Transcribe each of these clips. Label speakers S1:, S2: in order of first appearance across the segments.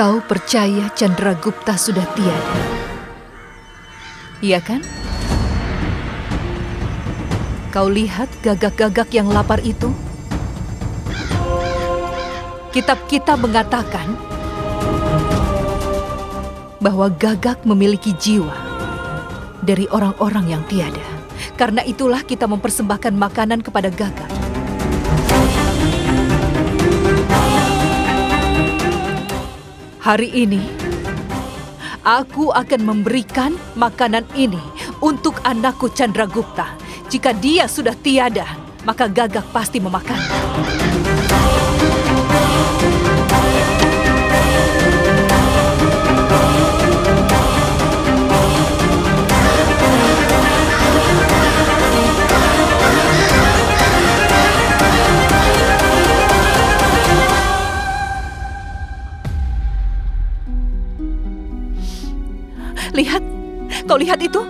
S1: Kau percaya Chandragupta sudah tiada? Iya kan? Kau lihat gagak-gagak yang lapar itu? Kitab kita mengatakan bahwa gagak memiliki jiwa dari orang-orang yang tiada. Karena itulah kita mempersembahkan makanan kepada gagak. Hari ini, aku akan memberikan makanan ini untuk anakku Chandragupta. Jika dia sudah tiada, maka gagak pasti memakannya. Lihat, kau lihat itu?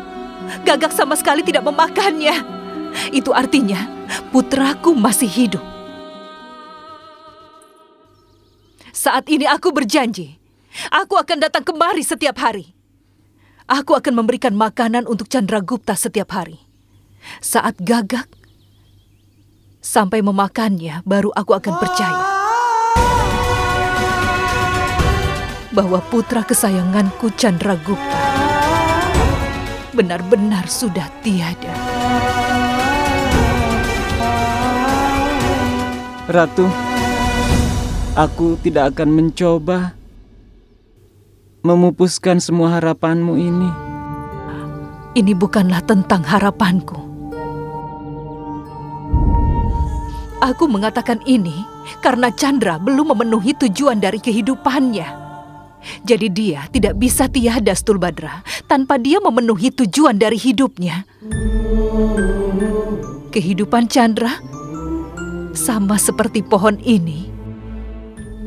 S1: Gagak sama sekali tidak memakannya. Itu artinya putraku masih hidup. Saat ini aku berjanji, aku akan datang kemari setiap hari. Aku akan memberikan makanan untuk Chandragupta setiap hari. Saat gagak sampai memakannya, baru aku akan percaya. bahwa putra kesayanganku Chandragupta benar-benar sudah tiada.
S2: Ratu, aku tidak akan mencoba memupuskan semua harapanmu ini.
S1: Ini bukanlah tentang harapanku. Aku mengatakan ini karena Chandra belum memenuhi tujuan dari kehidupannya. Jadi dia tidak bisa tiada Stulbadra tanpa dia memenuhi tujuan dari hidupnya. Kehidupan Chandra sama seperti pohon ini.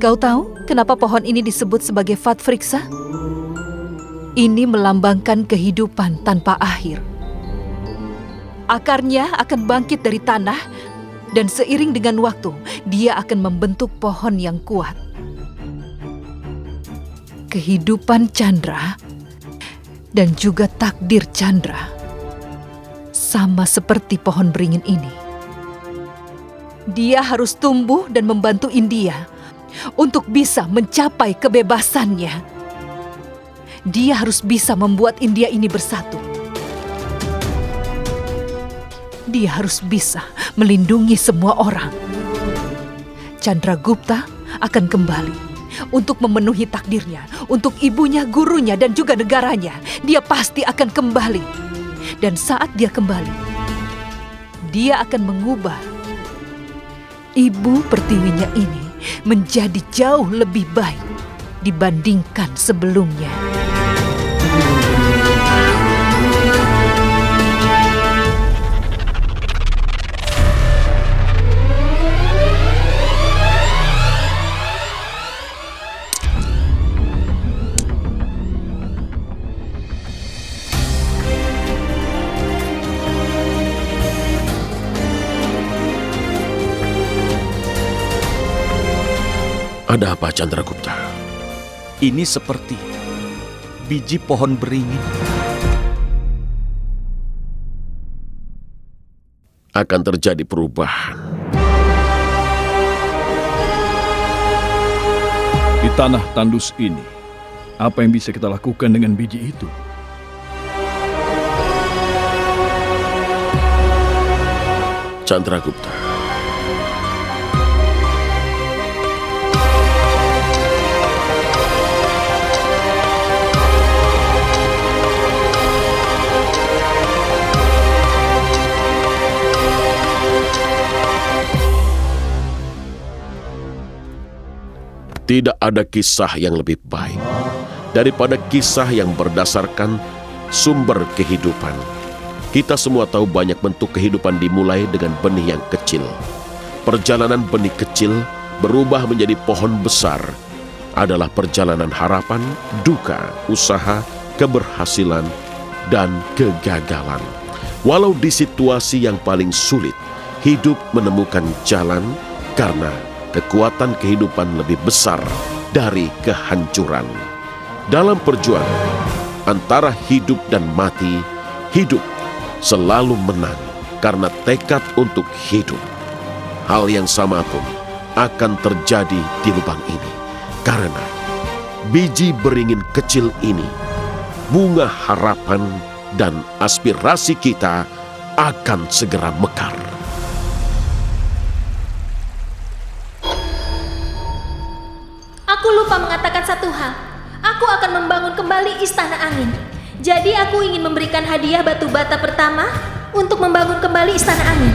S1: Kau tahu kenapa pohon ini disebut sebagai Fatfriksa? Ini melambangkan kehidupan tanpa akhir. Akarnya akan bangkit dari tanah dan seiring dengan waktu dia akan membentuk pohon yang kuat kehidupan Chandra dan juga takdir Chandra sama seperti pohon beringin ini. Dia harus tumbuh dan membantu India untuk bisa mencapai kebebasannya. Dia harus bisa membuat India ini bersatu. Dia harus bisa melindungi semua orang. Chandra Gupta akan kembali untuk memenuhi takdirnya, untuk ibunya, gurunya, dan juga negaranya. Dia pasti akan kembali. Dan saat dia kembali, dia akan mengubah ibu pertiwinya ini menjadi jauh lebih baik dibandingkan sebelumnya.
S3: Ada apa Chandragupta?
S4: Ini seperti biji pohon beringin.
S3: Akan terjadi perubahan.
S5: Di tanah tandus ini, apa yang bisa kita lakukan dengan biji itu?
S3: Chandragupta. Tidak ada kisah yang lebih baik daripada kisah yang berdasarkan sumber kehidupan. Kita semua tahu banyak bentuk kehidupan dimulai dengan benih yang kecil. Perjalanan benih kecil berubah menjadi pohon besar adalah perjalanan harapan, duka, usaha, keberhasilan, dan kegagalan. Walau di situasi yang paling sulit, hidup menemukan jalan karena kekuatan kehidupan lebih besar dari kehancuran. Dalam perjuangan antara hidup dan mati, hidup selalu menang karena tekad untuk hidup. Hal yang sama pun akan terjadi di lubang ini karena biji beringin kecil ini, bunga harapan dan aspirasi kita akan segera mekar.
S6: Mengatakan satu hal. Aku akan membangun kembali istana angin. Jadi aku ingin memberikan hadiah batu bata pertama untuk membangun kembali istana angin.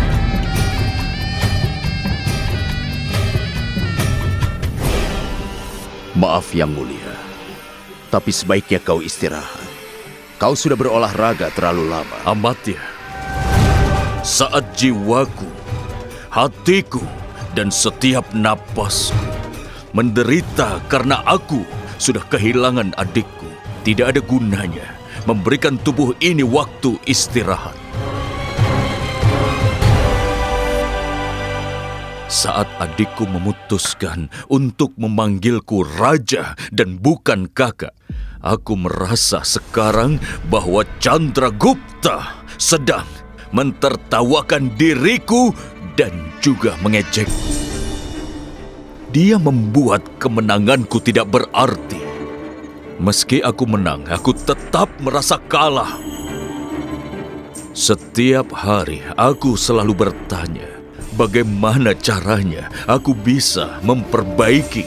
S7: Maaf yang mulia, tapi sebaiknya kau istirahat. Kau sudah berolahraga terlalu lama.
S4: Amatya, saat jiwaku, hatiku, dan setiap napasku menderita karena aku sudah kehilangan adikku, tidak ada gunanya memberikan tubuh ini waktu istirahat. Saat adikku memutuskan untuk memanggilku raja dan bukan kakak, aku merasa sekarang bahwa Chandra Gupta sedang mentertawakan diriku dan juga mengejekku. Dia membuat kemenanganku tidak berarti. Meski aku menang, aku tetap merasa kalah. Setiap hari aku selalu bertanya, bagaimana caranya aku bisa memperbaiki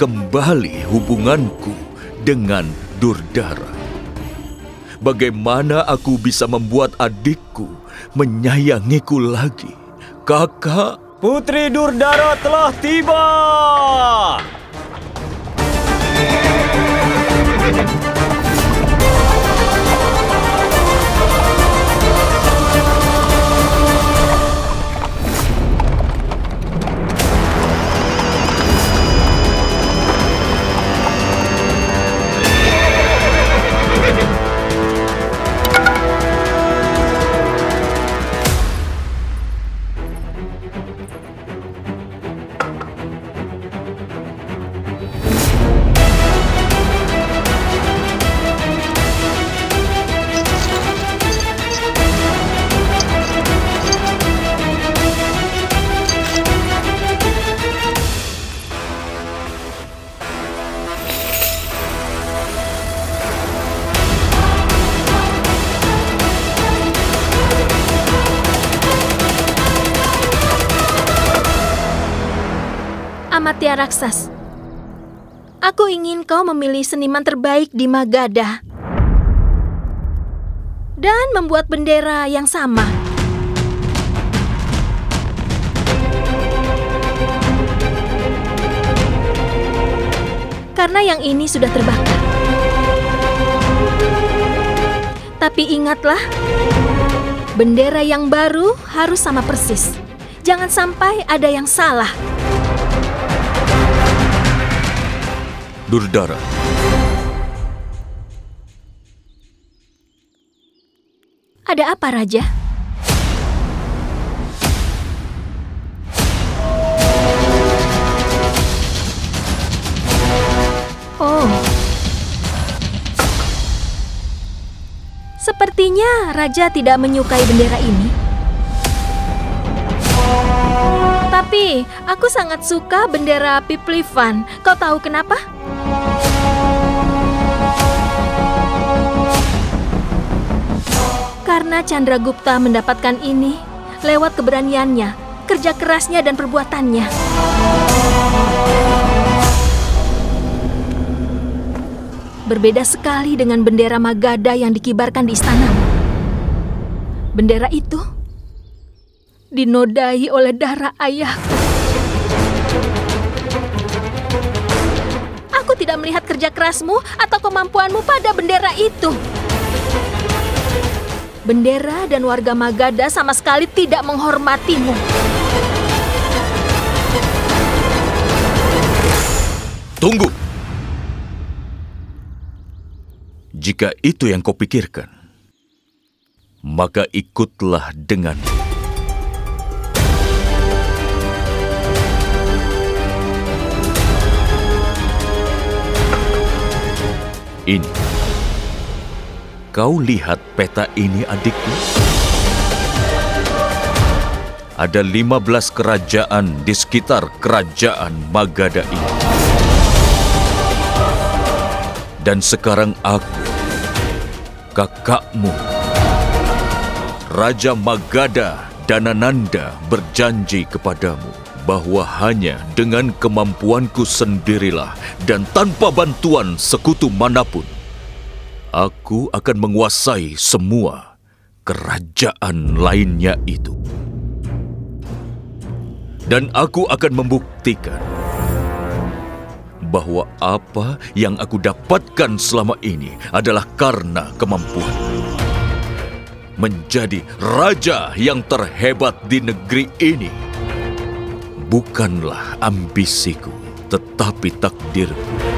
S4: kembali hubunganku dengan Durdara. Bagaimana aku bisa membuat adikku menyayangiku lagi? Kakak
S2: Putri Durdara telah tiba.
S6: Amatya Raksas. Aku ingin kau memilih seniman terbaik di Magadha. Dan membuat bendera yang sama. Karena yang ini sudah terbakar. Tapi ingatlah, bendera yang baru harus sama persis. Jangan sampai ada yang salah.
S4: Durdara.
S6: Ada apa, Raja? Oh. Sepertinya Raja tidak menyukai bendera ini. Tapi, aku sangat suka bendera Piplivan. Kau tahu kenapa? Karena Chandragupta mendapatkan ini lewat keberaniannya, kerja kerasnya dan perbuatannya. Berbeda sekali dengan bendera Magadha yang dikibarkan di istana. Bendera itu dinodai oleh darah ayahku. Aku tidak melihat kerja kerasmu atau kemampuanmu pada bendera itu. Bendera dan warga Magadha sama sekali tidak menghormatimu.
S4: Tunggu. Jika itu yang kau pikirkan, maka ikutlah denganku. ini. Kau lihat peta ini adikku? Ada 15 kerajaan di sekitar kerajaan Magada ini. Dan sekarang aku, kakakmu, Raja Magada Danananda berjanji kepadamu bahwa hanya dengan kemampuanku sendirilah dan tanpa bantuan sekutu mana pun, aku akan menguasai semua kerajaan lainnya itu. Dan aku akan membuktikan bahwa apa yang aku dapatkan selama ini adalah karena kemampuan menjadi raja yang terhebat di negeri ini bukanlah ambisiku, tetapi takdirku.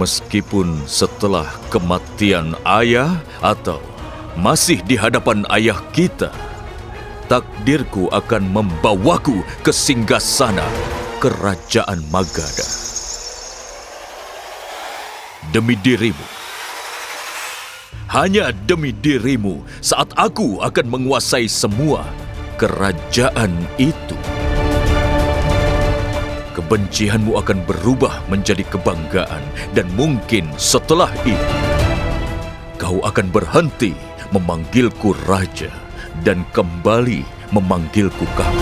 S4: Meskipun setelah kematian ayah atau masih di hadapan ayah kita, takdirku akan membawaku ke singgasana kerajaan Magada. Demi dirimu, hanya demi dirimu saat aku akan menguasai semua kerajaan itu. Kebencianmu akan berubah menjadi kebanggaan dan mungkin setelah itu kau akan berhenti memanggilku raja dan kembali memanggilku kakak.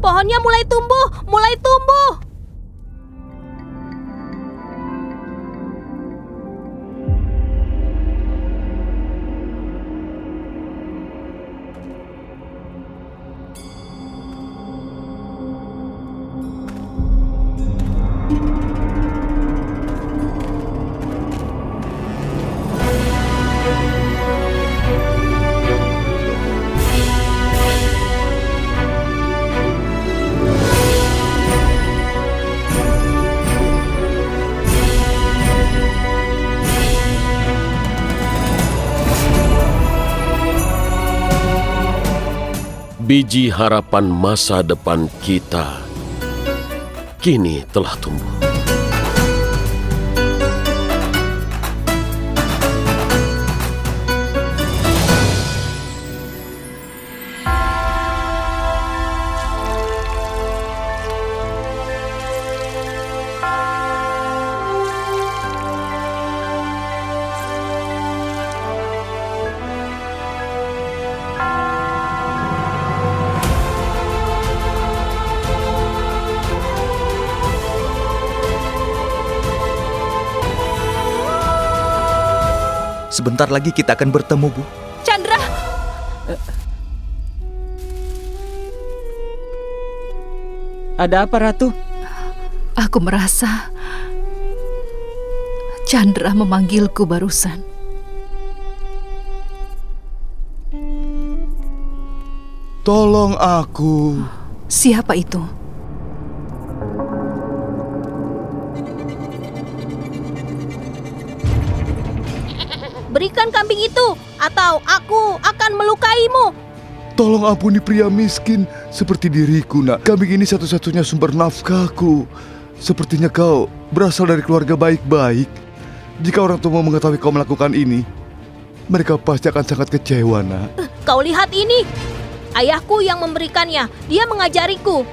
S6: Pohonnya mulai tumbuh, mulai tumbuh.
S3: Biji harapan masa depan kita kini telah tumbuh.
S4: Sebentar lagi kita akan bertemu, Bu.
S1: Chandra!
S2: Ada apa, Ratu?
S1: Aku merasa Chandra memanggilku barusan.
S8: Tolong aku.
S1: Siapa itu?
S6: Kambing itu, atau aku akan melukaimu.
S8: Tolong ampuni pria miskin seperti diriku, nak. Kambing ini satu-satunya sumber nafkahku. Sepertinya kau berasal dari keluarga baik-baik. Jika orang tua mengetahui kau melakukan ini, mereka pasti akan sangat kecewa, nak.
S6: Kau lihat ini. Ayahku yang memberikannya. Dia mengajariku.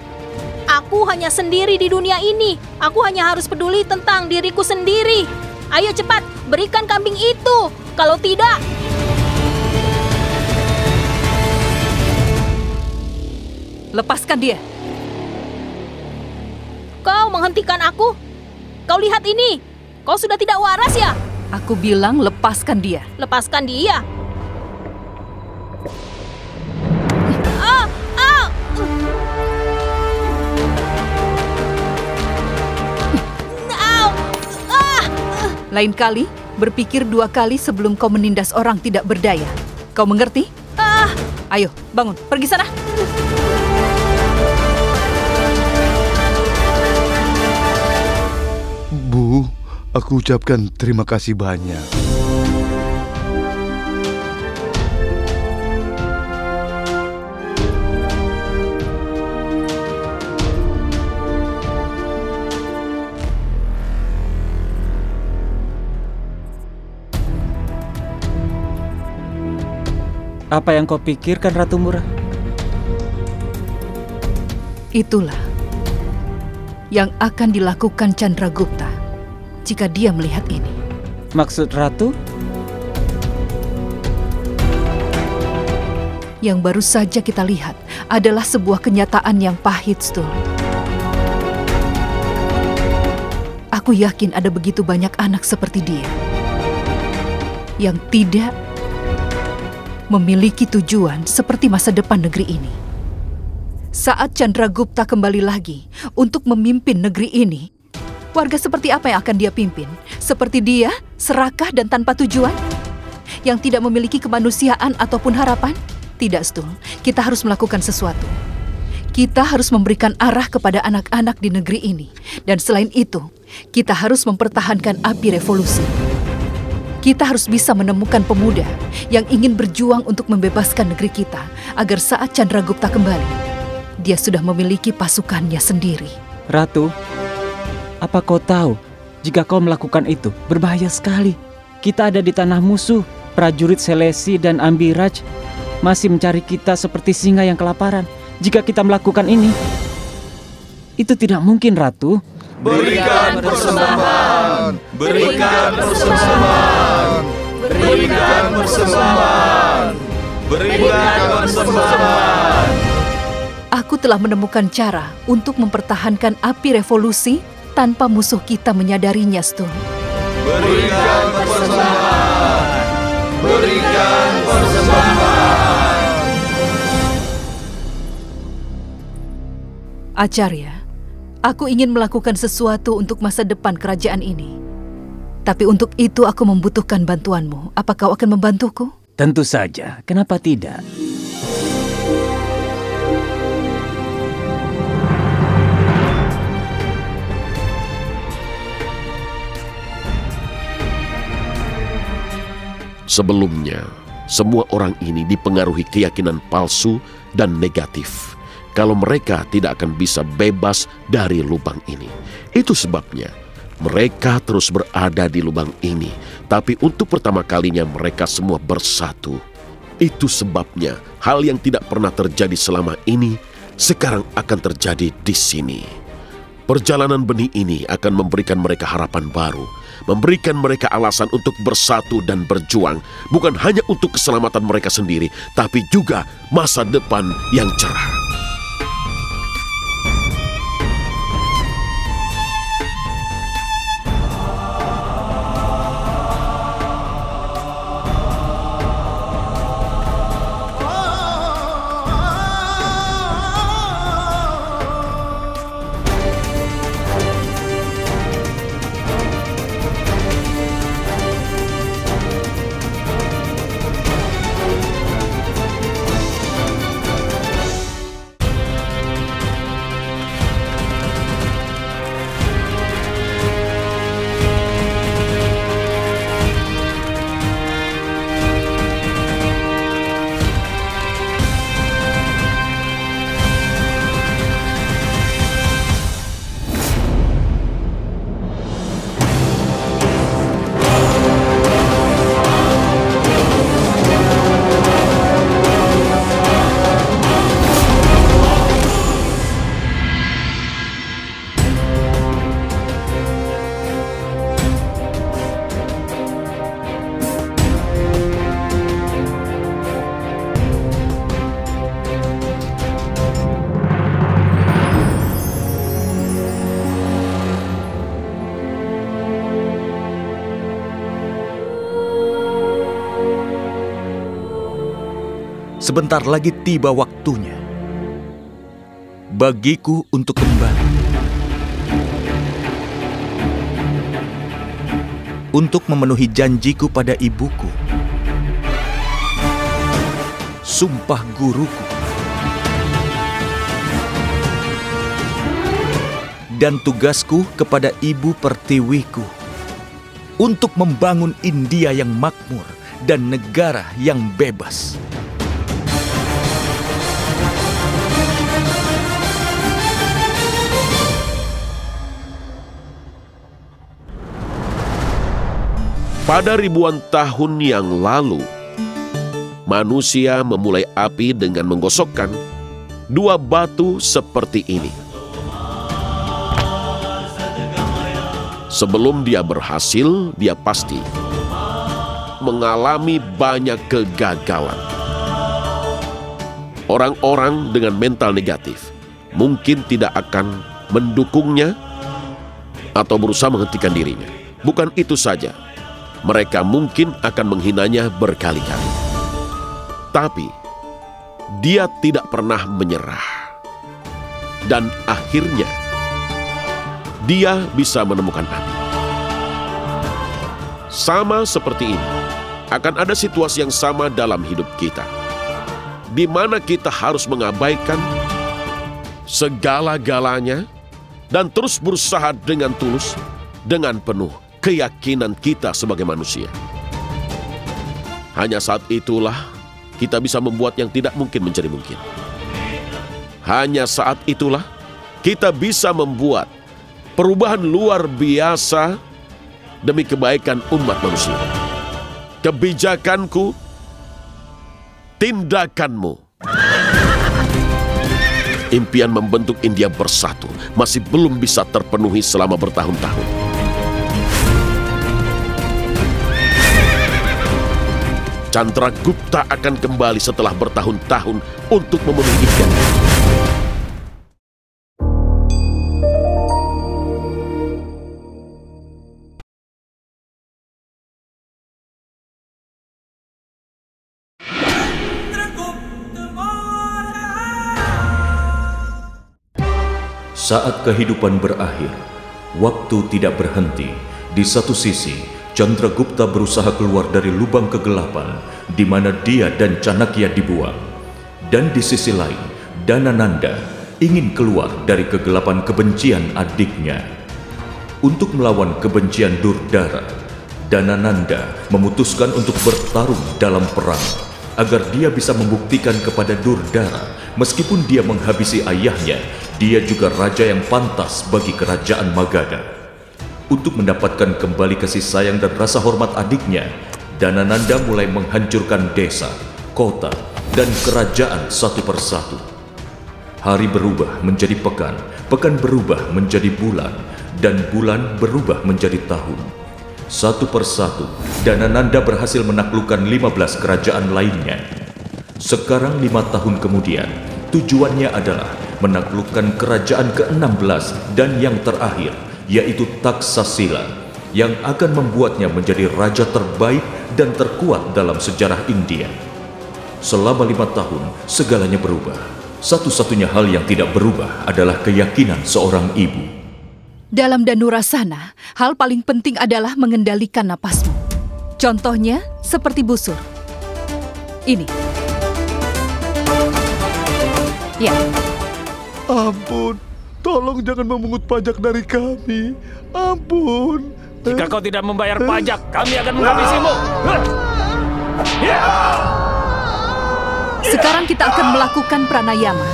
S6: Aku hanya sendiri di dunia ini. Aku hanya harus peduli tentang diriku sendiri. Ayo cepat, berikan kambing itu. Kalau tidak,
S1: Lepaskan dia.
S6: kau menghentikan aku. Kau lihat ini. Kau sudah tidak waras ya?
S1: Aku bilang lepaskan dia.
S6: Lepaskan dia.
S1: Lain kali, berpikir dua kali sebelum kau menindas orang tidak berdaya. Kau mengerti?
S6: Ah.
S1: Ayo, bangun. Pergi sana.
S8: Bu, aku ucapkan terima kasih banyak.
S2: Apa yang kau pikirkan, Ratu Murah?
S1: Itulah yang akan dilakukan Chandragupta jika dia melihat ini.
S2: Maksud Ratu?
S1: Yang baru saja kita lihat adalah sebuah kenyataan yang pahit, Stul. Aku yakin ada begitu banyak anak seperti dia yang tidak memiliki tujuan seperti masa depan negeri ini. Saat Chandragupta kembali lagi untuk memimpin negeri ini, warga seperti apa yang akan dia pimpin? Seperti dia, serakah dan tanpa tujuan? Yang tidak memiliki kemanusiaan ataupun harapan? Tidak, Stul. Kita harus melakukan sesuatu. Kita harus memberikan arah kepada anak-anak di negeri ini. Dan selain itu, kita harus mempertahankan api revolusi. Kita harus bisa menemukan pemuda yang ingin berjuang untuk membebaskan negeri kita agar saat Chandragupta kembali, dia sudah memiliki pasukannya sendiri.
S2: Ratu, apa kau tahu jika kau melakukan itu berbahaya sekali? Kita ada di tanah musuh. Prajurit Selesi dan Ambiraj masih mencari kita seperti singa yang kelaparan. Jika kita melakukan ini, itu tidak mungkin, Ratu.
S4: Berikan persembahan, berikan persembahan, berikan persembahan, berikan persembahan.
S1: Aku telah menemukan cara untuk mempertahankan api revolusi tanpa musuh kita menyadarinya, Stul.
S4: Berikan persembahan, berikan persembahan.
S1: Acarya, aku ingin melakukan sesuatu untuk masa depan kerajaan ini. Tapi untuk itu aku membutuhkan bantuanmu. Apa kau akan membantuku?
S2: Tentu saja, kenapa tidak?
S3: Sebelumnya, semua orang ini dipengaruhi keyakinan palsu dan negatif. Kalau mereka tidak akan bisa bebas dari lubang ini, itu sebabnya mereka terus berada di lubang ini. Tapi untuk pertama kalinya, mereka semua bersatu. Itu sebabnya hal yang tidak pernah terjadi selama ini sekarang akan terjadi di sini. Perjalanan benih ini akan memberikan mereka harapan baru, memberikan mereka alasan untuk bersatu dan berjuang, bukan hanya untuk keselamatan mereka sendiri, tapi juga masa depan yang cerah.
S4: Sebentar lagi tiba waktunya bagiku untuk kembali. Untuk memenuhi janjiku pada ibuku. Sumpah guruku. Dan tugasku kepada ibu pertiwiku. Untuk membangun India yang makmur dan negara yang bebas.
S3: Pada ribuan tahun yang lalu, manusia memulai api dengan menggosokkan dua batu seperti ini. Sebelum dia berhasil, dia pasti mengalami banyak kegagalan. Orang-orang dengan mental negatif mungkin tidak akan mendukungnya atau berusaha menghentikan dirinya. Bukan itu saja, mereka mungkin akan menghinanya berkali-kali. Tapi dia tidak pernah menyerah, dan akhirnya dia bisa menemukan api. Sama seperti ini, akan ada situasi yang sama dalam hidup kita, di mana kita harus mengabaikan segala-galanya dan terus berusaha dengan tulus, dengan penuh keyakinan kita sebagai manusia. Hanya saat itulah kita bisa membuat yang tidak mungkin menjadi mungkin. Hanya saat itulah kita bisa membuat perubahan luar biasa demi kebaikan umat manusia. Kebijakanku, tindakanmu. Impian membentuk India bersatu masih belum bisa terpenuhi selama bertahun-tahun. Chandra Gupta akan kembali setelah bertahun-tahun untuk memenuhi impian.
S4: Saat kehidupan berakhir, waktu tidak berhenti. Di satu sisi, Chandragupta berusaha keluar dari lubang kegelapan di mana dia dan Chanakya dibuang. Dan di sisi lain, Danananda ingin keluar dari kegelapan kebencian adiknya. Untuk melawan kebencian Durdara, Danananda memutuskan untuk bertarung dalam perang agar dia bisa membuktikan kepada Durdara meskipun dia menghabisi ayahnya, dia juga raja yang pantas bagi kerajaan Magadha. Untuk mendapatkan kembali kasih sayang dan rasa hormat adiknya, Danananda mulai menghancurkan desa, kota, dan kerajaan satu persatu. Hari berubah menjadi pekan, pekan berubah menjadi bulan, dan bulan berubah menjadi tahun. Satu persatu, Danananda berhasil menaklukkan 15 kerajaan lainnya. Sekarang lima tahun kemudian, tujuannya adalah menaklukkan kerajaan ke-16 dan yang terakhir, yaitu Taksasila, yang akan membuatnya menjadi raja terbaik dan terkuat dalam sejarah India. Selama lima tahun, segalanya berubah. Satu-satunya hal yang tidak berubah adalah keyakinan seorang ibu.
S1: Dalam Danurasana, hal paling penting adalah mengendalikan napasmu. Contohnya seperti busur. Ini. Ya.
S8: Ampun, tolong jangan memungut pajak dari kami. Ampun.
S9: Jika kau tidak membayar pajak, kami akan menghabisimu.
S1: Sekarang kita akan melakukan pranayama.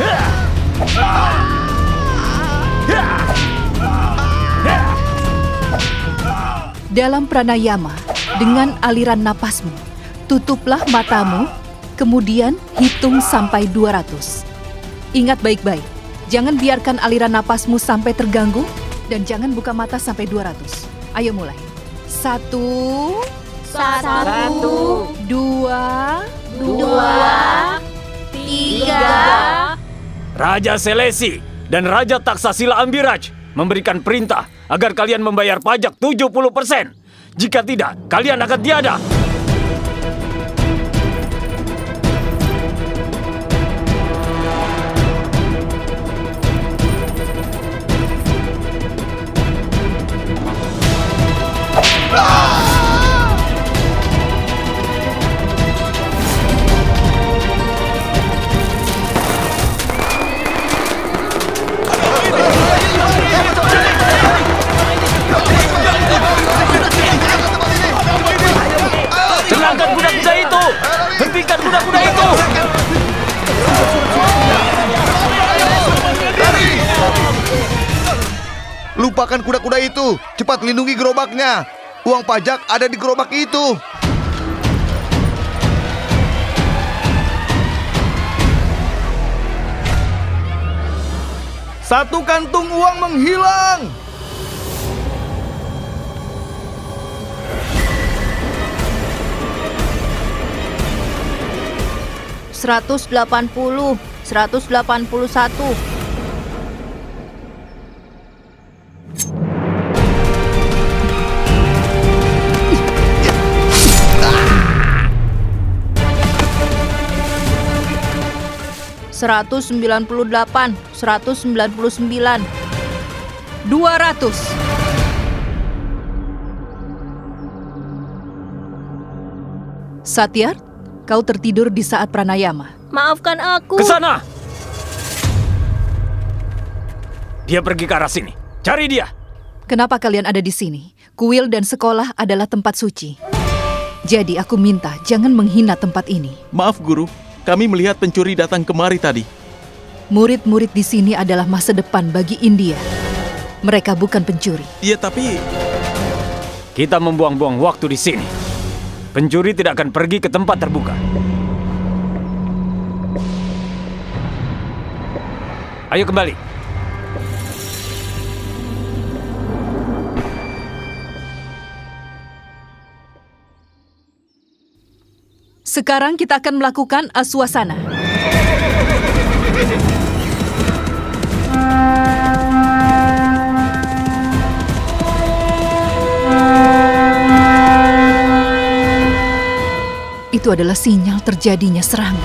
S1: Dalam pranayama, dengan aliran napasmu, tutuplah matamu, kemudian hitung sampai 200. Ingat baik-baik, jangan biarkan aliran napasmu sampai terganggu dan jangan buka mata sampai 200. Ayo mulai. Satu,
S10: Satu,
S1: dua,
S10: dua, tiga.
S9: Raja Selesi dan Raja Taksasila Ambiraj memberikan perintah agar kalian membayar pajak 70%. Jika tidak, kalian akan tiada. Celangkan kuda-kuda itu! Hentikan kuda-kuda itu!
S8: Lupakan kuda-kuda itu. Cepat lindungi gerobaknya. Uang pajak ada di gerobak itu.
S4: Satu kantung uang menghilang.
S10: Seratus delapan puluh, seratus delapan puluh satu. Seratus sembilan puluh delapan, seratus sembilan puluh sembilan.
S1: Dua ratus. Satyar, kau tertidur di saat pranayama.
S6: Maafkan aku.
S2: Ke sana! Dia pergi ke arah sini. Cari dia!
S1: Kenapa kalian ada di sini? Kuil dan sekolah adalah tempat suci. Jadi aku minta jangan menghina tempat ini.
S11: Maaf guru, kami melihat pencuri datang kemari tadi.
S1: Murid-murid di sini adalah masa depan bagi India. Mereka bukan pencuri.
S11: Iya tapi...
S2: Kita membuang-buang waktu di sini. Pencuri tidak akan pergi ke tempat terbuka. Ayo kembali.
S1: Sekarang kita akan melakukan aswasana. Itu adalah sinyal terjadinya serangan.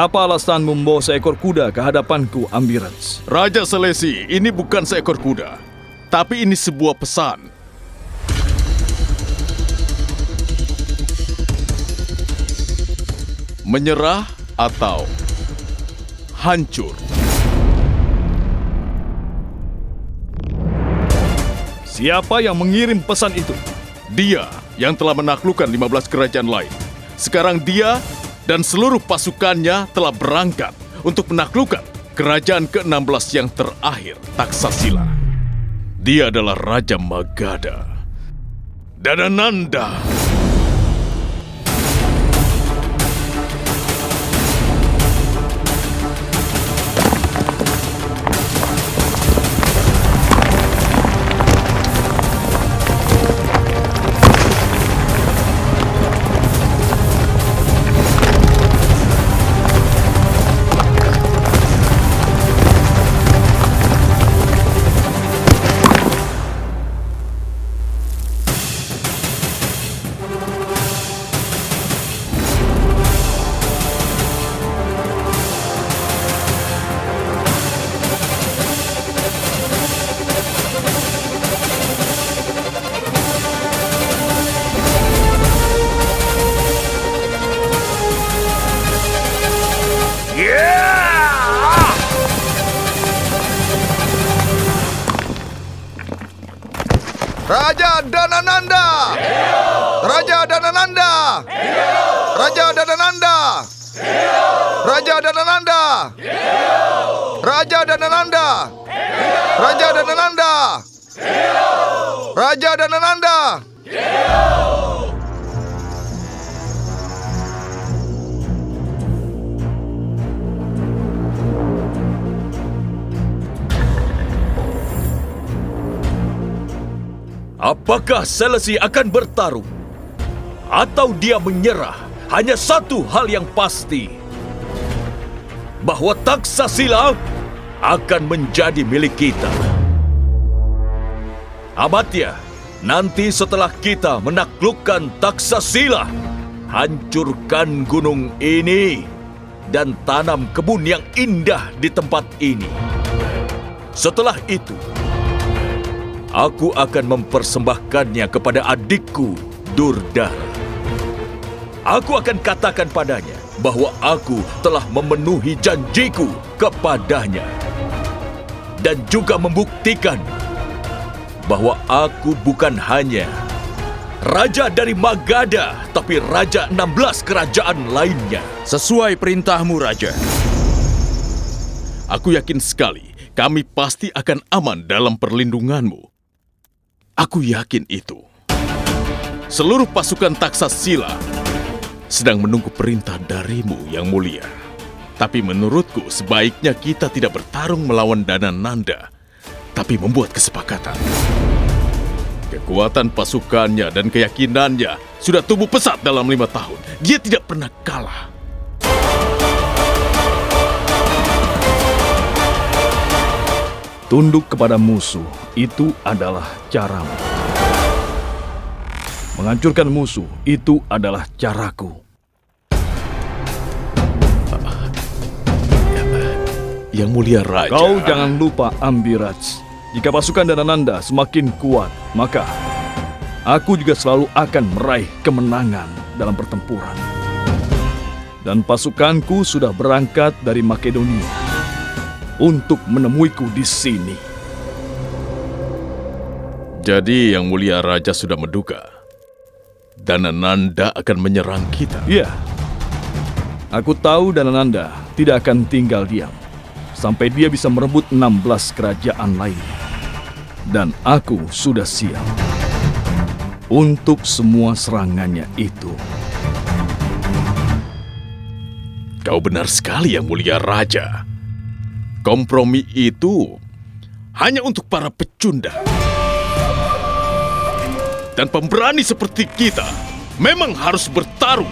S5: Apa alasanmu membawa seekor kuda ke hadapanku, Ambirans?
S11: Raja Selesi, ini bukan seekor kuda. Tapi ini sebuah pesan. Menyerah atau hancur.
S5: Siapa yang mengirim pesan itu?
S11: Dia yang telah menaklukkan 15 kerajaan lain. Sekarang dia dan seluruh pasukannya telah berangkat untuk menaklukkan kerajaan ke-16 yang terakhir, Taksasila. Dia adalah Raja Magadha. Dadananda.
S8: Raja Raja Danananda!
S4: Apakah Selesi akan bertarung? Atau dia menyerah? Hanya satu hal yang pasti. Bahwa Taksasila akan menjadi milik kita. Amatya, nanti setelah kita menaklukkan Taksasila, hancurkan gunung ini dan tanam kebun yang indah di tempat ini. Setelah itu, aku akan mempersembahkannya kepada adikku Durdara. aku akan katakan padanya bahwa aku telah memenuhi janjiku kepadanya. Dan juga membuktikan bahwa aku bukan hanya raja dari Magada, tapi raja 16 kerajaan lainnya.
S11: Sesuai perintahmu, Raja. Aku yakin sekali kami pasti akan aman dalam perlindunganmu. Aku yakin itu. Seluruh pasukan Taksasila sedang menunggu perintah darimu yang mulia. Tapi menurutku sebaiknya kita tidak bertarung melawan Dana Nanda, tapi membuat kesepakatan. Kekuatan pasukannya dan keyakinannya sudah tumbuh pesat dalam lima tahun. Dia tidak pernah kalah.
S12: Tunduk kepada musuh itu adalah caramu. Menghancurkan musuh itu adalah caraku.
S11: Yang mulia Raja.
S12: Kau jangan lupa Ambiraj. Jika pasukan Danananda semakin kuat, maka aku juga selalu akan meraih kemenangan dalam pertempuran. Dan pasukanku sudah berangkat dari Makedonia untuk menemuiku di sini.
S11: Jadi yang mulia Raja sudah menduga. Danananda akan menyerang kita.
S12: Iya. Aku tahu Danananda tidak akan tinggal diam sampai dia bisa merebut 16 kerajaan lain. Dan aku sudah siap untuk semua serangannya itu.
S11: Kau benar sekali yang mulia Raja. Kompromi itu hanya untuk para pecundang. Dan pemberani seperti kita memang harus bertarung.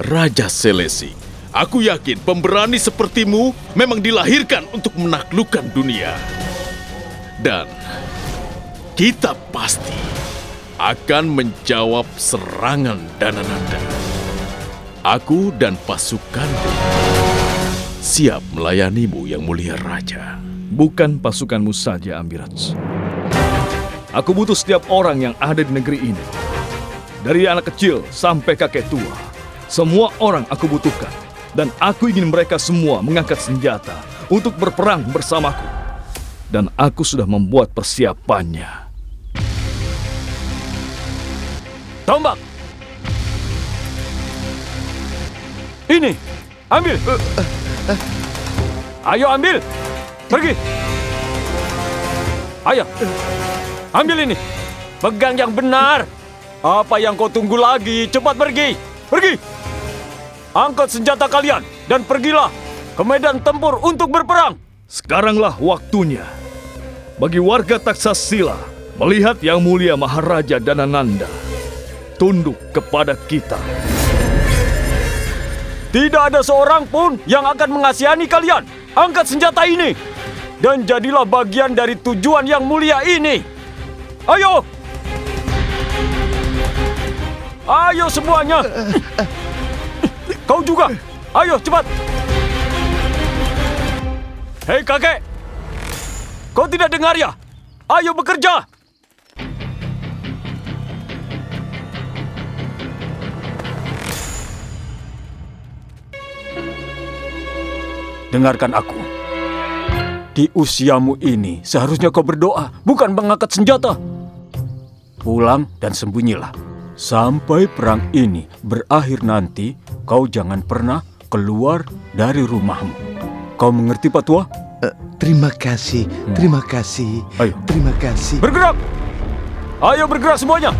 S11: Raja Selesi, aku yakin pemberani sepertimu memang dilahirkan untuk menaklukkan dunia. Dan kita pasti akan menjawab serangan Danananda. Aku dan pasukanku siap melayanimu yang mulia Raja.
S12: Bukan pasukanmu saja, Ambiraj. Aku butuh setiap orang yang ada di negeri ini. Dari anak kecil sampai kakek tua. Semua orang aku butuhkan. Dan aku ingin mereka semua mengangkat senjata untuk berperang bersamaku. Dan aku sudah membuat persiapannya. Tombak! Ini, ambil. Ayo ambil. Pergi. Ayo. Ambil ini. Pegang yang benar. Apa yang kau tunggu lagi? Cepat pergi. Pergi. Angkat senjata kalian dan pergilah ke medan tempur untuk berperang. Sekaranglah waktunya bagi warga Taksasila melihat yang mulia Maharaja Danananda tunduk kepada kita. Tidak ada seorang pun yang akan mengasihani kalian. Angkat senjata ini dan jadilah bagian dari tujuan yang mulia ini. Ayo! Ayo semuanya! Kau juga! Ayo cepat! Hei kakek! Kau tidak dengar ya? Ayo bekerja!
S9: Dengarkan aku. Di usiamu ini seharusnya kau berdoa, bukan mengangkat senjata. Pulang dan sembunyilah. Sampai perang ini berakhir nanti, kau jangan pernah keluar dari rumahmu. Kau mengerti, Pak Tua?
S13: Uh, terima kasih, terima kasih.
S9: Ayo.
S13: Terima kasih.
S12: Bergerak! Ayo bergerak semuanya!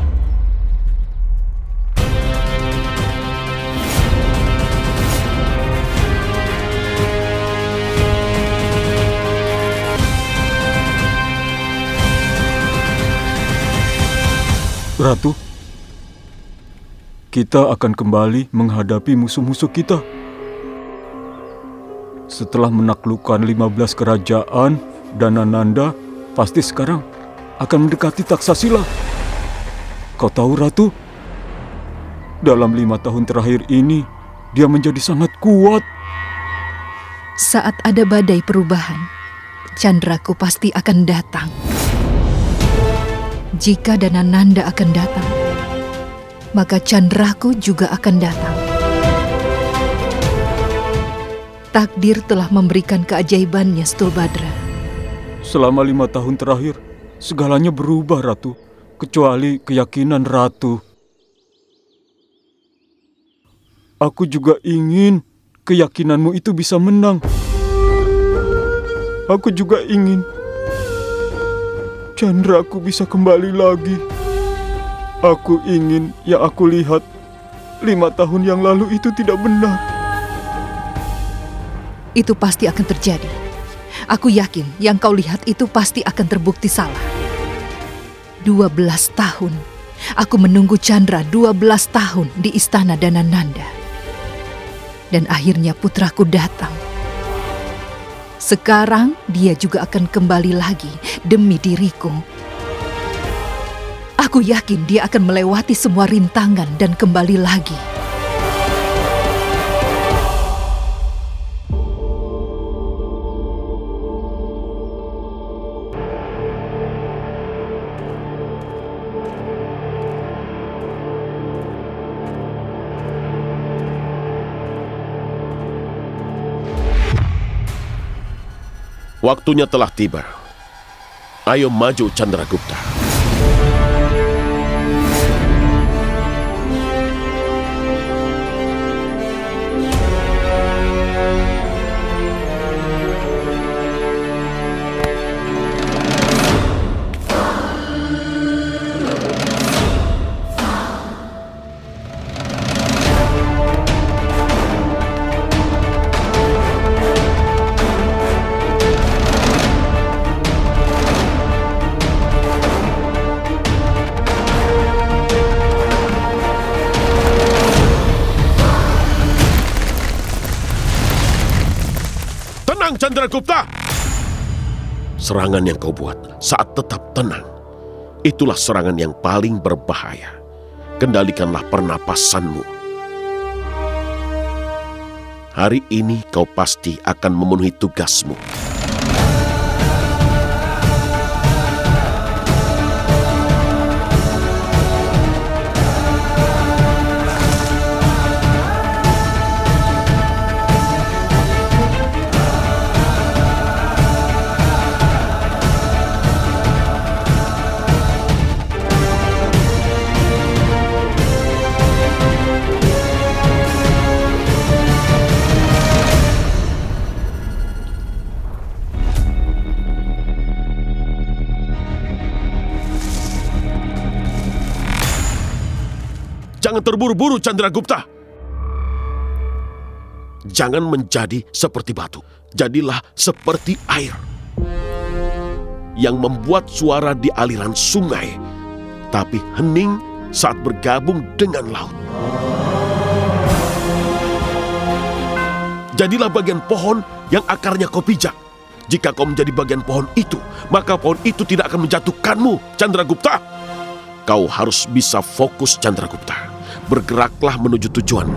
S9: Ratu, kita akan kembali menghadapi musuh-musuh kita. Setelah menaklukkan 15 kerajaan, Danananda pasti sekarang akan mendekati Taksasila. Kau tahu, Ratu? Dalam lima tahun terakhir ini, dia menjadi sangat kuat.
S1: Saat ada badai perubahan, Chandraku pasti akan datang. Jika Danananda akan datang, maka candraku juga akan datang. Takdir telah memberikan keajaibannya, Stulbadra.
S9: Selama lima tahun terakhir, segalanya berubah, Ratu. Kecuali keyakinan Ratu. Aku juga ingin keyakinanmu itu bisa menang. Aku juga ingin Chandraku bisa kembali lagi. Aku ingin yang aku lihat lima tahun yang lalu itu tidak benar.
S1: Itu pasti akan terjadi. Aku yakin yang kau lihat itu pasti akan terbukti salah. 12 tahun. Aku menunggu Chandra 12 tahun di istana Danananda. Dan akhirnya putraku datang. Sekarang dia juga akan kembali lagi demi diriku. Aku yakin dia akan melewati semua rintangan dan kembali lagi.
S3: Waktunya telah tiba. Ayo maju Chandragupta. Serangan yang kau buat saat tetap tenang, itulah serangan yang paling berbahaya. Kendalikanlah pernapasanmu. Hari ini kau pasti akan memenuhi tugasmu. Jangan terburu-buru Chandragupta. Jangan menjadi seperti batu. Jadilah seperti air. Yang membuat suara di aliran sungai. Tapi hening saat bergabung dengan laut. Jadilah bagian pohon yang akarnya kau pijak. Jika kau menjadi bagian pohon itu, maka pohon itu tidak akan menjatuhkanmu, Chandragupta. Kau harus bisa fokus Chandragupta. Bergeraklah menuju tujuan.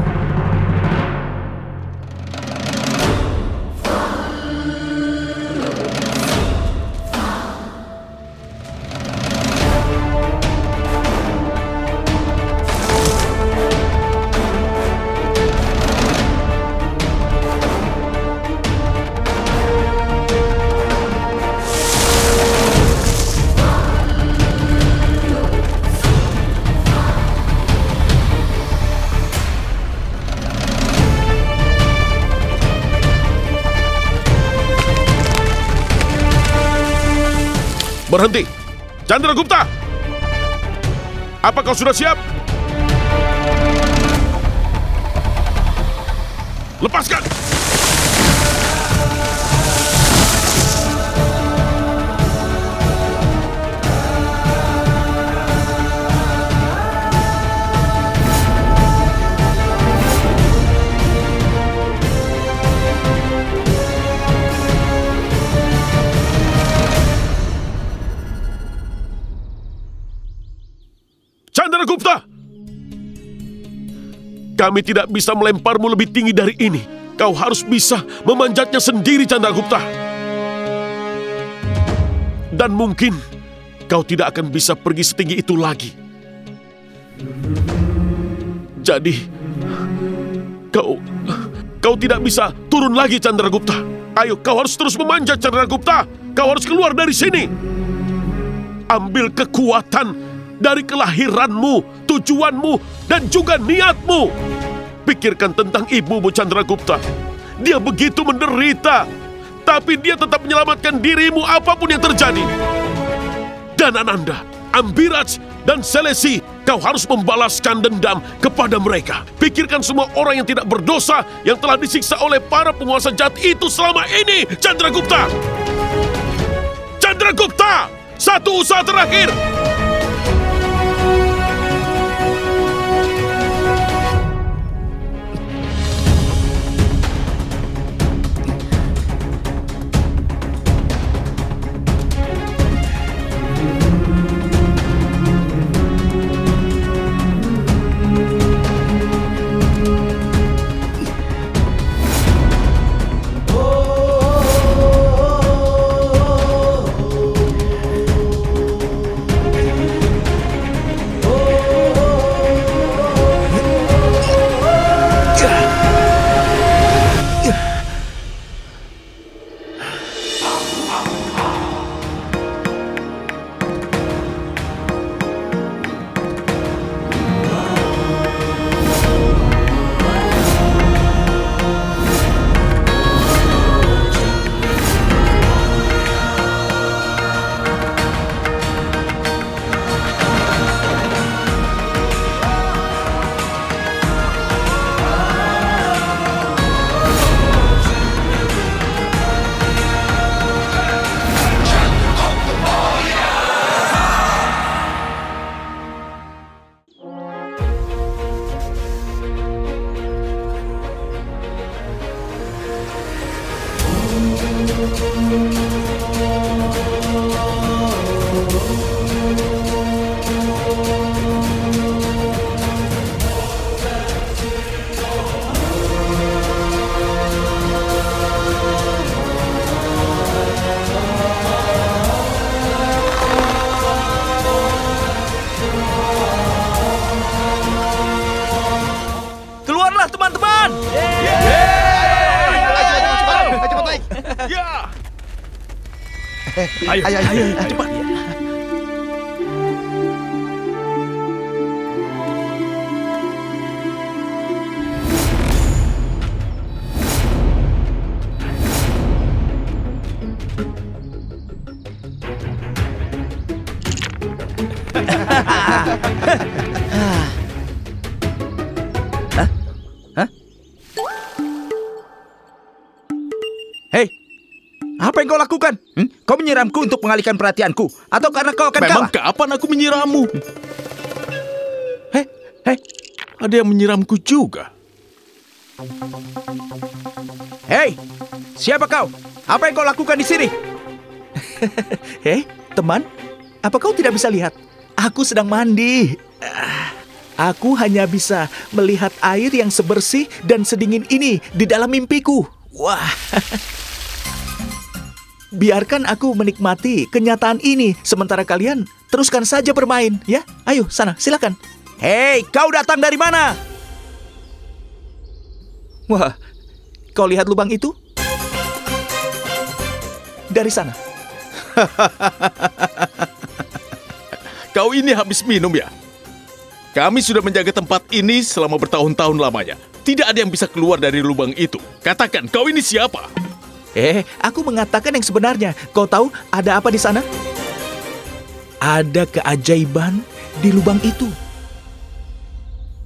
S3: Chandragupta! Apa kau sudah siap? Lepaskan! Kami tidak bisa melemparmu lebih tinggi dari ini. Kau harus bisa memanjatnya sendiri, Chandragupta. Dan mungkin kau tidak akan bisa pergi setinggi itu lagi. Jadi, kau kau tidak bisa turun lagi Chandragupta. Ayo, kau harus terus memanjat Chandragupta. Kau harus keluar dari sini. Ambil kekuatan dari kelahiranmu, tujuanmu, dan juga niatmu. Pikirkan tentang ibumu Chandragupta. Dia begitu menderita, tapi dia tetap menyelamatkan dirimu apa pun yang terjadi. Dan Ananda, Ambiraj, dan Selesi, kau harus membalaskan dendam kepada mereka. Pikirkan semua orang yang tidak berdosa yang telah disiksa oleh para penguasa jahat itu selama ini, Chandragupta. Chandragupta, satu usaha terakhir.
S14: Menyiramku untuk mengalihkan perhatianku, atau karena kau akan
S11: Memang
S14: kalah?
S11: kapan aku menyiramu? Hei, hei, ada yang menyiramku juga.
S14: Hei, siapa kau? Apa yang kau lakukan di sini? Hei, teman, apa kau tidak bisa lihat? Aku sedang mandi. Ah, Aku hanya bisa melihat air yang sebersih dan sedingin ini di dalam mimpiku. Wah. Biarkan aku menikmati kenyataan ini sementara kalian teruskan saja bermain, ya? Ayo, sana, silakan. Hei, kau datang dari mana? Wah, kau lihat lubang itu? Dari sana.
S11: Kau ini habis minum ya? Kami sudah menjaga tempat ini selama bertahun-tahun lamanya. Tidak ada yang bisa keluar dari lubang itu. Katakan, kau ini siapa?
S14: Eh, aku mengatakan yang sebenarnya. Kau tahu ada apa di sana? Ada keajaiban di lubang itu.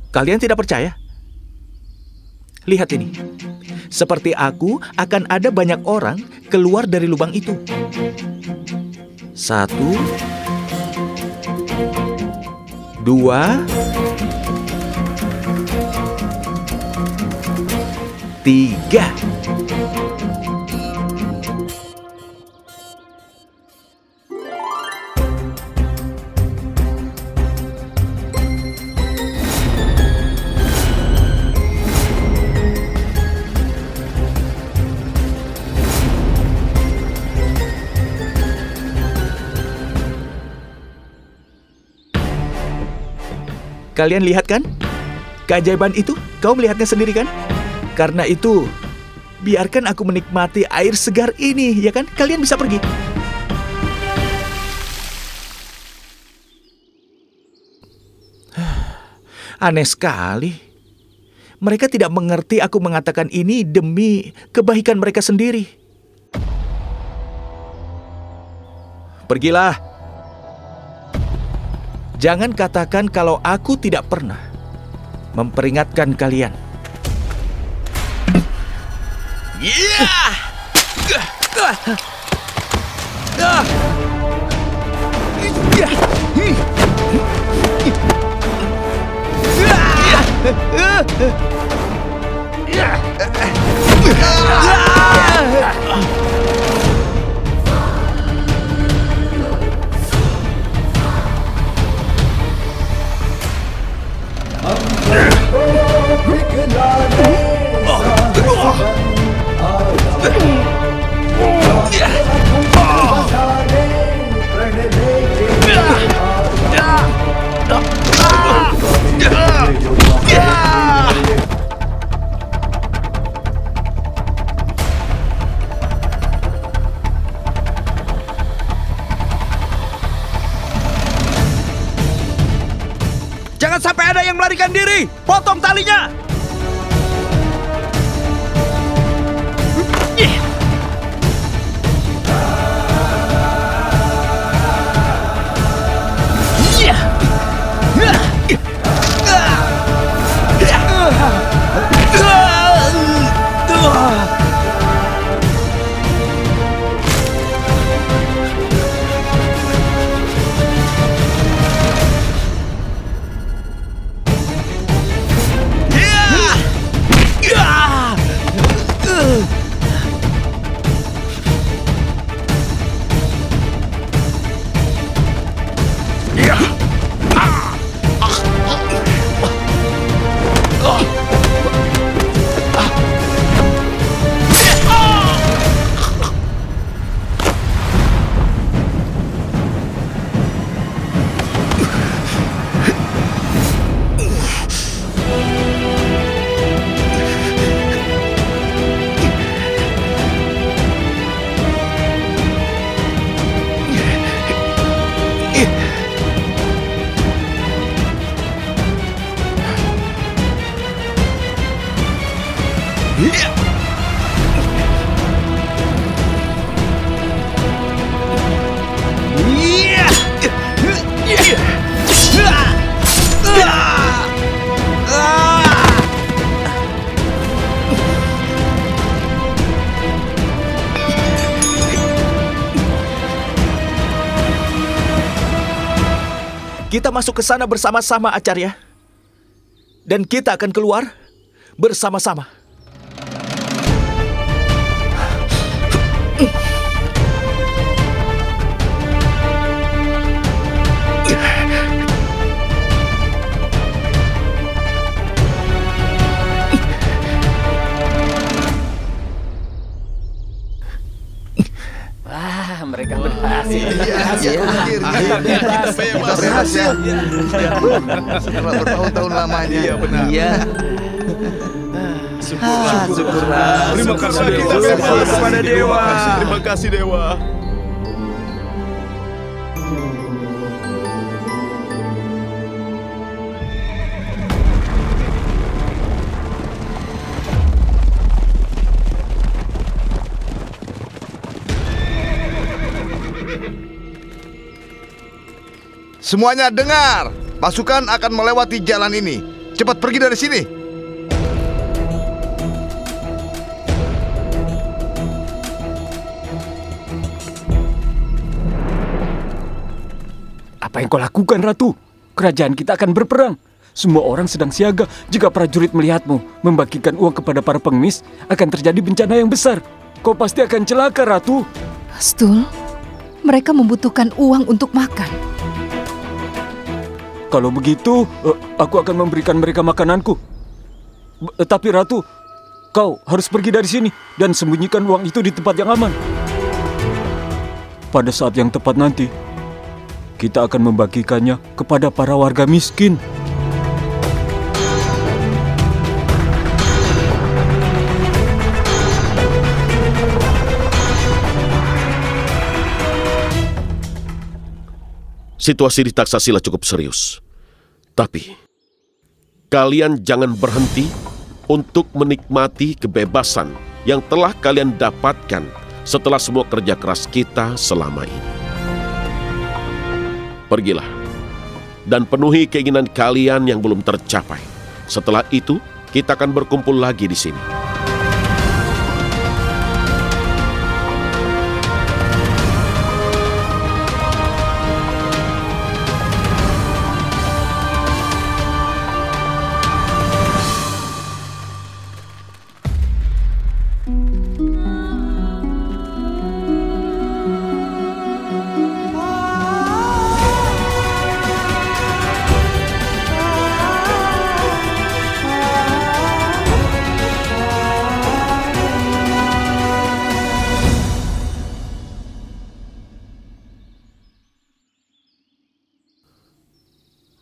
S14: Kalian tidak percaya? Lihat ini. Seperti aku, akan ada banyak orang keluar dari lubang itu. Satu, dua, tiga. Kalian lihat kan? Keajaiban itu kau melihatnya sendiri kan? Karena itu, biarkan aku menikmati air segar ini, ya kan? Kalian bisa pergi. Aneh sekali. Mereka tidak mengerti aku mengatakan ini demi kebaikan mereka sendiri. Pergilah. Jangan katakan kalau aku tidak pernah memperingatkan kalian. Yeah! Sampai ada yang melarikan diri. Potong talinya. Kita masuk ke sana bersama-sama, Acarya. Dan kita akan keluar bersama-sama.
S8: Iya, akhirnya kita berhasil. Setelah bertahun-tahun lamanya. Iya benar.
S7: Iya.
S8: Syukurlah, syukurlah.
S11: Terima kasih
S8: Kita bebas kepada Dewa.
S11: Terima kasih Dewa.
S8: Semuanya dengar. Pasukan akan melewati jalan ini. Cepat pergi dari sini.
S9: Apa yang kau lakukan, Ratu? Kerajaan kita akan berperang. Semua orang sedang siaga. Jika prajurit melihatmu membagikan uang kepada para pengemis, akan terjadi bencana yang besar. Kau pasti akan celaka, Ratu.
S1: Stul, mereka membutuhkan uang untuk makan.
S9: Kalau begitu, eh, aku akan memberikan mereka makananku. Eh, tapi Ratu, kau harus pergi dari sini dan sembunyikan uang itu di tempat yang aman. Pada saat yang tepat nanti, kita akan membagikannya kepada para warga miskin.
S3: Situasi di Taksasila cukup serius. Tapi, kalian jangan berhenti untuk menikmati kebebasan yang telah kalian dapatkan setelah semua kerja keras kita selama ini. Pergilah dan penuhi keinginan kalian yang belum tercapai. Setelah itu, kita akan berkumpul lagi di sini.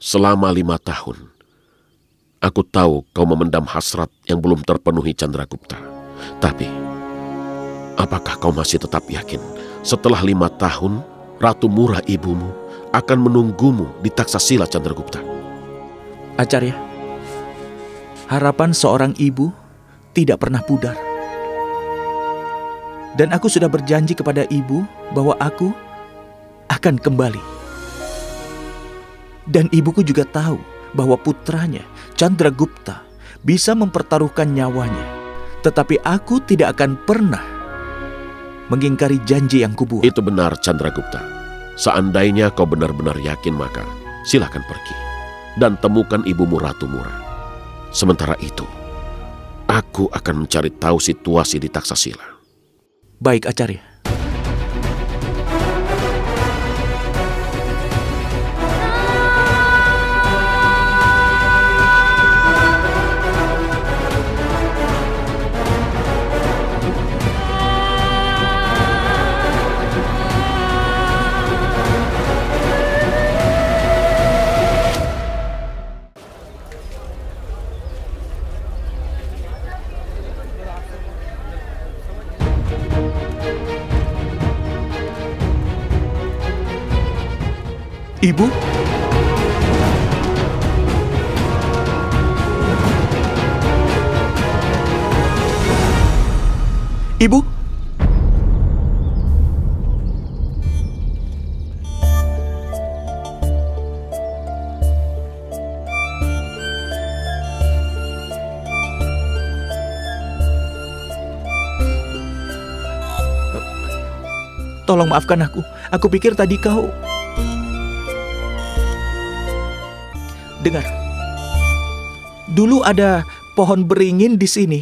S3: Selama lima tahun, aku tahu kau memendam hasrat yang belum terpenuhi Chandragupta. Tapi, apakah kau masih tetap yakin setelah lima tahun, Ratu Murah ibumu akan menunggumu di Taksasila Chandragupta?
S14: Acarya, harapan seorang ibu tidak pernah pudar. Dan aku sudah berjanji kepada ibu bahwa aku akan kembali. Dan ibuku juga tahu bahwa putranya, Chandragupta, bisa mempertaruhkan nyawanya. Tetapi aku tidak akan pernah mengingkari janji yang kubuat.
S3: Itu benar, Chandragupta. Seandainya kau benar-benar yakin, maka silakan pergi dan temukan ibumu Ratu Murah. Sementara itu, aku akan mencari tahu situasi di Taksasila.
S14: Baik, Acarya. Ibu? Ibu? Tolong maafkan aku. Aku pikir tadi kau Dengar. Dulu ada pohon beringin di sini.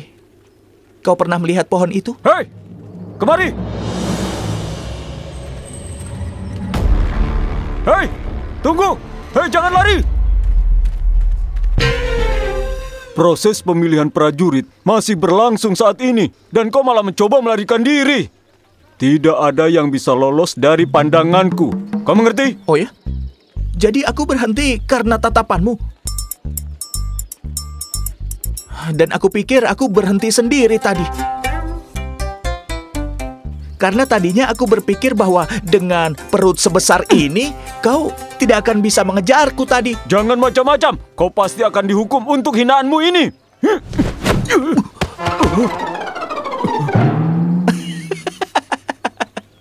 S14: Kau pernah melihat pohon itu?
S9: Hei! Kemari! Hei! Tunggu! Hei, jangan lari! Proses pemilihan prajurit masih berlangsung saat ini dan kau malah mencoba melarikan diri. Tidak ada yang bisa lolos dari pandanganku. Kau mengerti?
S14: Oh ya? Jadi aku berhenti karena tatapanmu. Dan aku pikir aku berhenti sendiri tadi. Karena tadinya aku berpikir bahwa dengan perut sebesar ini, kau tidak akan bisa mengejarku tadi.
S9: Jangan macam-macam. Kau pasti akan dihukum untuk hinaanmu ini.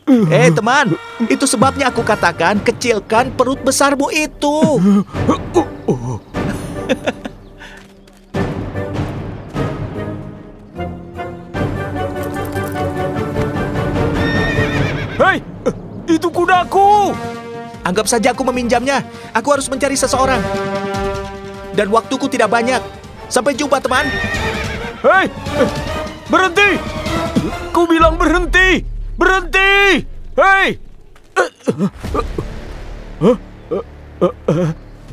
S14: Eh teman, itu sebabnya aku katakan kecilkan perut besarmu itu.
S9: Hei, itu kudaku.
S14: Anggap saja aku meminjamnya. Aku harus mencari seseorang. Dan waktuku tidak banyak. Sampai jumpa teman.
S9: Hei, berhenti. Ku bilang berhenti. Berhenti! Hei!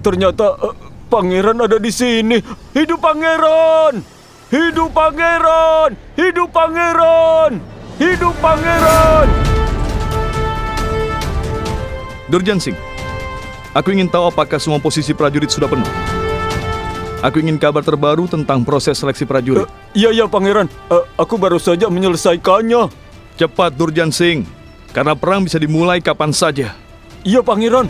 S9: Ternyata pangeran ada di sini. Hidup pangeran! Hidup pangeran! Hidup pangeran! Hidup pangeran!
S12: Durjan Singh, aku ingin tahu apakah semua posisi prajurit sudah penuh. Aku ingin kabar terbaru tentang proses seleksi prajurit.
S9: Iya, uh, iya, Pangeran. Uh, aku baru saja menyelesaikannya.
S12: Cepat Durjan Singh, karena perang bisa dimulai kapan saja.
S9: Iya, Pangeran.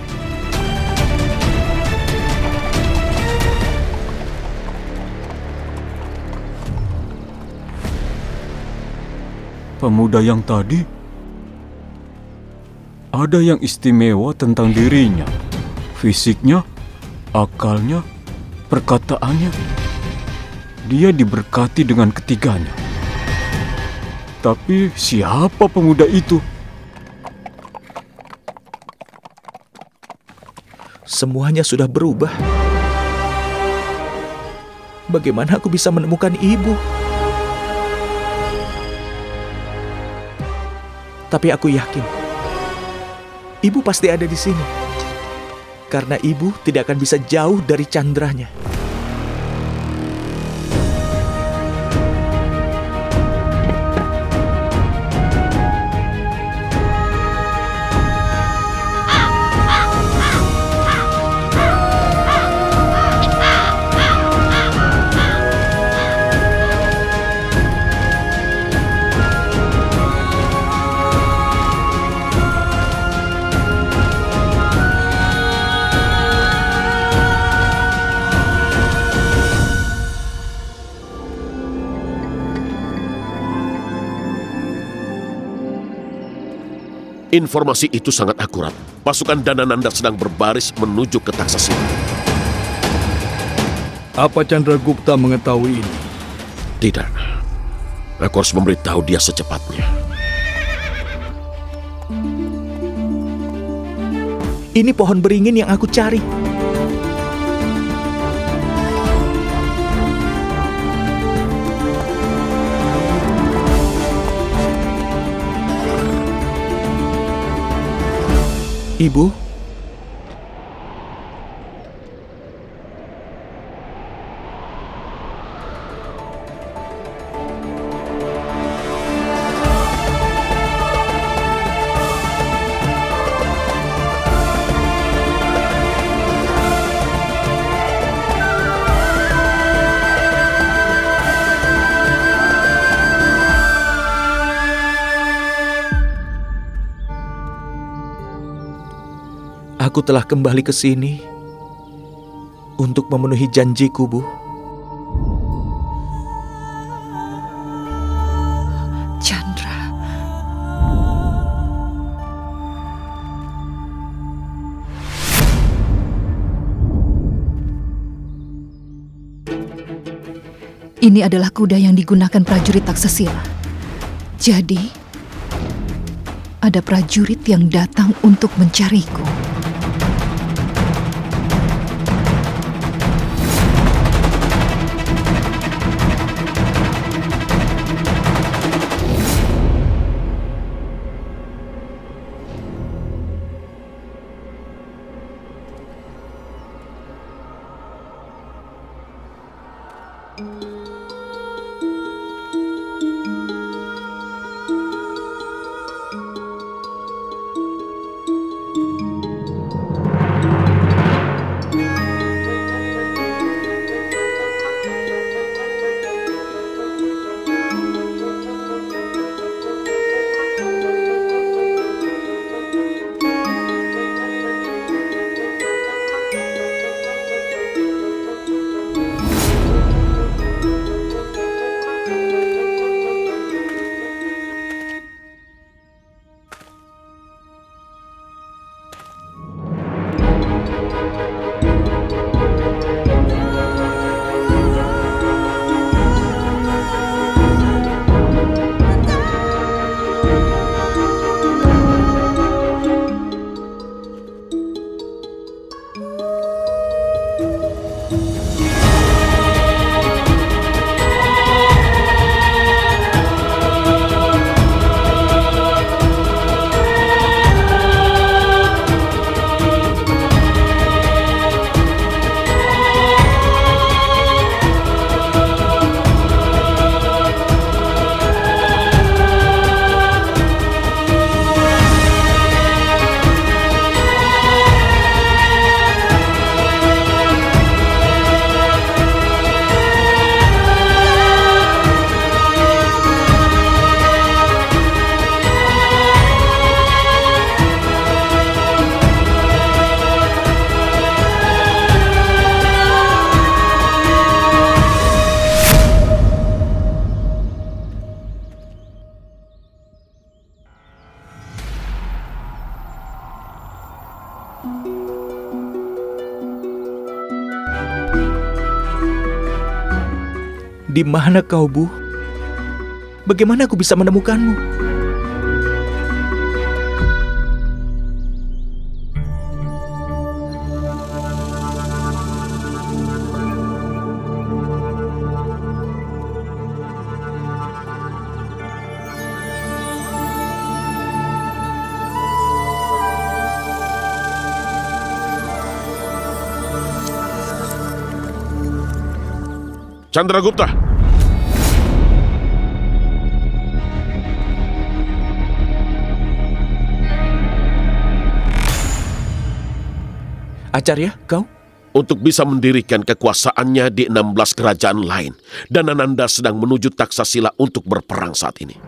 S9: Pemuda yang tadi ada yang istimewa tentang dirinya, fisiknya, akalnya, perkataannya. Dia diberkati dengan ketiganya. Tapi siapa pemuda itu?
S14: Semuanya sudah berubah. Bagaimana aku bisa menemukan ibu? Tapi aku yakin ibu pasti ada di sini. Karena ibu tidak akan bisa jauh dari candranya.
S3: Informasi itu sangat akurat. Pasukan Danananda sedang berbaris menuju ke Taksasila.
S8: Apa Chandra Gupta mengetahui ini?
S3: Tidak. Aku harus memberitahu dia secepatnya.
S14: Ini pohon beringin yang aku cari. Ibu, telah kembali ke sini untuk memenuhi janjiku, Bu.
S1: Chandra. Ini adalah kuda yang digunakan prajurit Taksasila. Jadi, ada prajurit yang datang untuk mencariku.
S14: Mana kau, Bu? Bagaimana aku bisa menemukanmu?
S3: Chandragupta.
S14: Acarya, kau?
S3: Untuk bisa mendirikan kekuasaannya di 16 kerajaan lain. Dan Ananda sedang menuju Taksasila untuk berperang saat ini.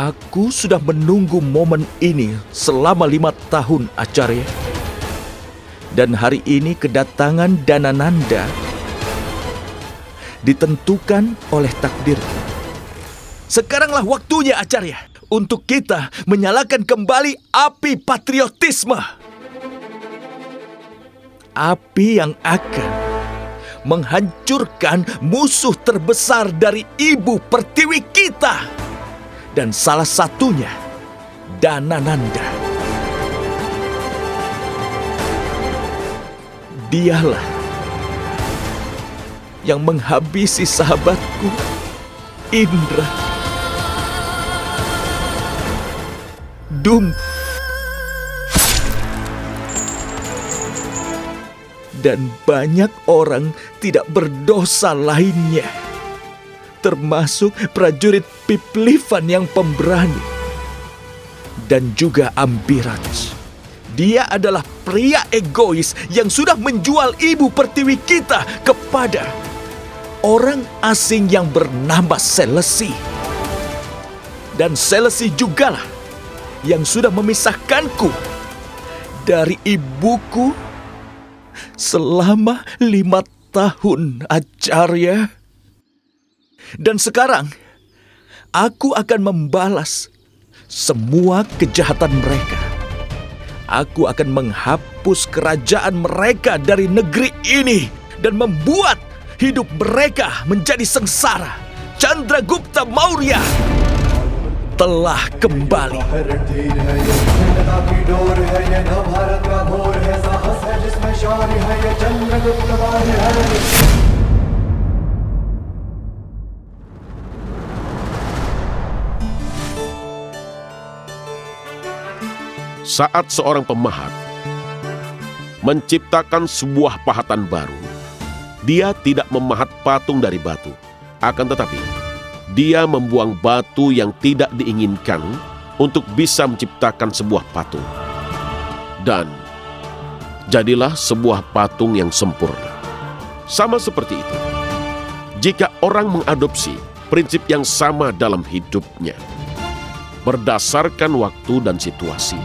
S14: Aku sudah menunggu momen ini selama lima tahun, Acarya. Dan hari ini kedatangan Danananda ditentukan oleh takdir. Sekaranglah waktunya, Acarya, untuk kita menyalakan kembali api patriotisme. Api yang akan menghancurkan musuh terbesar dari ibu pertiwi kita. Dan salah satunya, Danananda. Dialah yang menghabisi sahabatku, Indra. Dum. Dan banyak orang tidak berdosa lainnya. Termasuk prajurit Piplifan yang pemberani. Dan juga Ambiraj. Dia adalah pria egois yang sudah menjual ibu pertiwi kita kepada orang asing yang bernama Selesi. Dan Selesi jugalah yang sudah memisahkanku dari ibuku selama lima tahun, Acarya. Dan sekarang, aku akan membalas semua kejahatan mereka. Aku akan menghapus kerajaan mereka dari negeri ini dan membuat hidup mereka menjadi sengsara. Chandragupta Maurya telah kembali.
S3: Saat seorang pemahat menciptakan sebuah pahatan baru, dia tidak memahat patung dari batu, akan tetapi dia membuang batu yang tidak diinginkan untuk bisa menciptakan sebuah patung. Dan jadilah sebuah patung yang sempurna. Sama seperti itu, jika orang mengadopsi prinsip yang sama dalam hidupnya, berdasarkan waktu dan situasi,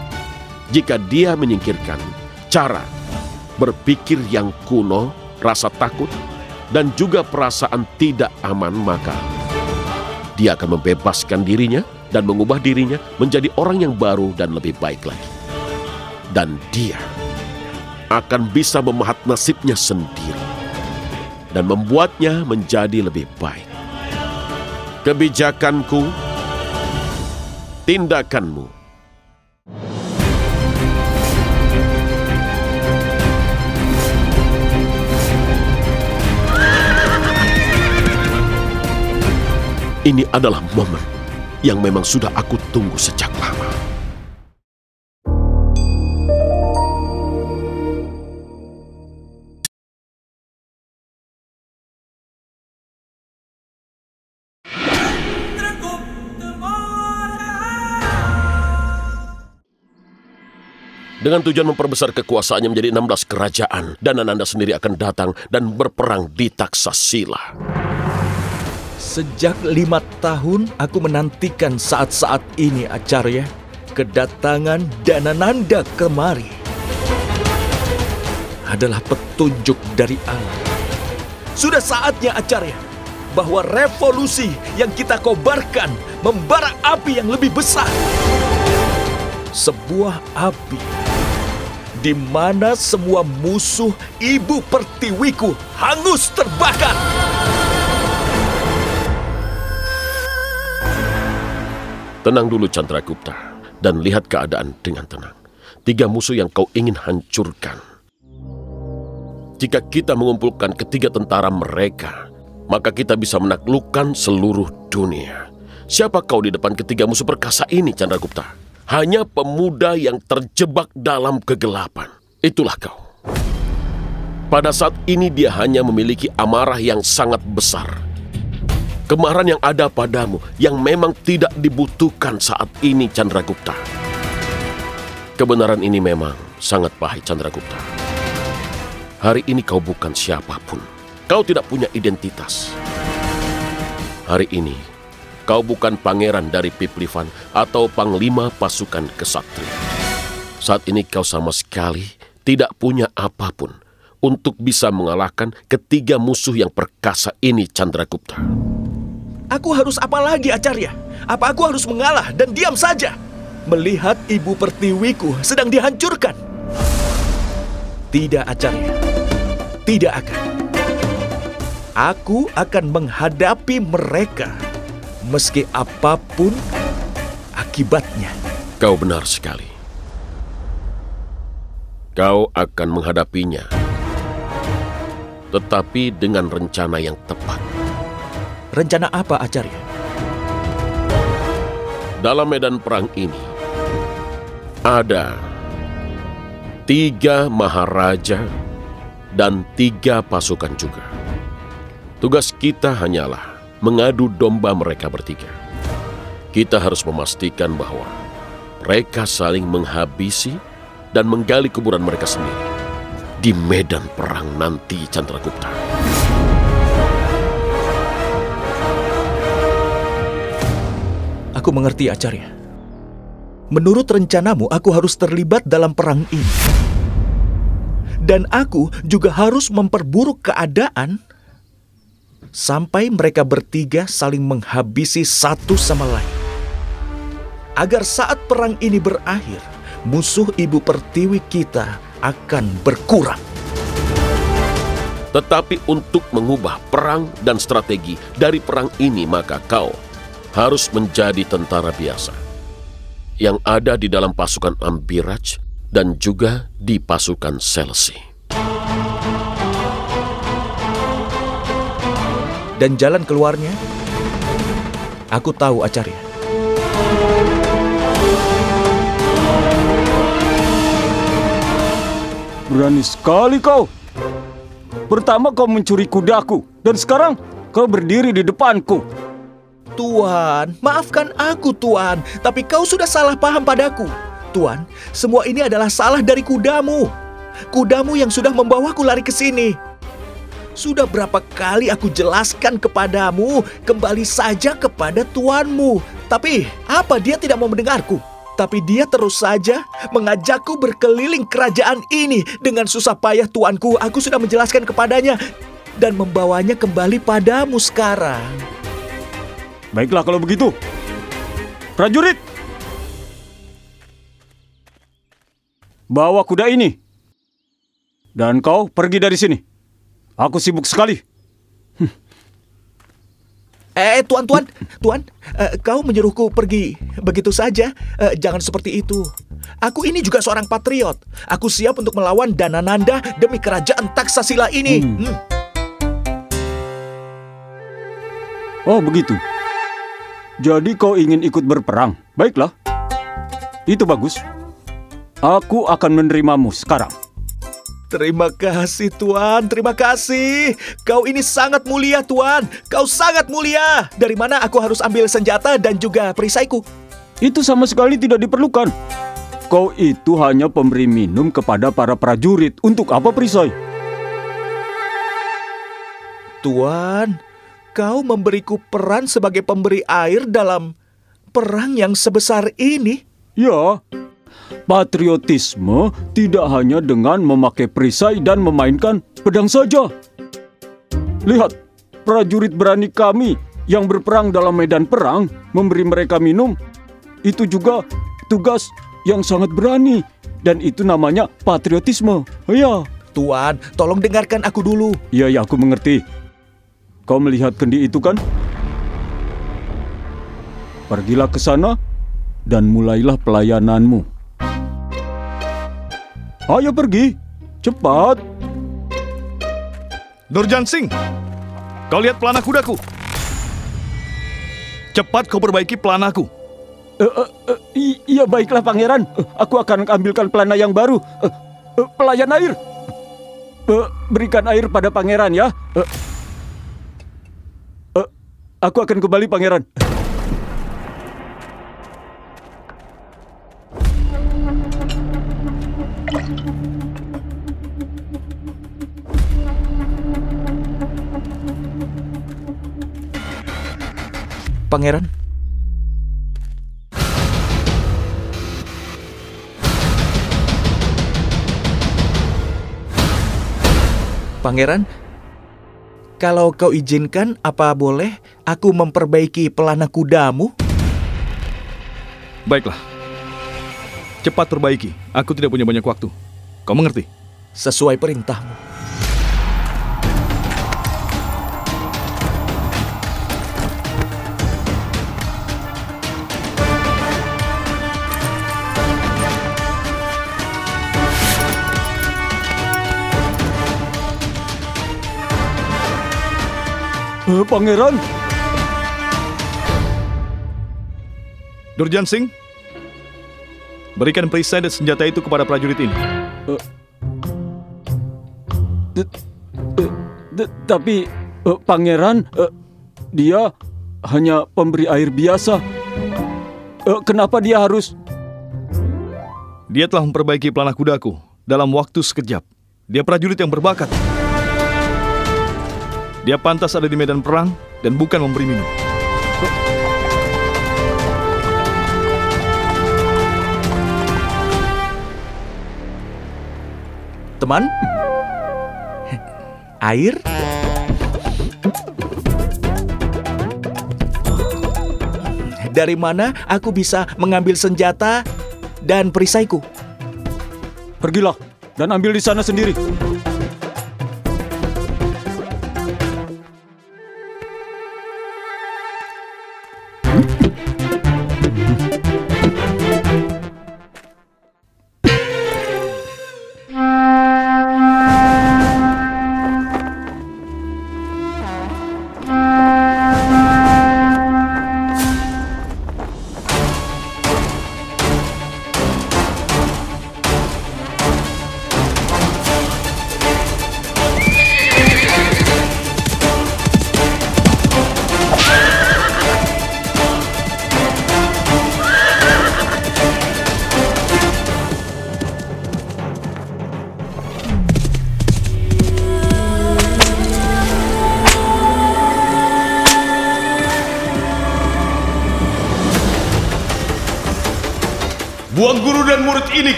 S3: jika dia menyingkirkan cara berpikir yang kuno, rasa takut, dan juga perasaan tidak aman, maka dia akan membebaskan dirinya dan mengubah dirinya menjadi orang yang baru dan lebih baik lagi. Dan dia akan bisa memahat nasibnya sendiri dan membuatnya menjadi lebih baik. Kebijakanku, tindakanmu, Ini adalah momen yang memang sudah aku tunggu sejak lama. Dengan tujuan memperbesar kekuasaannya menjadi 16 kerajaan, dan Ananda sendiri akan datang dan berperang di Taksasila.
S14: Sejak lima tahun aku menantikan saat-saat ini, Acarya. Kedatangan Danananda kemari adalah petunjuk dari Allah. Sudah saatnya, Acarya, bahwa revolusi yang kita kobarkan membara api yang lebih besar. sebuah api di mana semua musuh ibu pertiwiku hangus terbakar.
S3: Tenang dulu Chandragupta dan lihat keadaan dengan tenang. Tiga musuh yang kau ingin hancurkan. Jika kita mengumpulkan ketiga tentara mereka, maka kita bisa menaklukkan seluruh dunia. Siapa kau di depan ketiga musuh perkasa ini, Chandragupta? Hanya pemuda yang terjebak dalam kegelapan. Itulah kau. Pada saat ini dia hanya memiliki amarah yang sangat besar. Kemarahan yang ada padamu yang memang tidak dibutuhkan saat ini Chandragupta. Kebenaran ini memang sangat pahit Chandragupta. Hari ini kau bukan siapa pun. Kau tidak punya identitas. Hari ini kau bukan pangeran dari Piplivan atau panglima pasukan kesatria. Saat ini kau sama sekali tidak punya apa pun untuk bisa mengalahkan ketiga musuh yang perkasa ini Chandragupta.
S14: Aku harus apa lagi, Acarya? Apa aku harus mengalah dan diam saja? Melihat ibu pertiwiku sedang dihancurkan. Tidak, Acarya. Tidak akan. Aku akan menghadapi mereka meski apa pun akibatnya.
S3: Kau benar sekali. Kau akan menghadapinya, tetapi dengan rencana yang tepat.
S14: Rencana apa, Acarya?
S3: Dalam medan perang ini, ada tiga maharaja dan tiga pasukan juga. Tugas kita hanyalah mengadu domba mereka bertiga. Kita harus memastikan bahwa mereka saling menghabisi dan menggali kuburan mereka sendiri di medan perang nanti Chandragupta.
S14: Aku mengerti, Acarya. Menurut rencanamu, aku harus terlibat dalam perang ini. Dan aku juga harus memperburuk keadaan sampai mereka bertiga saling menghabisi satu sama lain. Agar saat perang ini berakhir, musuh ibu pertiwi kita akan berkurang.
S3: Tetapi untuk mengubah perang dan strategi dari perang ini, maka kau harus menjadi tentara biasa yang ada di dalam pasukan Ambiraj dan juga di pasukan Selsi.
S14: Dan jalan keluarnya, aku tahu Acarya.
S9: Berani sekali kau. Pertama kau mencuri kudaku, dan sekarang kau berdiri di depanku.
S14: Tuan, maafkan aku Tuan, tapi kau sudah salah paham padaku. Tuan, semua ini adalah salah dari kudamu. Kudamu yang sudah membawaku lari ke sini. Sudah berapa kali aku jelaskan kepadamu, kembali saja kepada tuanmu. Tapi apa dia tidak mau mendengarku? Tapi dia terus saja mengajakku berkeliling kerajaan ini dengan susah payah tuanku. Aku sudah menjelaskan kepadanya dan membawanya kembali padamu sekarang.
S9: Baiklah kalau begitu. Prajurit! Bawa kuda ini. Dan kau pergi dari sini. Aku sibuk sekali.
S14: Eh, tuan, tuan, tuan, uh, kau menyuruhku pergi begitu saja. Uh, jangan seperti itu. Aku ini juga seorang patriot. Aku siap untuk melawan Danananda demi kerajaan Taksasila ini. Hmm. Hmm.
S9: Oh, begitu. Jadi kau ingin ikut berperang? Baiklah. Itu bagus. Aku akan menerimamu sekarang.
S14: Terima kasih Tuan, terima kasih. Kau ini sangat mulia Tuan, kau sangat mulia. Dari mana aku harus ambil senjata dan juga perisaiku?
S9: Itu sama sekali tidak diperlukan. Kau itu hanya pemberi minum kepada para prajurit. Untuk apa perisai?
S14: Tuan, kau memberiku peran sebagai pemberi air dalam perang yang sebesar ini?
S9: Ya, Patriotisme tidak hanya dengan memakai perisai dan memainkan pedang saja. Lihat, prajurit berani kami yang berperang dalam medan perang memberi mereka minum. Itu juga tugas yang sangat berani. Dan itu namanya patriotisme. Ya.
S14: Tuan, tolong dengarkan aku dulu.
S9: Iya, ya, aku mengerti. Kau melihat kendi itu kan? Pergilah ke sana dan mulailah pelayananmu. Ayo pergi, cepat.
S12: Nurjan Singh, kau lihat pelana kudaku. Cepat kau perbaiki pelanaku.
S9: Uh, uh, uh, iya baiklah pangeran, uh, aku akan ambilkan pelana yang baru. Uh, uh, pelayan air, uh, berikan air pada pangeran ya. Uh, aku akan kembali pangeran.
S14: Pangeran? Pangeran, kalau kau izinkan, apa boleh aku memperbaiki pelana kudamu?
S12: Baiklah. Cepat perbaiki. Aku tidak punya banyak waktu. Kau mengerti?
S14: Sesuai perintahmu.
S9: Uh, pangeran?
S12: Durjan Singh, berikan perisai dan senjata itu kepada prajurit ini.
S9: Uh, tapi, uh, pangeran, uh, dia hanya pemberi air biasa. Uh, kenapa dia harus...
S12: Dia telah memperbaiki pelana kudaku dalam waktu sekejap. Dia prajurit yang berbakat. Dia pantas ada di medan perang dan bukan memberi minum.
S14: Teman? Air? Dari mana aku bisa mengambil senjata dan perisaiku?
S9: Pergilah dan ambil di sana sendiri.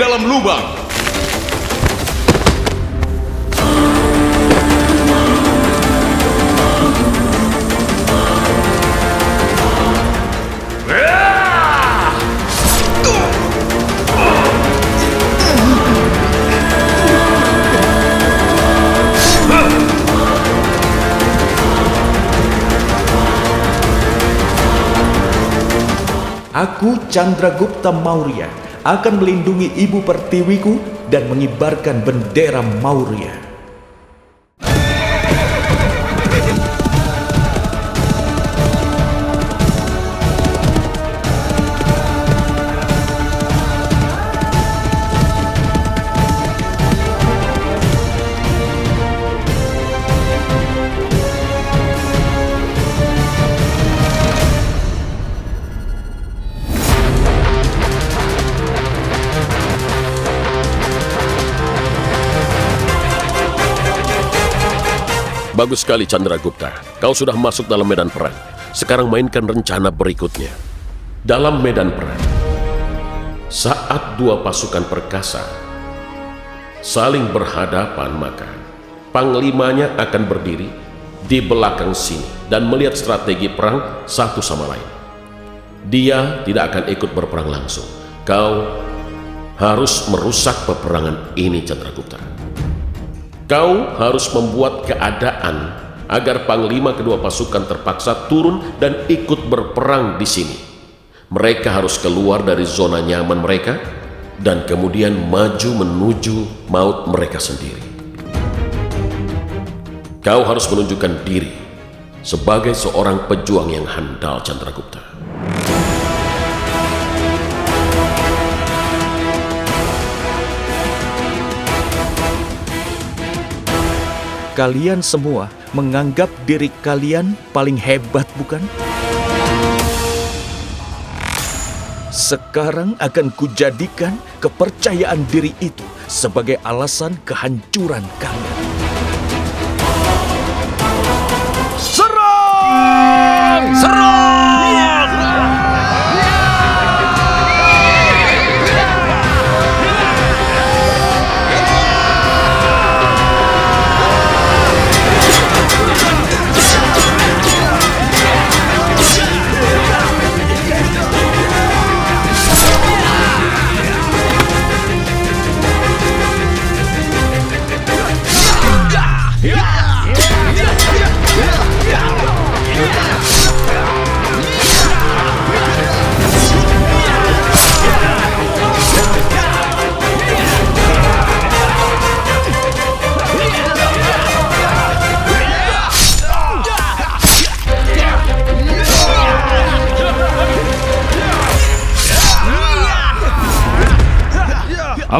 S3: Dalam lubang.
S14: Aku Chandragupta Maurya akan melindungi ibu pertiwiku dan mengibarkan bendera Maurya.
S3: Bagus sekali Chandragupta. Kau sudah masuk dalam medan perang. Sekarang mainkan rencana berikutnya. Dalam medan perang, saat dua pasukan perkasa saling berhadapan maka panglimanya akan berdiri di belakang sini dan melihat strategi perang satu sama lain. Dia tidak akan ikut berperang langsung. Kau harus merusak peperangan ini Chandragupta. Kau harus membuat keadaan agar panglima kedua pasukan terpaksa turun dan ikut berperang di sini. Mereka harus keluar dari zona nyaman mereka dan kemudian maju menuju maut mereka sendiri. Kau harus menunjukkan diri sebagai seorang pejuang yang handal Chandragupta.
S14: Kalian semua menganggap diri kalian paling hebat, bukan? Sekarang akan kujadikan kepercayaan diri itu sebagai alasan kehancuran kalian.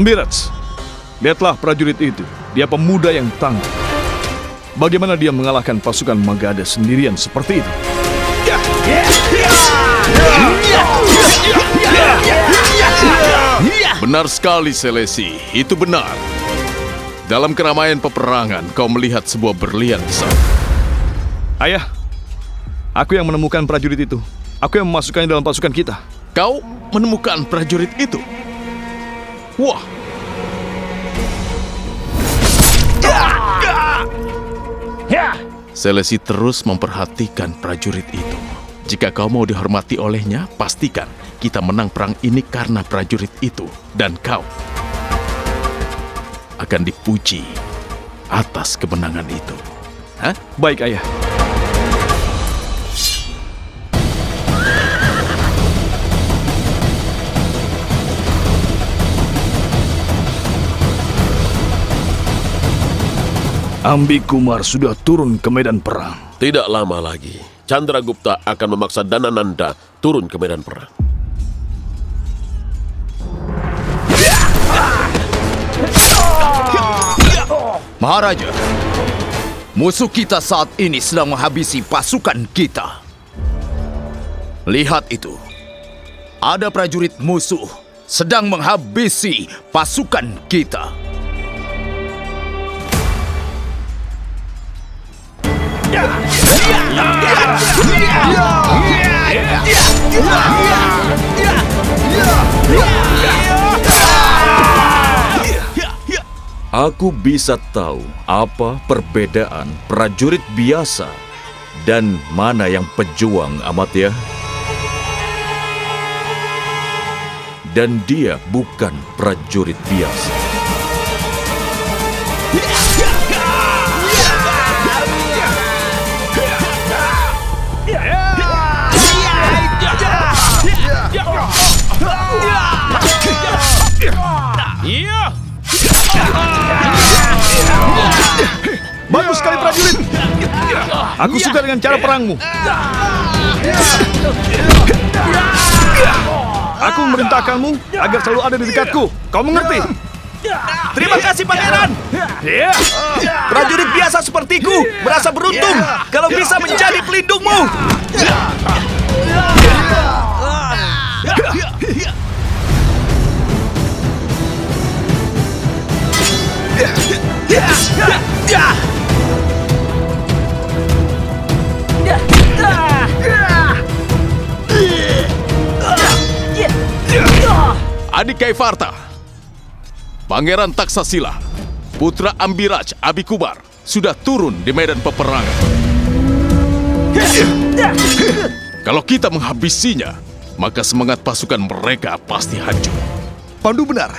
S11: Ambirats, lihatlah prajurit itu. Dia pemuda yang tangguh. Bagaimana dia mengalahkan pasukan Magadha sendirian seperti itu? Benar sekali, Selesi. Itu benar. Dalam keramaian peperangan, kau melihat sebuah berlian besar. Ayah, aku yang menemukan prajurit itu. Aku yang memasukkannya dalam pasukan kita. Kau menemukan prajurit itu? Wah, Selesi terus memperhatikan prajurit itu. Jika kau mau dihormati olehnya, pastikan kita menang perang ini karena prajurit itu. Dan kau akan dipuji atas kemenangan itu. Hah? Baik, Ayah. Ambi Kumar sudah turun ke medan perang.
S3: Tidak lama lagi, Chandragupta akan memaksa Danananda turun ke medan perang.
S7: Maharaja, musuh kita saat ini sedang menghabisi pasukan kita. Lihat itu. Ada prajurit musuh sedang menghabisi pasukan kita.
S15: Aku bisa tahu apa perbedaan prajurit biasa dan mana yang pejuang, Amatya. Dan dia bukan prajurit biasa.
S11: Prajurit. Aku suka dengan cara perangmu. Aku memerintahkanmu agar selalu ada di dekatku. Kau mengerti?
S14: Terima kasih pangeran. Prajurit biasa sepertiku merasa beruntung kalau bisa menjadi pelindungmu.
S11: Adik Kaifarta, Pangeran Taksasila, Putra Ambiraj Abikubar sudah turun di medan peperangan. Kalau kita menghabisinya, maka semangat pasukan mereka pasti hancur.
S8: Pandu benar.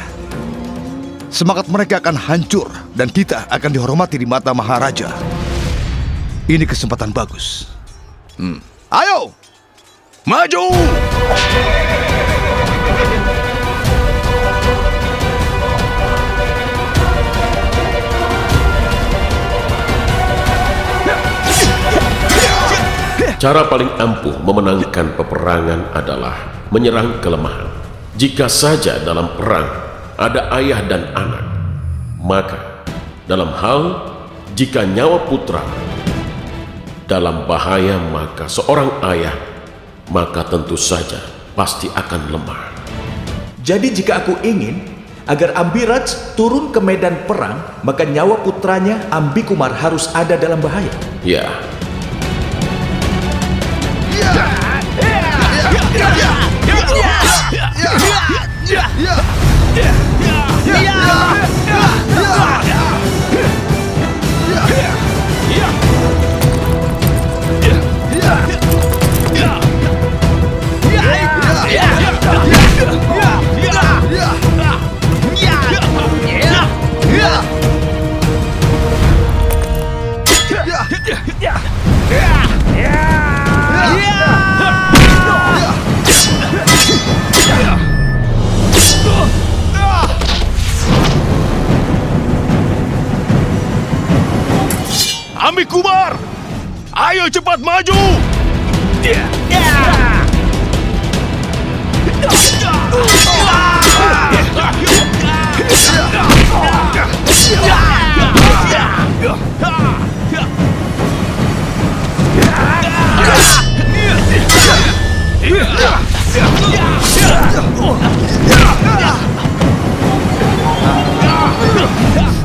S8: Semangat mereka akan hancur dan kita akan dihormati di mata Maharaja. Ini kesempatan bagus. Hmm. Ayo, maju!
S3: Cara paling ampuh memenangkan peperangan adalah menyerang kelemahan. Jika saja dalam perang ada ayah dan anak, maka dalam hal jika nyawa putra dalam bahaya maka seorang ayah maka tentu saja pasti akan lemah.
S14: Jadi jika aku ingin agar Ambiraj turun ke medan perang, maka nyawa putranya Ambikumar harus ada dalam bahaya.
S3: Ya,
S11: Amik Kumar! Ayo cepat maju!
S14: Pangeran,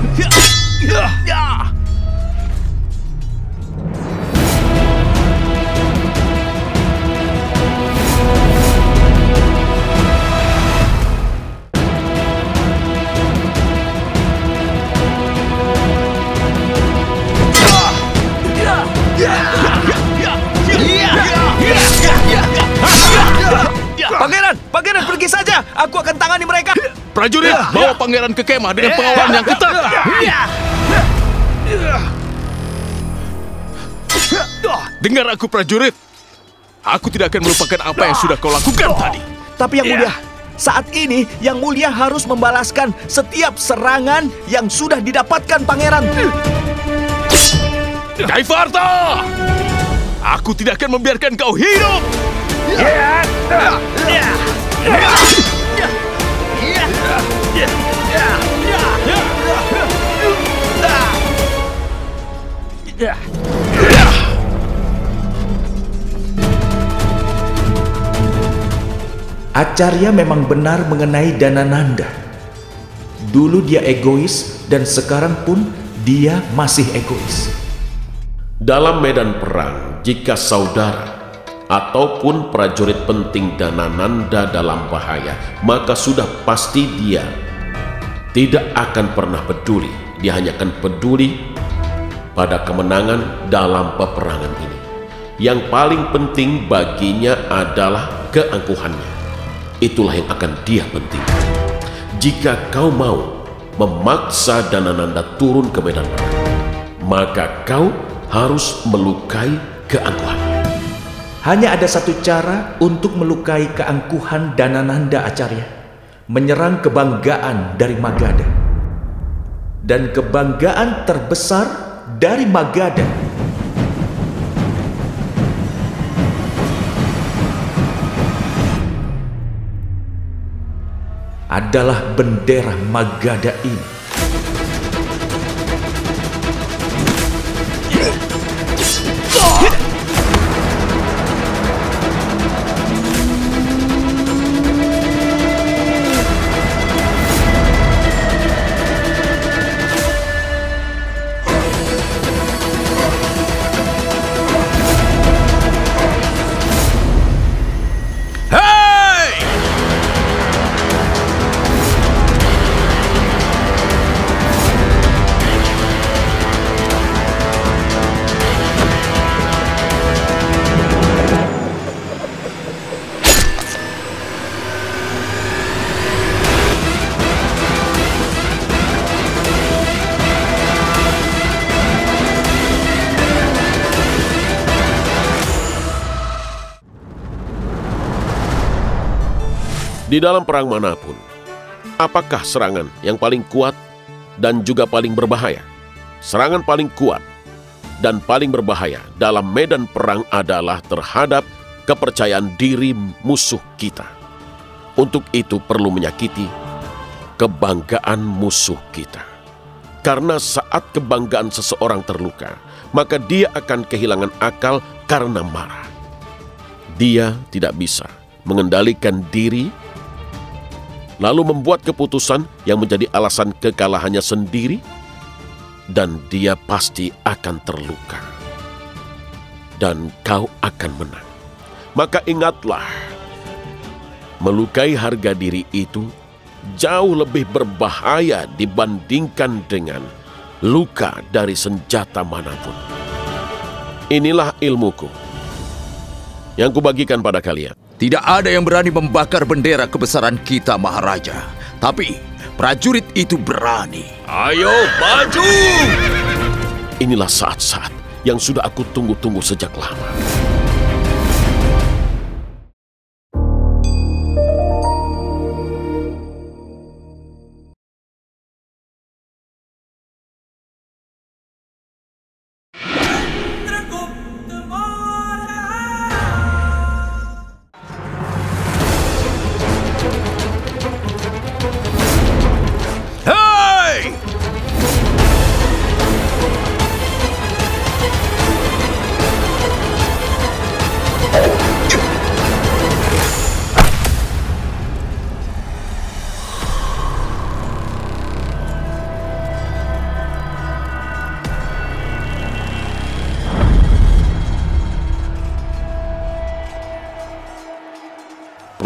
S11: Prajurit, bawa pangeran ke kemah dengan pengawalan yang ketat. Dengar aku prajurit. Aku tidak akan melupakan apa yang sudah kau lakukan tadi.
S14: Tapi yang mulia, saat ini yang mulia harus membalaskan setiap serangan yang sudah didapatkan pangeran.
S11: Daivarta! Aku tidak akan membiarkan kau hidup!
S14: Acarya memang benar mengenai Danananda. Dulu dia egois dan sekarang pun dia masih egois.
S3: dalam medan perang jika saudara ataupun prajurit penting Danananda dalam bahaya, maka sudah pasti dia tidak akan pernah peduli. Dia hanya akan peduli pada kemenangan dalam peperangan ini. Yang paling penting baginya adalah keangkuhannya. Itulah yang akan dia pentingkan. Jika kau mau memaksa Danananda turun ke medan perang, maka kau harus melukai keangkuhannya.
S14: Hanya ada satu cara untuk melukai keangkuhan Danananda Acarya. Menyerang kebanggaan dari Magadha. Dan kebanggaan terbesar dari Magadha adalah bendera Magadha ini.
S3: Di dalam perang mana pun, apakah serangan yang paling kuat dan juga paling berbahaya? Serangan paling kuat dan paling berbahaya dalam medan perang adalah terhadap kepercayaan diri musuh kita. Untuk itu perlu menyakiti kebanggaan musuh kita. Karena saat kebanggaan seseorang terluka, maka dia akan kehilangan akal karena marah. Dia tidak bisa mengendalikan diri, lalu membuat keputusan yang menjadi alasan kekalahannya sendiri, dan dia pasti akan terluka. Dan kau akan menang. Maka ingatlah, melukai harga diri itu jauh lebih berbahaya dibandingkan dengan luka dari senjata mana pun. Inilah ilmuku yang kubagikan pada kalian.
S7: Tidak ada yang berani membakar bendera kebesaran kita, Maharaja. Tapi prajurit itu berani.
S4: Ayo maju!
S3: Inilah saat-saat yang sudah aku tunggu-tunggu sejak lama.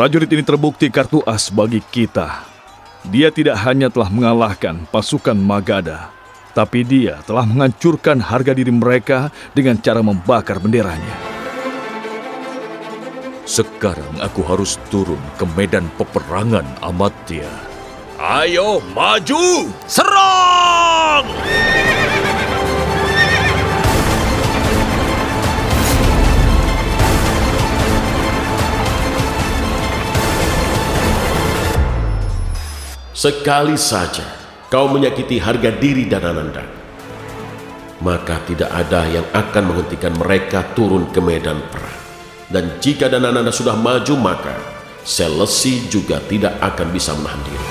S12: Prajurit ini terbukti kartu as bagi kita. Dia tidak hanya telah mengalahkan pasukan Magada, tapi dia telah menghancurkan harga diri mereka dengan cara membakar benderanya.
S4: Sekarang aku harus turun ke medan peperangan Amatya. Ayo maju!
S7: Serang!
S3: Sekali saja kau menyakiti harga diri Danananda, maka tidak ada yang akan menghentikan mereka turun ke medan perang. Dan jika Danananda sudah maju, maka Selesi juga tidak akan bisa menahan diri.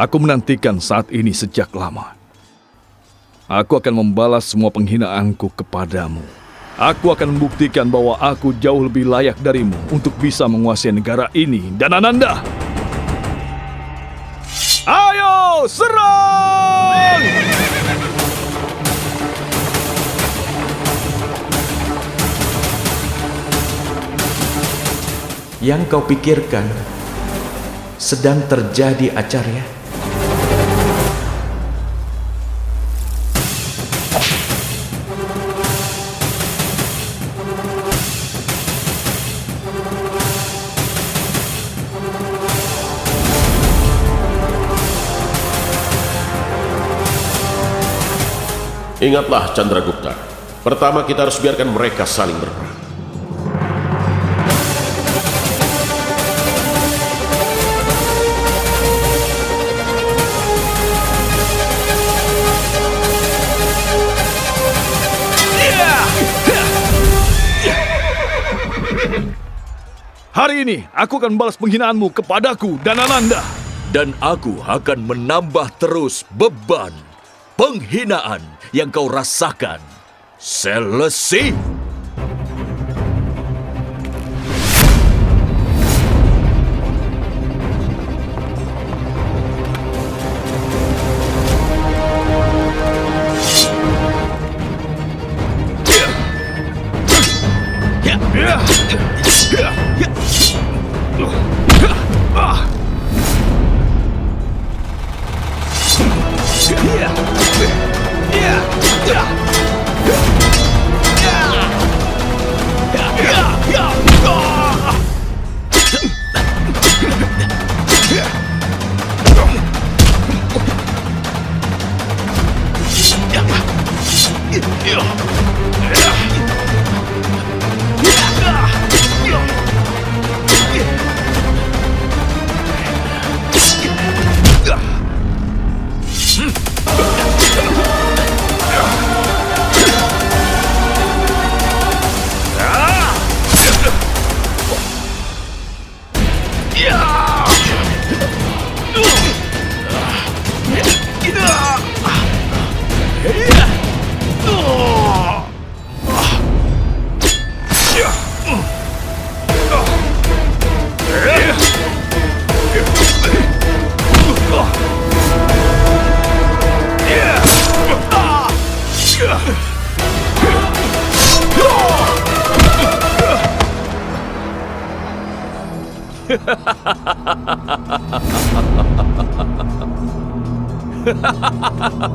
S12: Aku menantikan saat ini sejak lama. Aku akan membalas semua penghinaanku kepadamu. Aku akan membuktikan bahwa aku jauh lebih layak darimu untuk bisa menguasai negara ini dan Ananda. Ayo, serang!
S14: Yang kau pikirkan sedang terjadi acarya.
S3: Ingatlah Chandragupta, pertama kita harus biarkan mereka saling berperang.
S12: Hari ini aku akan membalas penghinaanmu kepadaku dan Ananda.
S4: Dan aku akan menambah terus beban penghinaan yang kau rasakan. Selesi!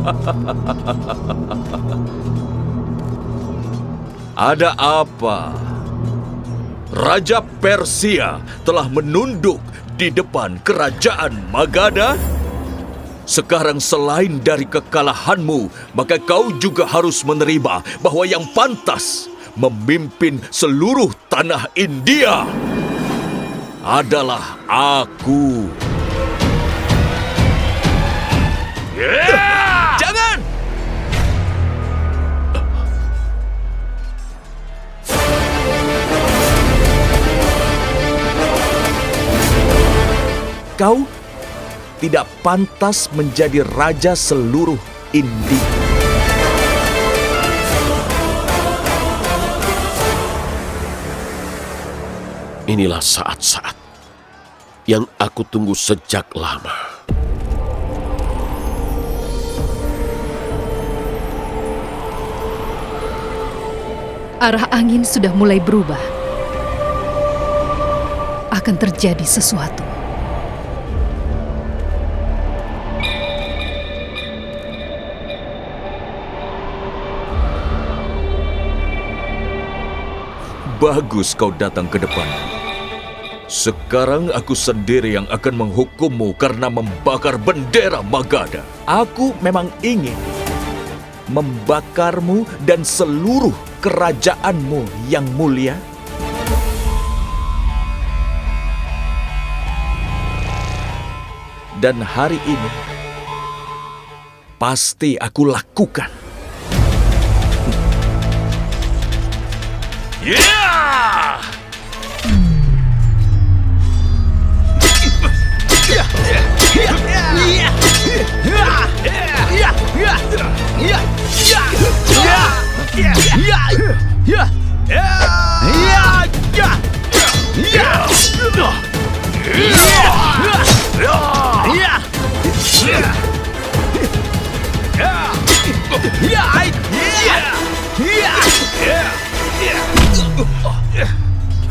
S4: Ada apa? Raja Persia telah menunduk di depan kerajaan Magadha? Sekarang selain dari kekalahanmu, maka kau juga harus menerima bahwa yang pantas memimpin seluruh tanah India adalah aku. Yeah!
S14: Kau tidak pantas menjadi raja seluruh India.
S3: Inilah saat-saat yang aku tunggu sejak lama.
S1: Arah angin sudah mulai berubah. Akan terjadi sesuatu.
S4: Bagus kau datang ke depan. Sekarang aku sendiri yang akan menghukummu karena membakar bendera Magadha.
S14: Aku memang ingin membakarmu dan seluruh kerajaanmu yang mulia. Dan hari ini pasti aku lakukan.
S4: Yeah! Yeah!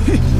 S4: Yeah!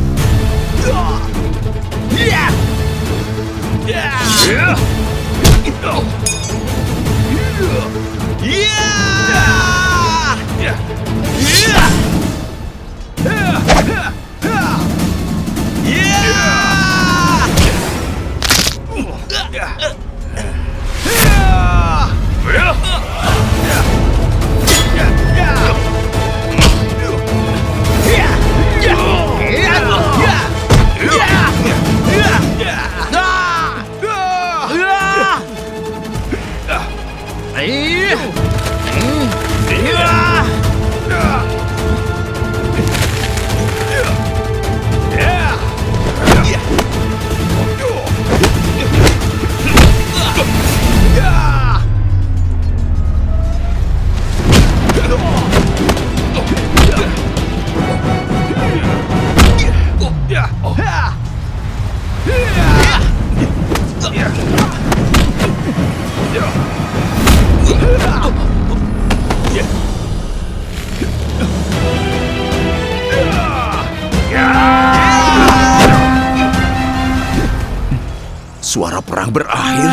S7: suara perang berakhir.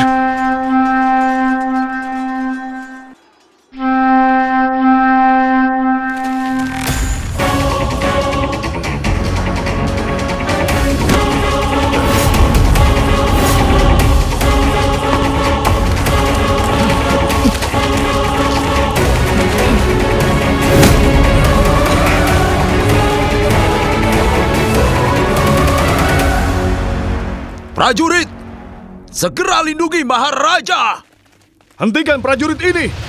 S7: Prajurit, segera lindungi Maharaja!
S12: Hentikan prajurit ini!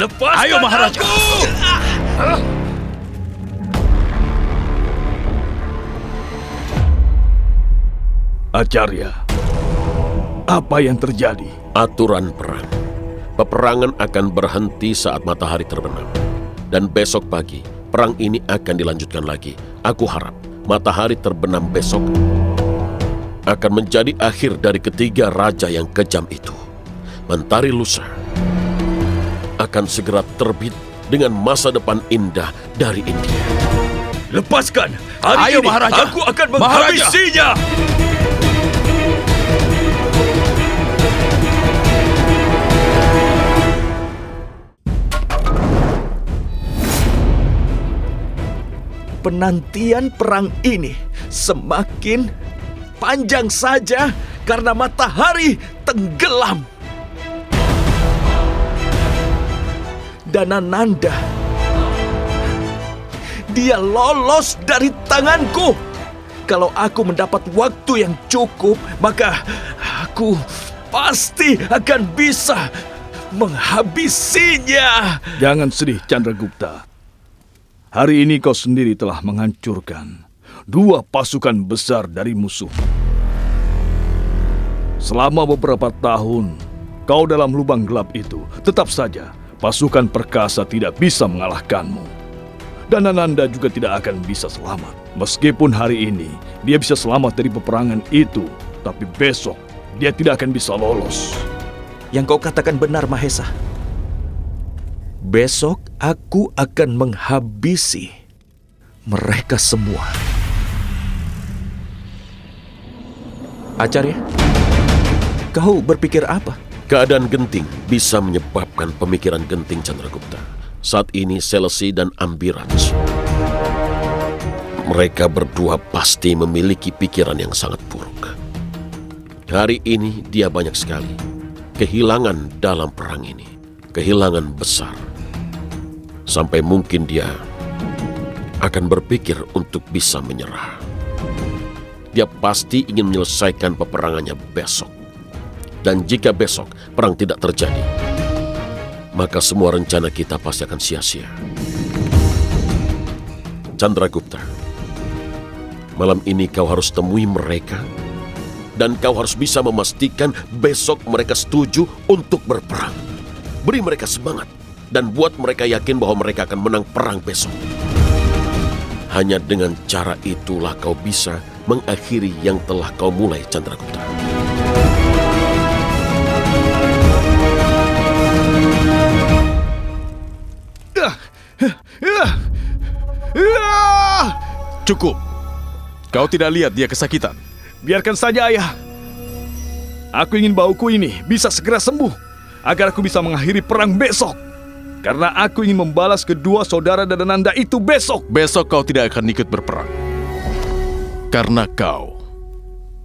S7: Lepaskan
S12: Ayo, Maharaja.
S7: aku!
S12: Acarya, apa yang terjadi?
S3: Aturan perang. Peperangan akan berhenti saat matahari terbenam. Dan besok pagi, perang ini akan dilanjutkan lagi. Aku harap matahari terbenam besok akan menjadi akhir dari ketiga raja yang kejam itu. Mentari Lusa akan segera terbit dengan masa depan indah dari India.
S7: Lepaskan! Hari
S12: Ayo,
S7: ini
S12: Maharaja.
S7: aku akan
S12: Maharaja.
S7: menghabisinya!
S14: Penantian perang ini semakin panjang saja karena matahari tenggelam. Danananda, dia lolos dari tanganku. Kalau aku mendapat waktu yang cukup, maka aku pasti akan bisa menghabisinya.
S12: Jangan sedih, Chandragupta. Hari ini kau sendiri telah menghancurkan dua pasukan besar dari musuh. Selama beberapa tahun, kau dalam lubang gelap itu, tetap saja pasukan perkasa tidak bisa mengalahkanmu. Dan Ananda juga tidak akan bisa selamat. Meskipun hari ini dia bisa selamat dari peperangan itu, tapi besok dia tidak akan bisa lolos.
S14: Yang kau katakan benar, Mahesa. Besok aku akan menghabisi mereka semua. Acarya, kau berpikir apa?
S3: Keadaan genting bisa menyebabkan pemikiran genting Chandragupta. Saat ini Selesi dan Ambiraj. Mereka berdua pasti memiliki pikiran yang sangat buruk. Hari ini dia banyak sekali kehilangan dalam perang ini. Kehilangan besar. Sampai mungkin dia akan berpikir untuk bisa menyerah. Dia pasti ingin menyelesaikan peperangannya besok. Dan jika besok perang tidak terjadi, maka semua rencana kita pasti akan sia-sia. Chandragupta, malam ini kau harus temui mereka dan kau harus bisa memastikan besok mereka setuju untuk berperang. Beri mereka semangat dan buat mereka yakin bahwa mereka akan menang perang besok. Hanya dengan cara itulah kau bisa mengakhiri yang telah kau mulai Chandragupta.
S12: Cukup. Kau tidak lihat dia kesakitan. Biarkan saja, Ayah. Aku ingin bauku ini bisa segera sembuh agar aku bisa mengakhiri perang besok. Karena aku ingin membalas kedua saudara Dadananda itu besok.
S11: Besok kau tidak akan ikut berperang. Karena kau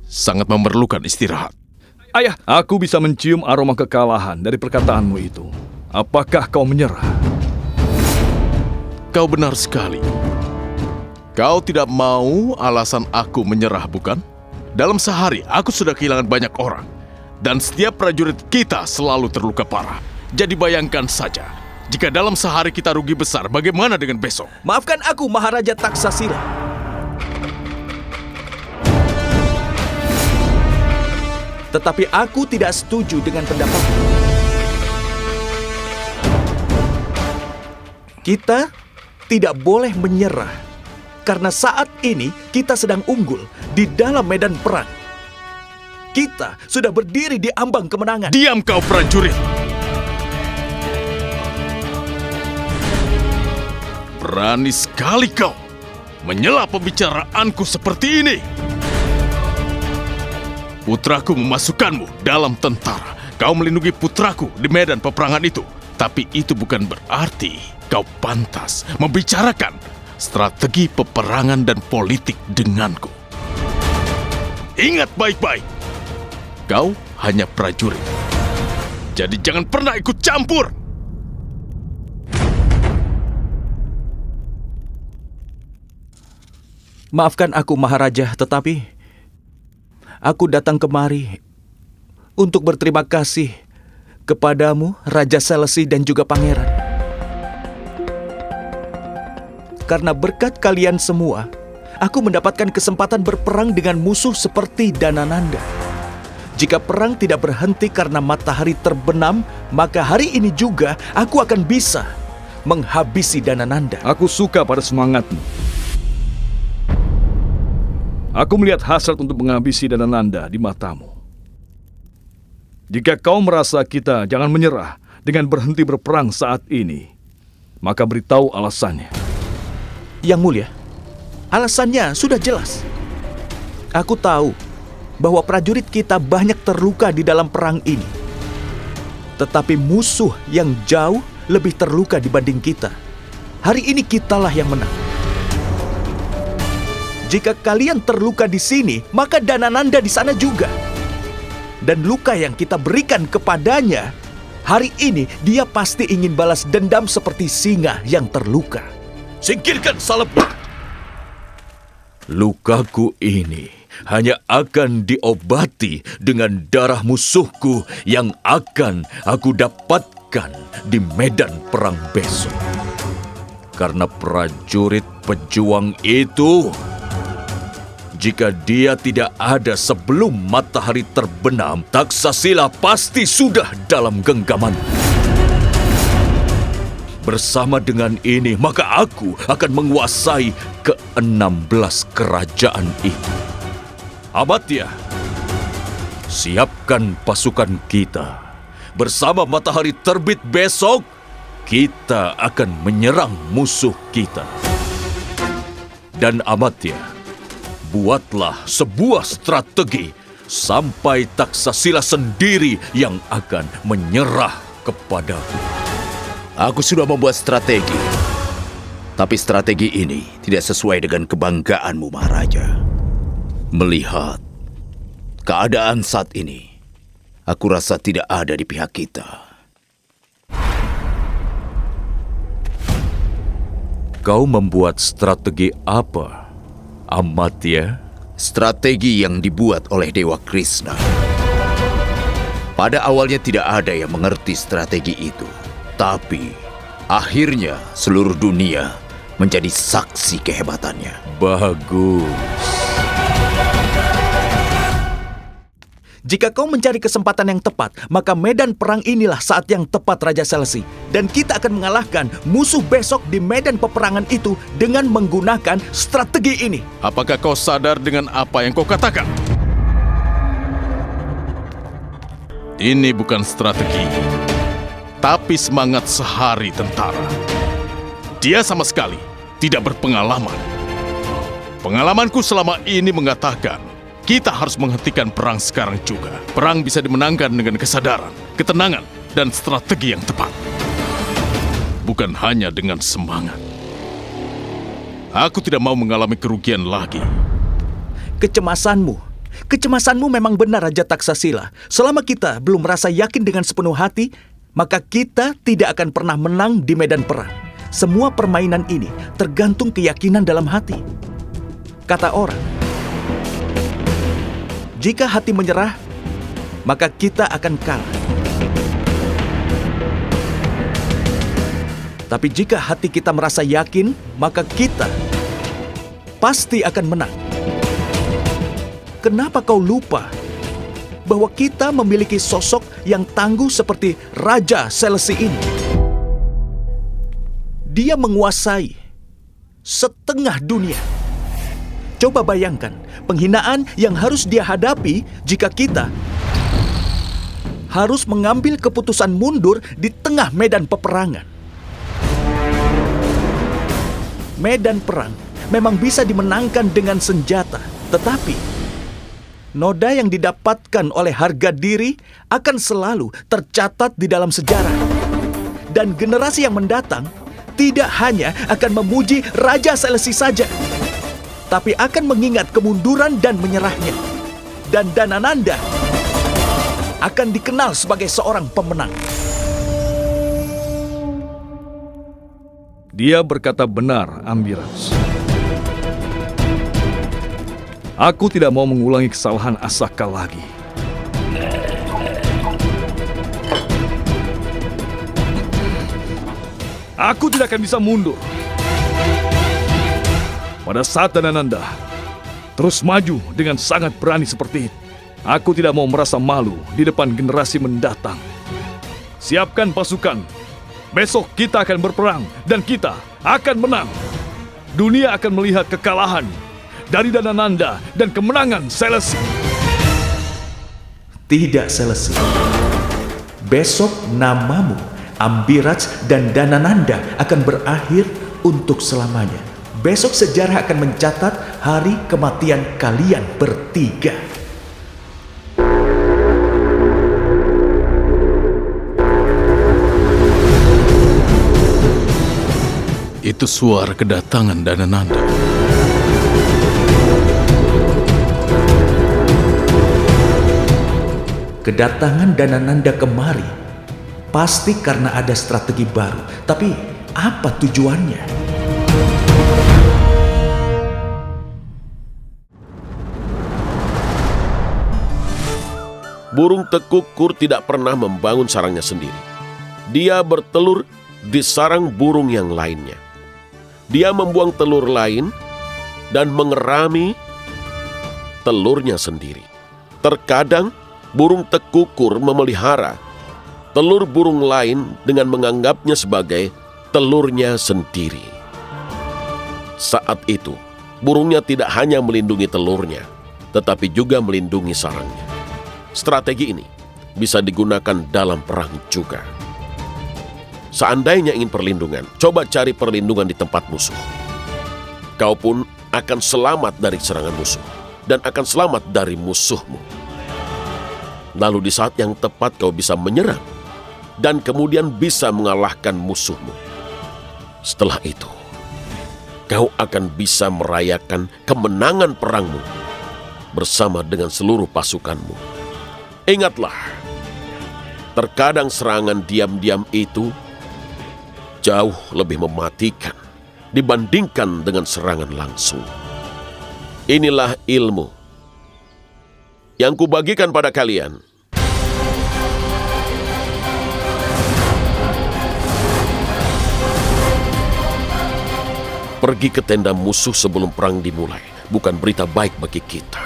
S11: sangat memerlukan istirahat.
S12: Ayah, aku bisa mencium aroma kekalahan dari perkataanmu itu. Apakah kau menyerah?
S11: Kau benar sekali. Kau tidak mau alasan aku menyerah, bukan? Dalam sehari, aku sudah kehilangan banyak orang. Dan setiap prajurit kita selalu terluka parah. Jadi bayangkan saja, jika dalam sehari kita rugi besar, bagaimana dengan besok?
S14: Maafkan aku, Maharaja Taksasila. Tetapi aku tidak setuju dengan pendapatmu. Kita tidak boleh menyerah karena saat ini kita sedang unggul di dalam medan perang. Kita sudah berdiri di ambang kemenangan.
S11: Diam kau prajurit! Berani sekali kau menyela pembicaraanku seperti ini. Putraku memasukkanmu dalam tentara. Kau melindungi putraku di medan peperangan itu.
S16: Tapi itu bukan berarti kau pantas membicarakan strategi peperangan dan politik denganku. Ingat baik-baik, kau hanya prajurit. Jadi jangan pernah ikut campur.
S14: Maafkan aku Maharaja, tetapi aku datang kemari untuk berterima kasih kepadamu, Raja Selesi dan juga Pangeran. Karena berkat kalian semua, aku mendapatkan kesempatan berperang dengan musuh seperti Danananda. Jika perang tidak berhenti karena matahari terbenam, maka hari ini juga aku akan bisa menghabisi Danananda.
S12: Aku suka pada semangatmu. Aku melihat hasrat untuk menghabisi Danananda di matamu. Jika kau merasa kita jangan menyerah dengan berhenti berperang saat ini, maka beritahu alasannya.
S14: Yang mulia, alasannya sudah jelas. Aku tahu bahwa prajurit kita banyak terluka di dalam perang ini. Tetapi musuh yang jauh lebih terluka dibanding kita. Hari ini kitalah yang menang. Jika kalian terluka di sini, maka Danananda di sana juga. Dan luka yang kita berikan kepadanya, hari ini dia pasti ingin balas dendam seperti singa yang terluka.
S4: Singkirkan salep. Lukaku ini hanya akan diobati dengan darah musuhku yang akan aku dapatkan di medan perang besok. Karena prajurit pejuang itu jika dia tidak ada sebelum matahari terbenam, Taksasila pasti sudah dalam genggaman. Bersama dengan ini, maka aku akan menguasai ke-16 kerajaan itu. Amatya, siapkan pasukan kita. Bersama matahari terbit besok, kita akan menyerang musuh kita. Dan Amatya, buatlah sebuah strategi sampai Taksasila sendiri yang akan menyerah kepadaku.
S7: Aku sudah membuat strategi. Tapi strategi ini tidak sesuai dengan kebanggaanmu, Maharaja. Melihat keadaan saat ini, aku rasa tidak ada di pihak kita.
S4: Kau membuat strategi apa, Amatya?
S7: Strategi yang dibuat oleh Dewa Krishna. Pada awalnya tidak ada yang mengerti strategi itu. Tapi akhirnya seluruh dunia menjadi saksi kehebatannya.
S4: Bagus.
S14: Jika kau mencari kesempatan yang tepat, maka medan perang inilah saat yang tepat Raja Selesi. Dan kita akan mengalahkan musuh besok di medan peperangan itu dengan menggunakan strategi ini.
S16: Apakah kau sadar dengan apa yang kau katakan? Ini bukan strategi, tapi semangat sehari tentara. Dia sama sekali tidak berpengalaman. Pengalamanku selama ini mengatakan kita harus menghentikan perang sekarang juga. Perang bisa dimenangkan dengan kesadaran, ketenangan, dan strategi yang tepat. Bukan hanya dengan semangat. Aku tidak mau mengalami kerugian lagi.
S14: Kecemasanmu, kecemasanmu memang benar Raja Taksasila. Selama kita belum merasa yakin dengan sepenuh hati, maka kita tidak akan pernah menang di medan perang. Semua permainan ini tergantung keyakinan dalam hati. Kata orang, jika hati menyerah, maka kita akan kalah. Tapi jika hati kita merasa yakin, maka kita pasti akan menang. Kenapa kau lupa bahwa kita memiliki sosok yang tangguh seperti Raja Selesi ini? Dia menguasai setengah dunia. Coba bayangkan penghinaan yang harus dia hadapi jika kita harus mengambil keputusan mundur di tengah medan peperangan. Medan perang memang bisa dimenangkan dengan senjata, tetapi noda yang didapatkan oleh harga diri akan selalu tercatat di dalam sejarah. dan generasi yang mendatang tidak hanya akan memuji Raja Selesi saja, tapi akan mengingat kemunduran dan menyerahnya. Dan Danananda akan dikenal sebagai seorang pemenang.
S12: Dia berkata benar, Ambiraj. Aku tidak mau mengulangi kesalahan Asaka lagi. Aku tidak akan bisa mundur. Pada saat Danananda terus maju dengan sangat berani seperti itu, aku tidak mau merasa malu di depan generasi mendatang. Siapkan pasukan. Besok kita akan berperang dan kita akan menang. Dunia akan melihat kekalahan dari Danananda dan kemenangan Selesi.
S17: Tidak Selesi. Besok namamu, Ambiraj dan Danananda akan berakhir untuk selamanya. Besok sejarah akan mencatat hari kematian kalian bertiga.
S16: Itu suara kedatangan Danananda.
S17: Kedatangan Danananda kemari pasti karena ada strategi baru. Tapi apa tujuannya?
S3: Burung tekukur tidak pernah membangun sarangnya sendiri. Dia bertelur di sarang burung yang lainnya. Dia membuang telur lain dan mengerami telurnya sendiri. Terkadang burung tekukur memelihara telur burung lain dengan menganggapnya sebagai telurnya sendiri. Saat itu, burungnya tidak hanya melindungi telurnya, tetapi juga melindungi sarangnya. Strategi ini bisa digunakan dalam perang juga. Seandainya ingin perlindungan, coba cari perlindungan di tempat musuh. Kau pun akan selamat dari serangan musuh dan akan selamat dari musuhmu. Lalu di saat yang tepat kau bisa menyerang dan kemudian bisa mengalahkan musuhmu. Setelah itu, kau akan bisa merayakan kemenangan perangmu bersama dengan seluruh pasukanmu. Ingatlah, terkadang serangan diam-diam itu jauh lebih mematikan dibandingkan dengan serangan langsung. Inilah ilmu yang kubagikan pada kalian. Pergi ke tenda musuh sebelum perang dimulai, bukan berita baik bagi kita.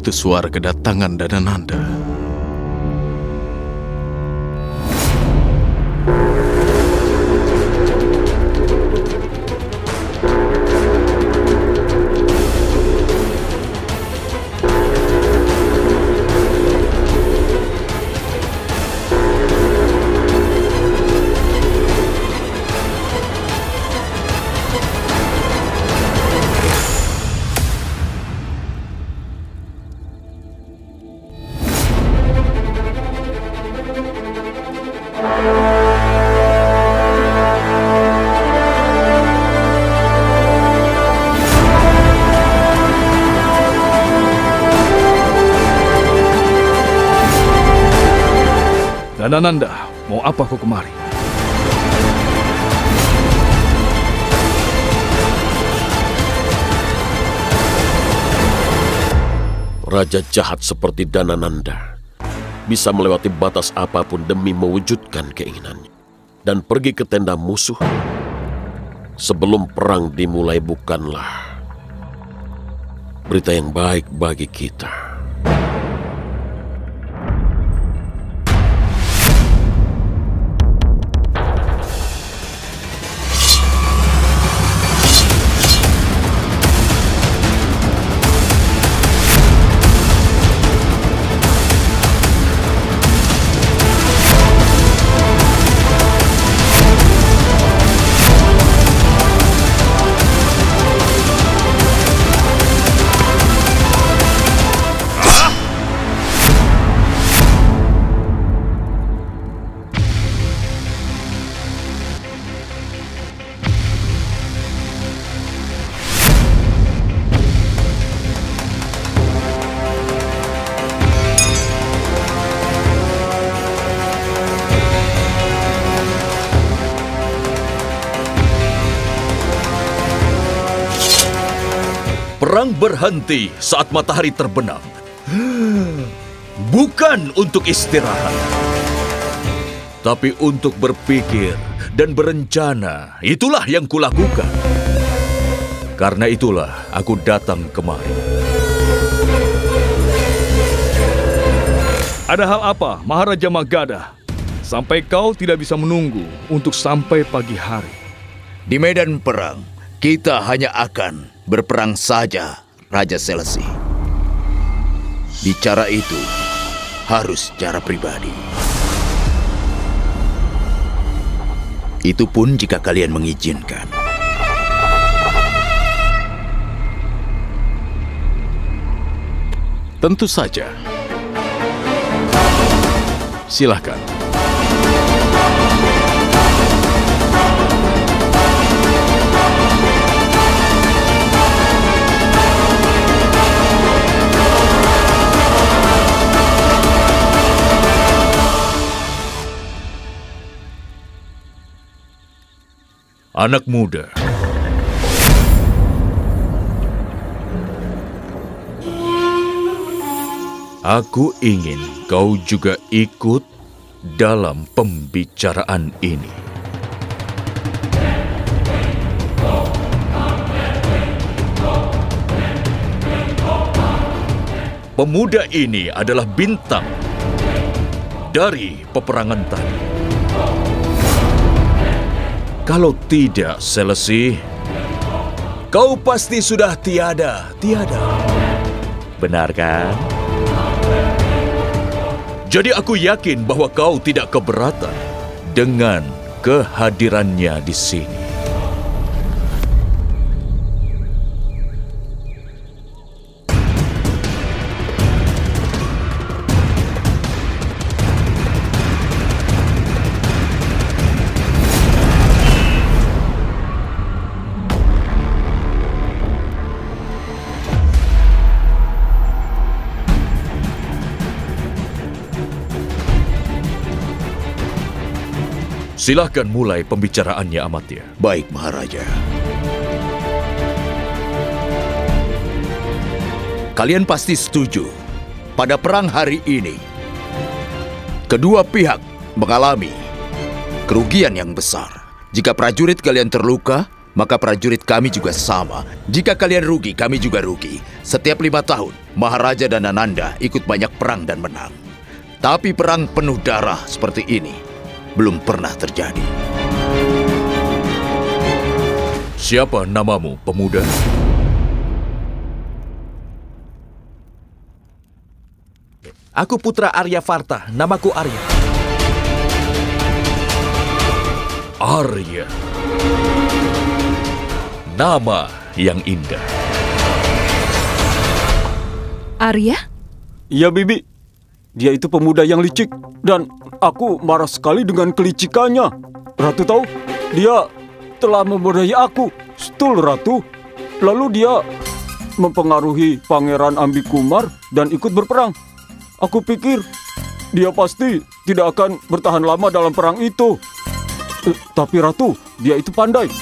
S16: Itu suara kedatangan Danananda. Danananda, mau apa kau kemari?
S3: Raja jahat seperti Danananda bisa melewati batas apa pun demi mewujudkan keinginannya dan pergi ke tenda musuh sebelum perang dimulai bukanlah berita yang baik bagi kita.
S4: Berhenti saat matahari terbenam. Bukan untuk istirahat. Tapi untuk berpikir dan berencana. Itulah yang kulakukan. Karena itulah aku datang kemari.
S12: Ada hal apa, Maharaja Magada? Sampai kau tidak bisa menunggu untuk sampai pagi hari.
S7: Di medan perang, kita hanya akan berperang saja, Raja Selesi. Bicara itu harus secara pribadi. Itu pun jika kalian mengizinkan.
S16: Tentu saja. Silahkan.
S4: Anak muda, aku ingin kau juga ikut dalam pembicaraan ini. Pemuda ini adalah bintang dari peperangan tadi. Kalau tidak, Selesi, kau pasti sudah tiada, tiada. Benar kan? Jadi aku yakin bahwa kau tidak keberatan dengan kehadirannya di sini. Silahkan mulai pembicaraannya, Amatya.
S7: Baik, Maharaja. Kalian pasti setuju pada perang hari ini. Kedua pihak mengalami kerugian yang besar. Jika prajurit kalian terluka, maka prajurit kami juga sama. Jika kalian rugi, kami juga rugi. Setiap lima tahun, Maharaja dan Ananda ikut banyak perang dan menang. Tapi perang penuh darah seperti ini belum pernah terjadi.
S4: Siapa namamu, pemuda?
S14: Aku putra Arya Farta, namaku Arya.
S4: Arya. Nama yang indah.
S1: Arya?
S9: Iya, Bibi. Dia itu pemuda yang licik dan aku marah sekali dengan kelicikannya. Ratu tahu, dia telah membodohi aku. Stul, Ratu. Lalu dia mempengaruhi Pangeran Ambikumar dan ikut berperang. Aku pikir dia pasti tidak akan bertahan lama dalam perang itu. Eh, tapi Ratu, dia itu pandai.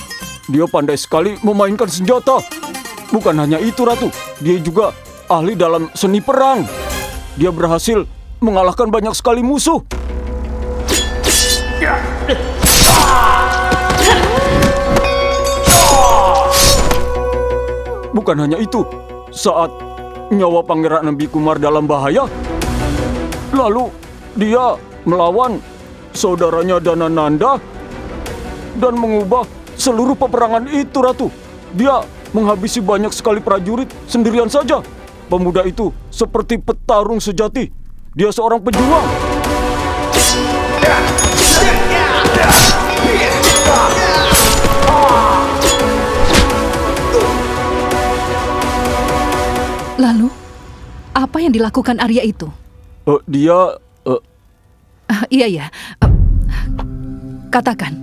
S9: Dia pandai sekali memainkan senjata. Bukan hanya itu, Ratu. Dia juga ahli dalam seni perang. Dia berhasil mengalahkan banyak sekali musuh. Bukan hanya itu, saat nyawa Pangeran Nabi Kumar dalam bahaya, lalu dia melawan saudaranya Danananda dan mengubah seluruh peperangan itu, Ratu. Dia menghabisi banyak sekali prajurit sendirian saja. Pemuda itu seperti petarung sejati. Dia seorang pejuang.
S1: Lalu, apa yang dilakukan Arya itu?
S9: Uh, dia... Uh...
S1: Uh, iya, iya. Uh, katakan.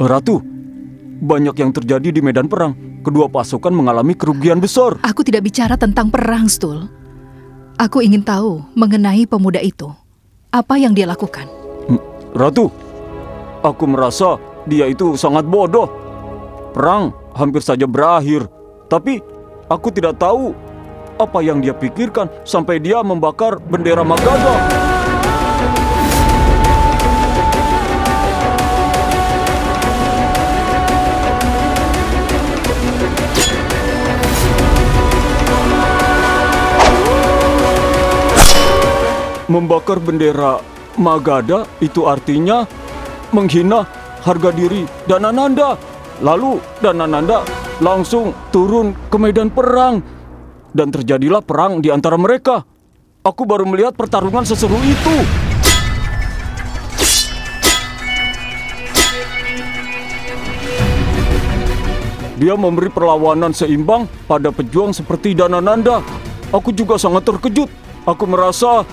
S9: Ratu, banyak yang terjadi di medan perang. Kedua pasukan mengalami kerugian besar.
S1: Aku tidak bicara tentang perang, Stul. Aku ingin tahu mengenai pemuda itu. Apa yang dia lakukan?
S9: Ratu, aku merasa dia itu sangat bodoh. Perang hampir saja berakhir, tapi Aku tidak tahu apa yang dia pikirkan sampai dia membakar bendera Magadha. Membakar bendera Magadha itu artinya menghina harga diri Danananda. Lalu Danananda langsung turun ke medan perang dan terjadilah perang di antara mereka. Aku baru melihat pertarungan seseru itu. Dia memberi perlawanan seimbang pada pejuang seperti Danananda. Aku juga sangat terkejut. Aku merasa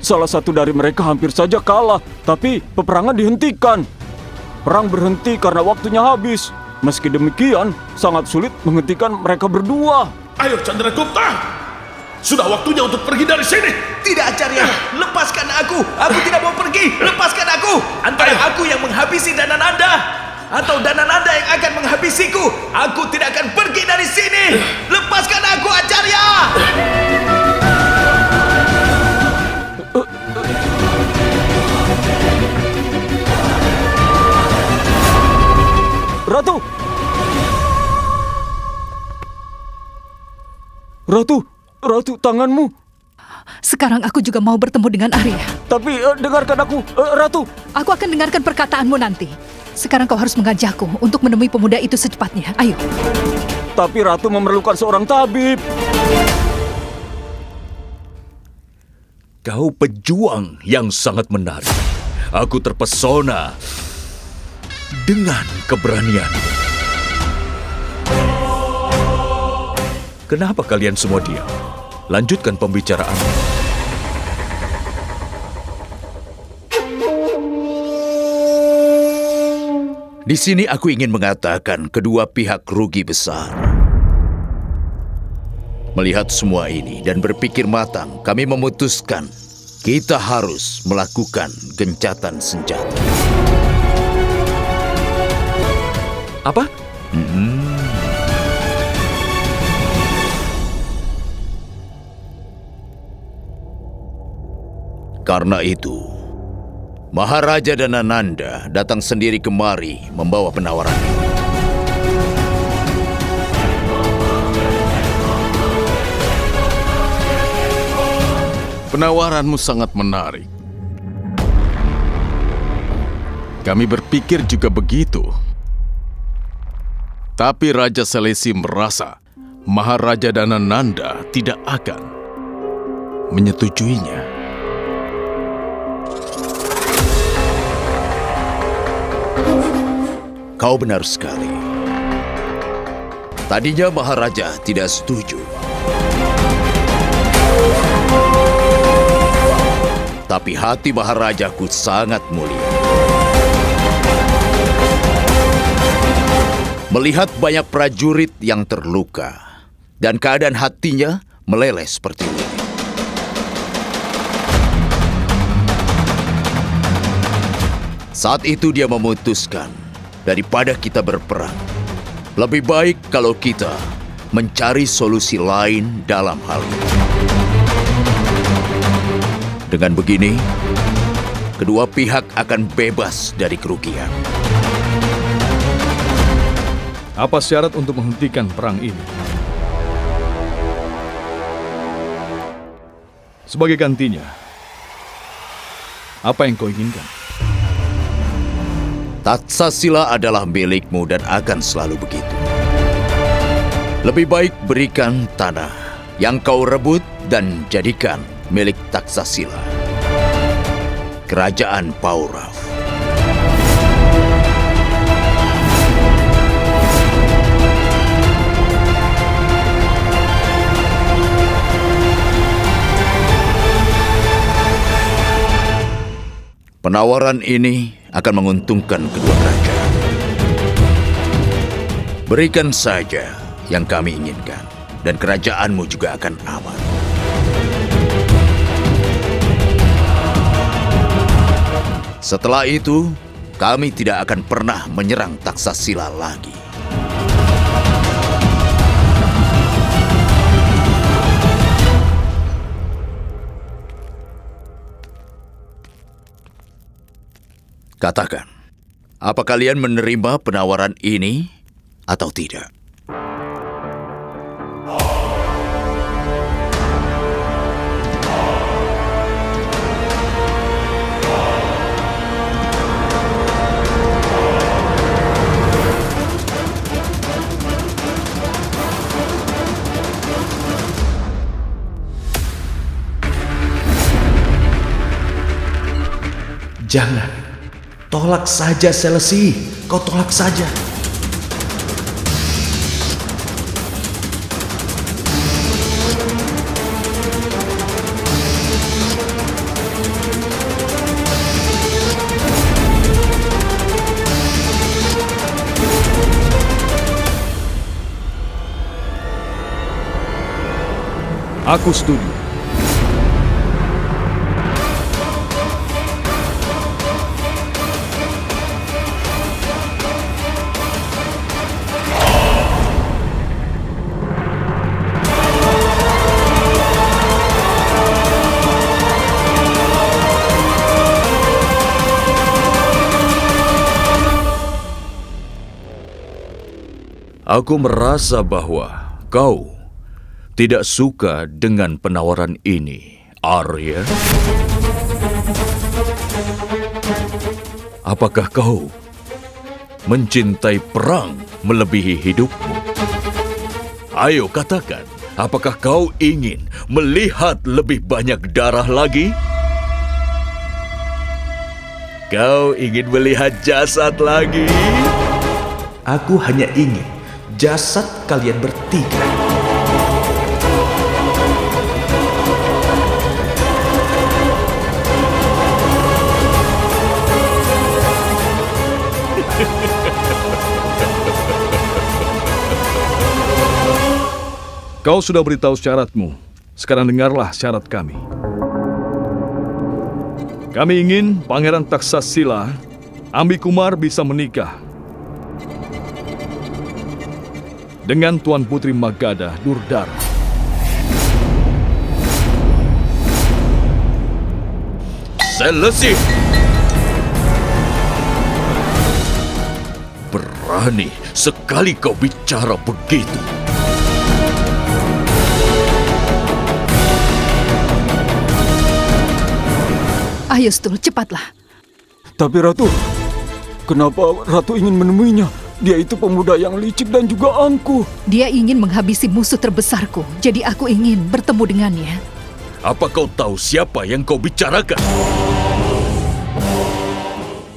S9: salah satu dari mereka hampir saja kalah, tapi peperangan dihentikan. Perang berhenti karena waktunya habis. Meski demikian, sangat sulit menghentikan mereka berdua.
S3: Ayo Chandragupta, sudah waktunya untuk pergi dari sini.
S14: Tidak, Acarya. Lepaskan aku. Aku tidak mau pergi. Lepaskan aku. Antara aku yang menghabisi Danananda atau Danananda yang akan menghabisiku, aku tidak akan pergi dari sini. Lepaskan aku, Acarya.
S9: Ratu! Ratu, Ratu, tanganmu.
S1: Sekarang aku juga mau bertemu dengan Arya.
S9: Tapi uh, dengarkan aku, uh, Ratu.
S1: Aku akan dengarkan perkataanmu nanti. Sekarang kau harus mengajakku untuk menemui pemuda itu secepatnya. Ayo.
S9: Tapi Ratu memerlukan seorang tabib.
S4: Kau pejuang yang sangat menarik. Aku terpesona dengan keberanianmu. Kenapa kalian semua diam? Lanjutkan pembicaraan.
S7: Di sini aku ingin mengatakan kedua pihak rugi besar. Melihat semua ini dan berpikir matang, kami memutuskan kita harus melakukan gencatan senjata.
S4: Apa?
S7: Hmm. Karena itu, Maharaja Danananda datang sendiri kemari membawa penawaran ini.
S16: Penawaranmu sangat menarik. Kami berpikir juga begitu. Tapi Raja Selesi merasa Maharaja Danananda tidak akan menyetujuinya.
S7: Kau benar sekali. Tadinya Maharaja tidak setuju. Tapi hati Maharajaku sangat mulia. Melihat banyak prajurit yang terluka dan keadaan hatinya meleleh seperti ini. Saat itu dia memutuskan daripada kita berperang, lebih baik kalau kita mencari solusi lain dalam hal ini. Dengan begini, kedua pihak akan bebas dari kerugian.
S12: Apa syarat untuk menghentikan perang ini? Sebagai gantinya, apa yang kau inginkan?
S7: Tatsasila adalah milikmu dan akan selalu begitu. Lebih baik berikan tanah yang kau rebut dan jadikan milik Taksasila. Kerajaan Paurav. Penawaran ini akan menguntungkan kedua kerajaan. Berikan saja yang kami inginkan, dan kerajaanmu juga akan aman. Setelah itu, kami tidak akan pernah menyerang Taksasila lagi. Katakan, apa kalian menerima penawaran ini atau tidak?
S17: Jangan. Tolak saja Selesi. Kau tolak saja.
S12: Aku setuju.
S4: Aku merasa bahwa kau tidak suka dengan penawaran ini, Arya. Apakah kau mencintai perang melebihi hidupmu? Ayo katakan, apakah kau ingin melihat lebih banyak darah lagi? Kau ingin melihat jasad lagi?
S17: Aku hanya ingin jasad kalian bertiga.
S12: Kau sudah beritahu syaratmu. Sekarang dengarlah syarat kami. Kami ingin Pangeran Taksasila, Ambi Kumar bisa menikah dengan Tuan Putri Magada Durdara.
S4: Selesai. Berani sekali kau bicara begitu.
S1: Ayo Stul, cepatlah.
S9: Tapi Ratu, kenapa Ratu ingin menemuinya? Dia itu pemuda yang licik dan juga angkuh.
S1: Dia ingin menghabisi musuh terbesarku, jadi aku ingin bertemu dengannya.
S4: Apa kau tahu siapa yang kau bicarakan?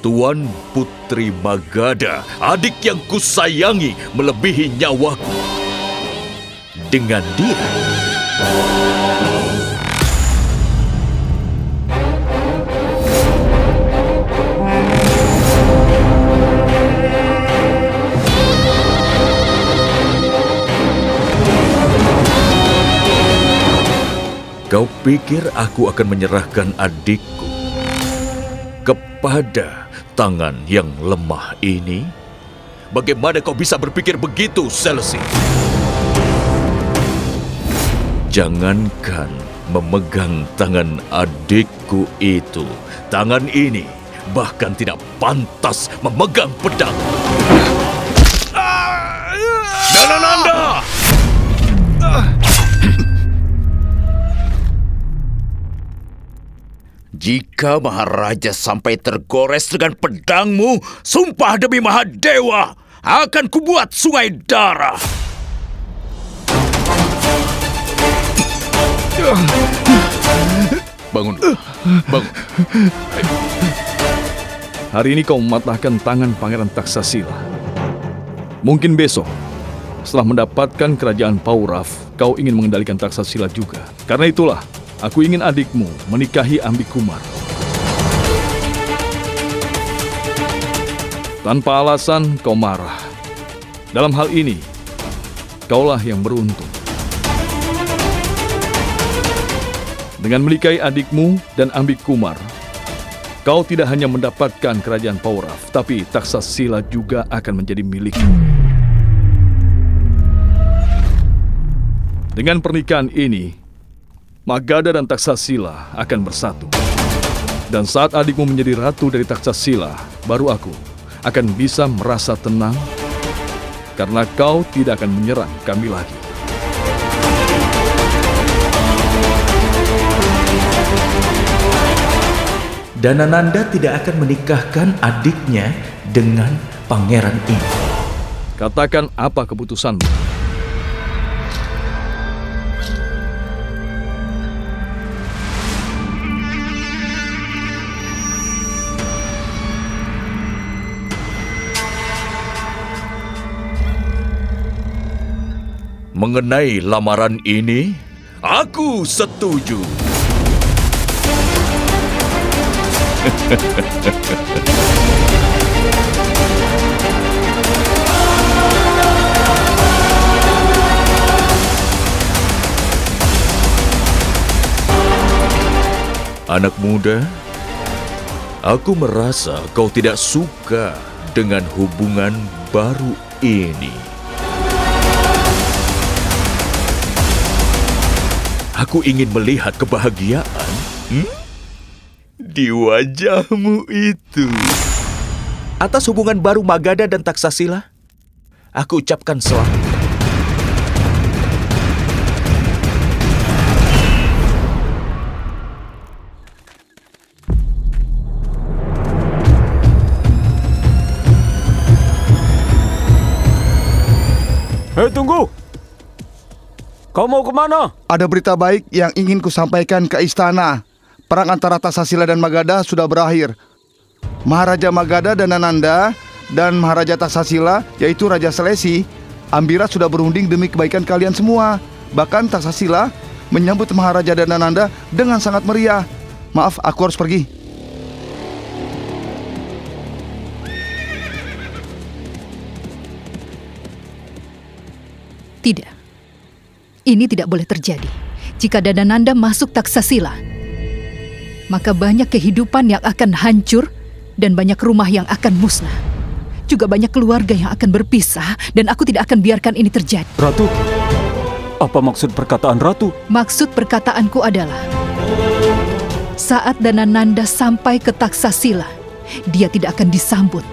S4: Tuan Putri Magada, adik yang kusayangi melebihi nyawaku. Dengan dia, Kau pikir aku akan menyerahkan adikku kepada tangan yang lemah ini? Bagaimana kau bisa berpikir begitu, Selesi? Jangankan memegang tangan adikku itu, tangan ini bahkan tidak pantas memegang pedang.
S7: Jika Maharaja sampai tergores dengan pedangmu, sumpah demi Mahadewa, akan kubuat sungai darah.
S12: Bangun, bangun. Hari ini kau mematahkan tangan Pangeran Taksasila. Mungkin besok, setelah mendapatkan kerajaan Pauraf, kau ingin mengendalikan Taksasila juga. Karena itulah, aku ingin adikmu menikahi Ambi Kumar. Tanpa alasan kau marah. Dalam hal ini, kaulah yang beruntung. Dengan menikahi adikmu dan Ambi Kumar, kau tidak hanya mendapatkan kerajaan Pauraf, tapi Taksasila juga akan menjadi milikmu. Dengan pernikahan ini, Magada dan Taksasila akan bersatu. Dan saat adikmu menjadi ratu dari Taksasila, baru aku akan bisa merasa tenang karena kau tidak akan menyerang kami lagi.
S17: Danananda tidak akan menikahkan adiknya dengan pangeran ini.
S12: Katakan apa keputusanmu?
S4: Mengenai lamaran ini, aku setuju. Anak muda, aku merasa kau tidak suka dengan hubungan baru ini. Aku ingin melihat kebahagiaan hmm? di wajahmu itu.
S14: Atas hubungan baru Magada dan Taksasila, aku ucapkan selamat.
S9: Hei, tunggu! Kau mau ke mana?
S8: Ada berita baik yang ingin kusampaikan ke istana. Perang antara Tasasila dan Magada sudah berakhir. Maharaja Magada dan Ananda dan Maharaja Tasasila, yaitu Raja Selesi, Ambira sudah berunding demi kebaikan kalian semua. Bahkan Tasasila menyambut Maharaja dan Ananda dengan sangat meriah. Maaf, aku harus pergi.
S1: Tidak. Ini tidak boleh terjadi. Jika Dadananda masuk taksasila, maka banyak kehidupan yang akan hancur dan banyak rumah yang akan musnah. Juga banyak keluarga yang akan berpisah dan aku tidak akan biarkan ini terjadi.
S9: Ratu, apa maksud perkataan Ratu?
S1: Maksud perkataanku adalah saat Danananda sampai ke taksasila, dia tidak akan disambut.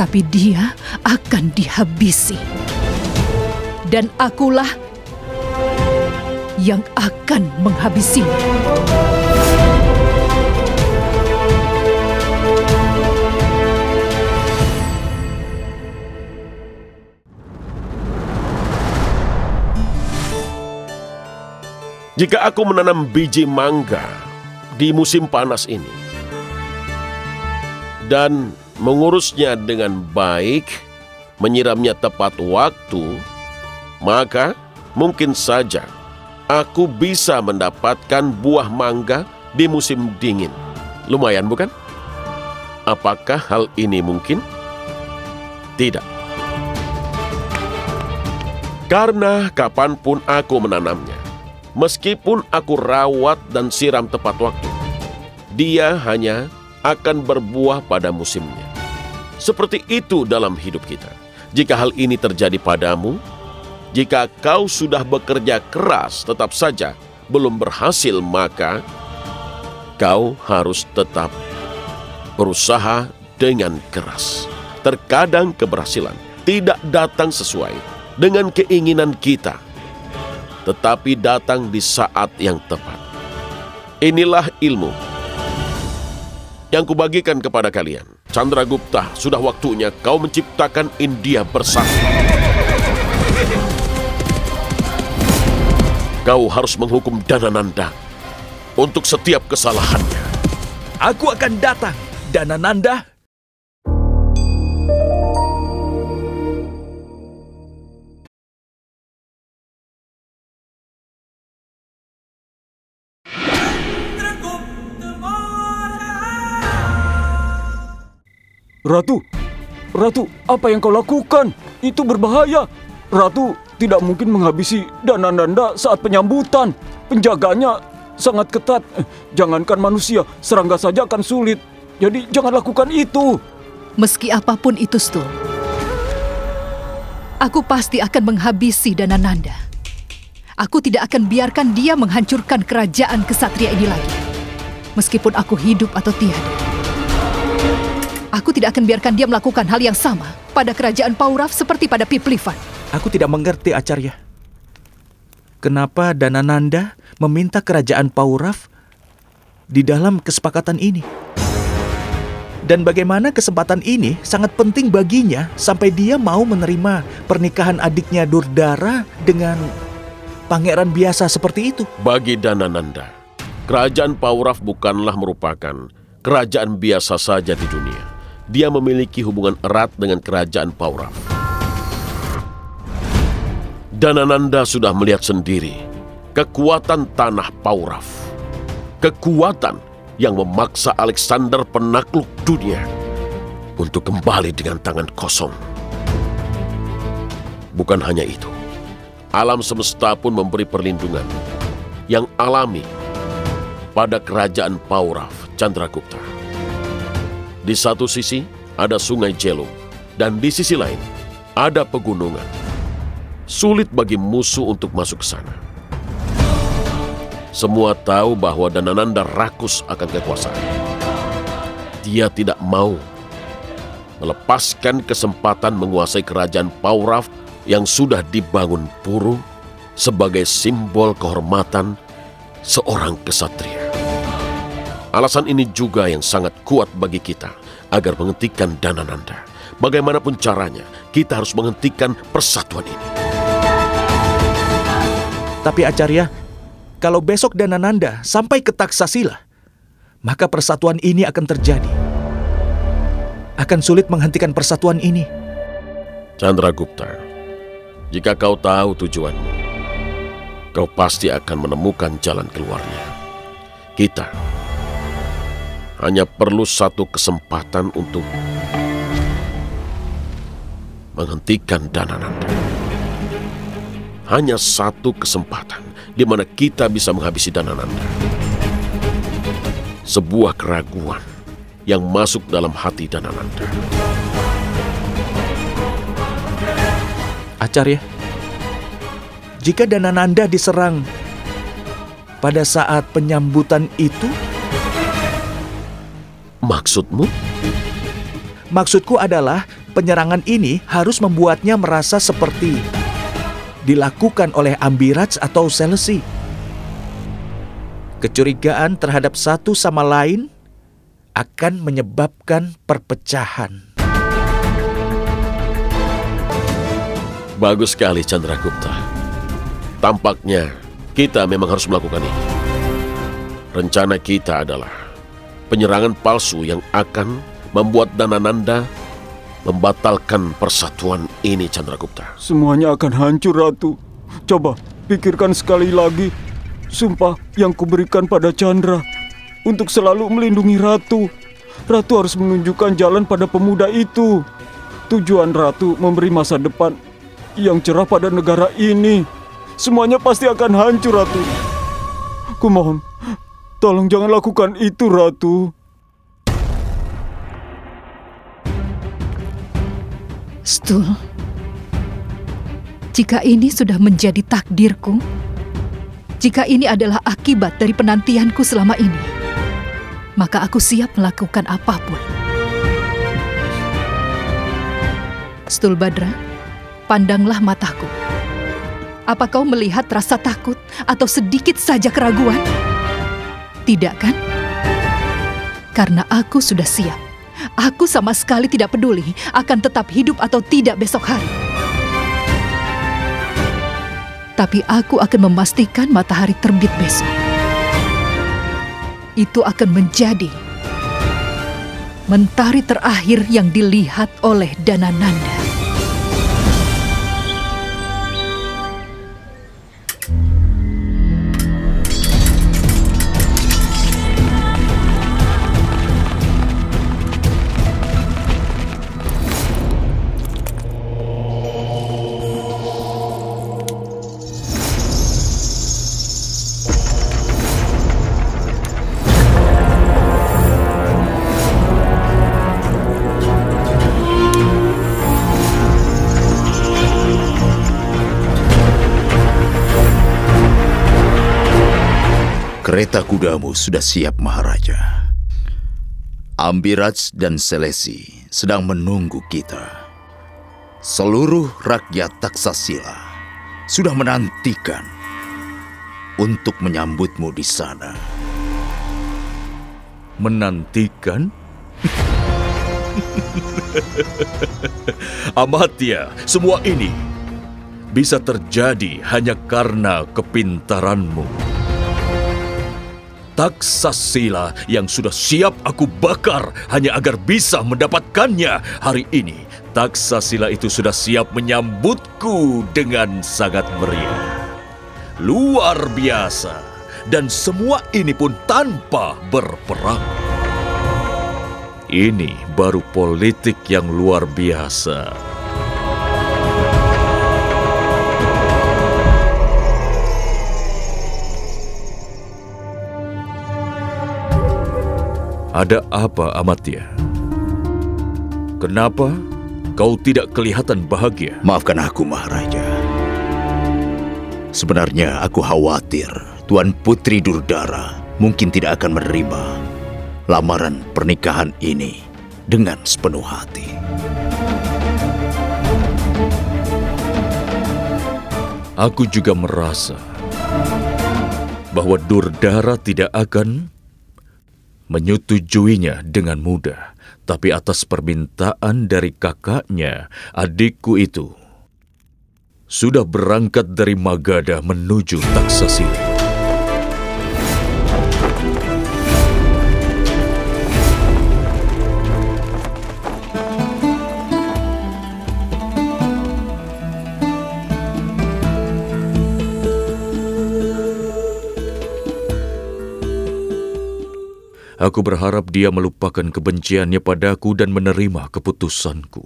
S1: Tapi dia akan dihabisi. Dan akulah yang akan menghabisinya.
S3: Jika aku menanam biji mangga di musim panas ini dan mengurusnya dengan baik, menyiramnya tepat waktu, maka mungkin saja aku bisa mendapatkan buah mangga di musim dingin. Lumayan bukan? Apakah hal ini mungkin? Tidak. Karena kapan pun aku menanamnya, meskipun aku rawat dan siram tepat waktu, dia hanya akan berbuah pada musimnya. Seperti itu dalam hidup kita. Jika hal ini terjadi padamu, jika kau sudah bekerja keras tetap saja belum berhasil, maka kau harus tetap berusaha dengan keras. Terkadang keberhasilan tidak datang sesuai dengan keinginan kita, tetapi datang di saat yang tepat. Inilah ilmu yang kubagikan kepada kalian. Chandra Gupta, sudah waktunya kau menciptakan India bersatu. Kau harus menghukum Danananda untuk setiap kesalahannya.
S14: Aku akan datang, Danananda.
S9: Ratu, Ratu, apa yang kau lakukan? Itu berbahaya. Ratu tidak mungkin menghabisi Danananda saat penyambutan. Penjaganya sangat ketat. Jangankan manusia, serangga saja akan sulit. Jadi jangan lakukan itu.
S1: Meski apa pun itu, Stul. Aku pasti akan menghabisi Danananda. Aku tidak akan biarkan dia menghancurkan kerajaan kesatria ini lagi. Meskipun aku hidup atau tiada. Aku tidak akan biarkan dia melakukan hal yang sama pada kerajaan Pauraf seperti pada Piplifan.
S14: Aku tidak mengerti, Acarya. Kenapa Danananda meminta kerajaan Pauraf di dalam kesepakatan ini? Dan bagaimana kesempatan ini sangat penting baginya sampai dia mau menerima pernikahan adiknya Durdara dengan pangeran biasa seperti itu?
S3: Bagi Danananda, kerajaan Pauraf bukanlah merupakan kerajaan biasa saja di dunia. Dia memiliki hubungan erat dengan kerajaan Pauraf. Danananda sudah melihat sendiri kekuatan tanah Pauraf. Kekuatan yang memaksa Alexander penakluk dunia untuk kembali dengan tangan kosong. Bukan hanya itu, alam semesta pun memberi perlindungan yang alami pada kerajaan Pauraf Chandragupta. Di satu sisi ada sungai Jelum, dan di sisi lain ada pegunungan. Sulit bagi musuh untuk masuk ke sana. Semua tahu bahwa Danananda rakus akan kekuasaan. Dia tidak mau melepaskan kesempatan menguasai kerajaan Pauraf yang sudah dibangun Puru sebagai simbol kehormatan seorang kesatria. Alasan ini juga yang sangat kuat bagi kita agar menghentikan Danananda. Bagaimanapun caranya, kita harus menghentikan persatuan ini.
S14: Tapi Acarya, kalau besok Danananda sampai ke Taksasila, maka persatuan ini akan terjadi. Akan sulit menghentikan persatuan ini.
S3: Chandra Gupta, jika kau tahu tujuanmu, kau pasti akan menemukan jalan keluarnya. Kita hanya perlu satu kesempatan untuk menghentikan Danananda. Hanya satu kesempatan di mana kita bisa menghabisi Danananda. Sebuah keraguan yang masuk dalam hati Danananda.
S14: Acarya, jika Danananda diserang pada saat penyambutan itu,
S3: Maksudmu?
S14: Maksudku adalah penyerangan ini harus membuatnya merasa seperti dilakukan oleh Ambiraj atau Selesi. Kecurigaan terhadap satu sama lain akan menyebabkan perpecahan.
S3: Bagus sekali Chandragupta. Tampaknya kita memang harus melakukan ini. Rencana kita adalah penyerangan palsu yang akan membuat Danananda membatalkan persatuan ini Chandragupta.
S9: Semuanya akan hancur Ratu. Coba pikirkan sekali lagi sumpah yang kuberikan pada Chandra untuk selalu melindungi Ratu. Ratu harus menunjukkan jalan pada pemuda itu. Tujuan Ratu memberi masa depan yang cerah pada negara ini. Semuanya pasti akan hancur Ratu. Kumohon, Tolong jangan lakukan itu, Ratu.
S1: Stul, jika ini sudah menjadi takdirku, jika ini adalah akibat dari penantianku selama ini, maka aku siap melakukan apa pun. Stul Badra, pandanglah mataku. Apa kau melihat rasa takut atau sedikit saja keraguan? Tidak kan? Karena aku sudah siap. Aku sama sekali tidak peduli akan tetap hidup atau tidak besok hari. Tapi aku akan memastikan matahari terbit besok. Itu akan menjadi mentari terakhir yang dilihat oleh Danananda.
S7: Kereta kudamu sudah siap, Maharaja. Ambiraj dan Selesi sedang menunggu kita. Seluruh rakyat Taksasila sudah menantikan untuk menyambutmu di sana.
S4: Menantikan? Amatya, semua ini bisa terjadi hanya karena kepintaranmu. Taksasila yang sudah siap aku bakar hanya agar bisa mendapatkannya hari ini. Taksasila itu sudah siap menyambutku dengan sangat meriah. Luar biasa. Dan semua ini pun tanpa berperang. Ini baru politik yang luar biasa. Ada apa, Amatya? Kenapa kau tidak kelihatan bahagia?
S7: Maafkan aku, Maharaja. Sebenarnya aku khawatir Tuan Putri Durdara mungkin tidak akan menerima lamaran pernikahan ini dengan sepenuh hati.
S4: Aku juga merasa bahwa Durdara tidak akan menyetujuinya dengan mudah, tapi atas permintaan dari kakaknya, adikku itu sudah berangkat dari Magadha menuju Taksasila. Aku berharap dia melupakan kebenciannya padaku dan menerima keputusanku.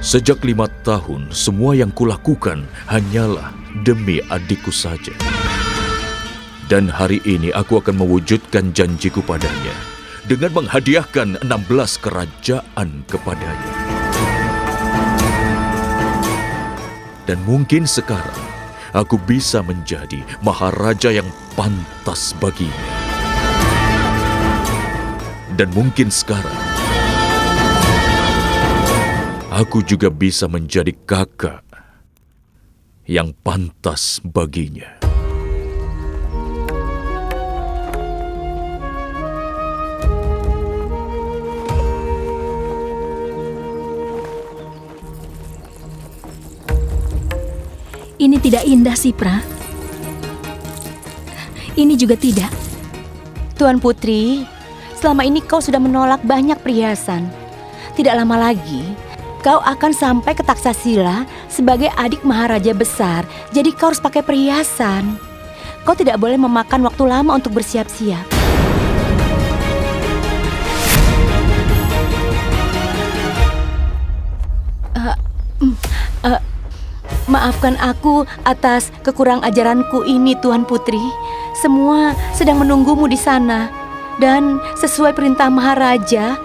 S4: Sejak lima tahun, semua yang kulakukan hanyalah demi adikku saja. Dan hari ini aku akan mewujudkan janjiku padanya dengan menghadiahkan 16 kerajaan kepadanya. Dan mungkin sekarang aku bisa menjadi maharaja yang pantas baginya. Dan mungkin sekarang, aku juga bisa menjadi kakak yang pantas baginya.
S6: Ini tidak indah sih, Pra. Ini juga tidak.
S18: Tuan Putri, selama ini kau sudah menolak banyak perhiasan. Tidak lama lagi, kau akan sampai ke Taksasila sebagai adik Maharaja besar. Jadi kau harus pakai perhiasan. Kau tidak boleh memakan waktu lama untuk bersiap-siap. Uh, uh, Maafkan aku atas kekurang ajaranku ini, Tuan Putri. Semua sedang menunggumu di sana. Dan sesuai perintah Maharaja,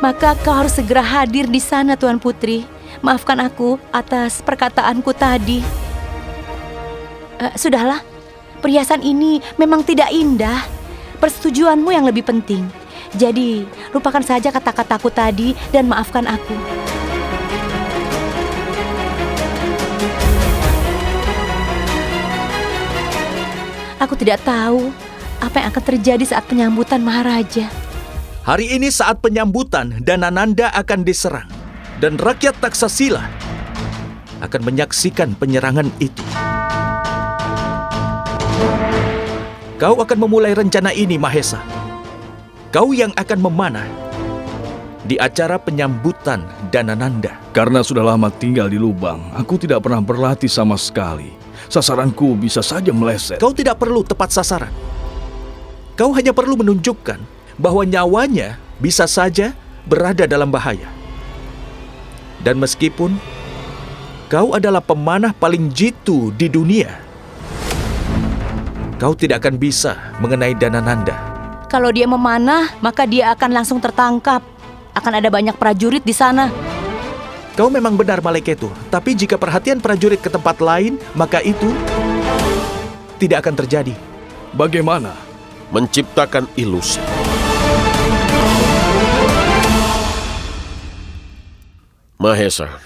S18: maka kau harus segera hadir di sana, Tuan Putri. Maafkan aku atas perkataanku tadi. Uh, sudahlah, perhiasan ini memang tidak indah. Persetujuanmu yang lebih penting. Jadi, lupakan saja kata-kataku tadi dan maafkan aku. Aku tidak tahu apa yang akan terjadi saat penyambutan Maharaja.
S14: Hari ini saat penyambutan, Danananda akan diserang. Dan rakyat Taksasila akan menyaksikan penyerangan itu. Kau akan memulai rencana ini, Mahesa. Kau yang akan memanah di acara penyambutan Danananda.
S12: Karena sudah lama tinggal di lubang, aku tidak pernah berlatih sama sekali sasaranku bisa saja meleset.
S14: Kau tidak perlu tepat sasaran. Kau hanya perlu menunjukkan bahwa nyawanya bisa saja berada dalam bahaya. Dan meskipun kau adalah pemanah paling jitu di dunia, kau tidak akan bisa mengenai Danananda.
S18: Kalau dia memanah, maka dia akan langsung tertangkap. Akan ada banyak prajurit di sana.
S14: Kau memang benar Maleketu, tapi jika perhatian prajurit ke tempat lain, maka itu tidak akan terjadi.
S12: Bagaimana?
S3: Menciptakan ilusi. Mahesa,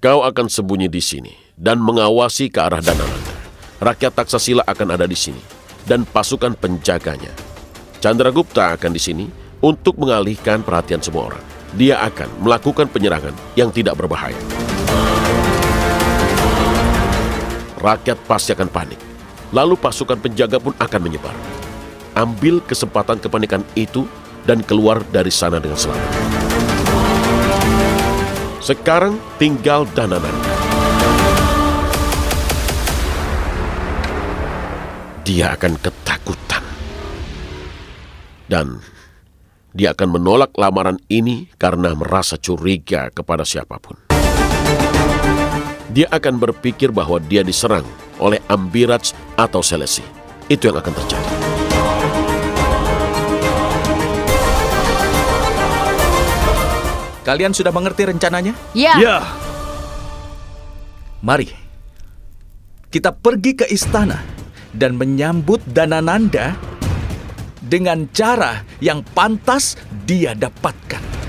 S3: kau akan sembunyi di sini dan mengawasi ke arah Danananda. Rakyat Taksasila akan ada di sini dan pasukan penjaganya. Chandragupta akan di sini untuk mengalihkan perhatian semua orang. Dia akan melakukan penyerangan yang tidak berbahaya. Rakyat pasti akan panik. Lalu pasukan penjaga pun akan menyebar. Ambil kesempatan kepanikan itu dan keluar dari sana dengan selamat. Sekarang tinggal Danananda. Dia akan ketakutan. Dan dia akan menolak lamaran ini karena merasa curiga kepada siapa pun. Dia akan berpikir bahwa dia diserang oleh Ambiraj atau Selesi. Itu yang akan terjadi.
S14: Kalian sudah mengerti rencananya?
S18: Ya.
S12: Ya.
S14: Mari, kita pergi ke istana dan menyambut Danananda dengan cara yang pantas dia dapatkan.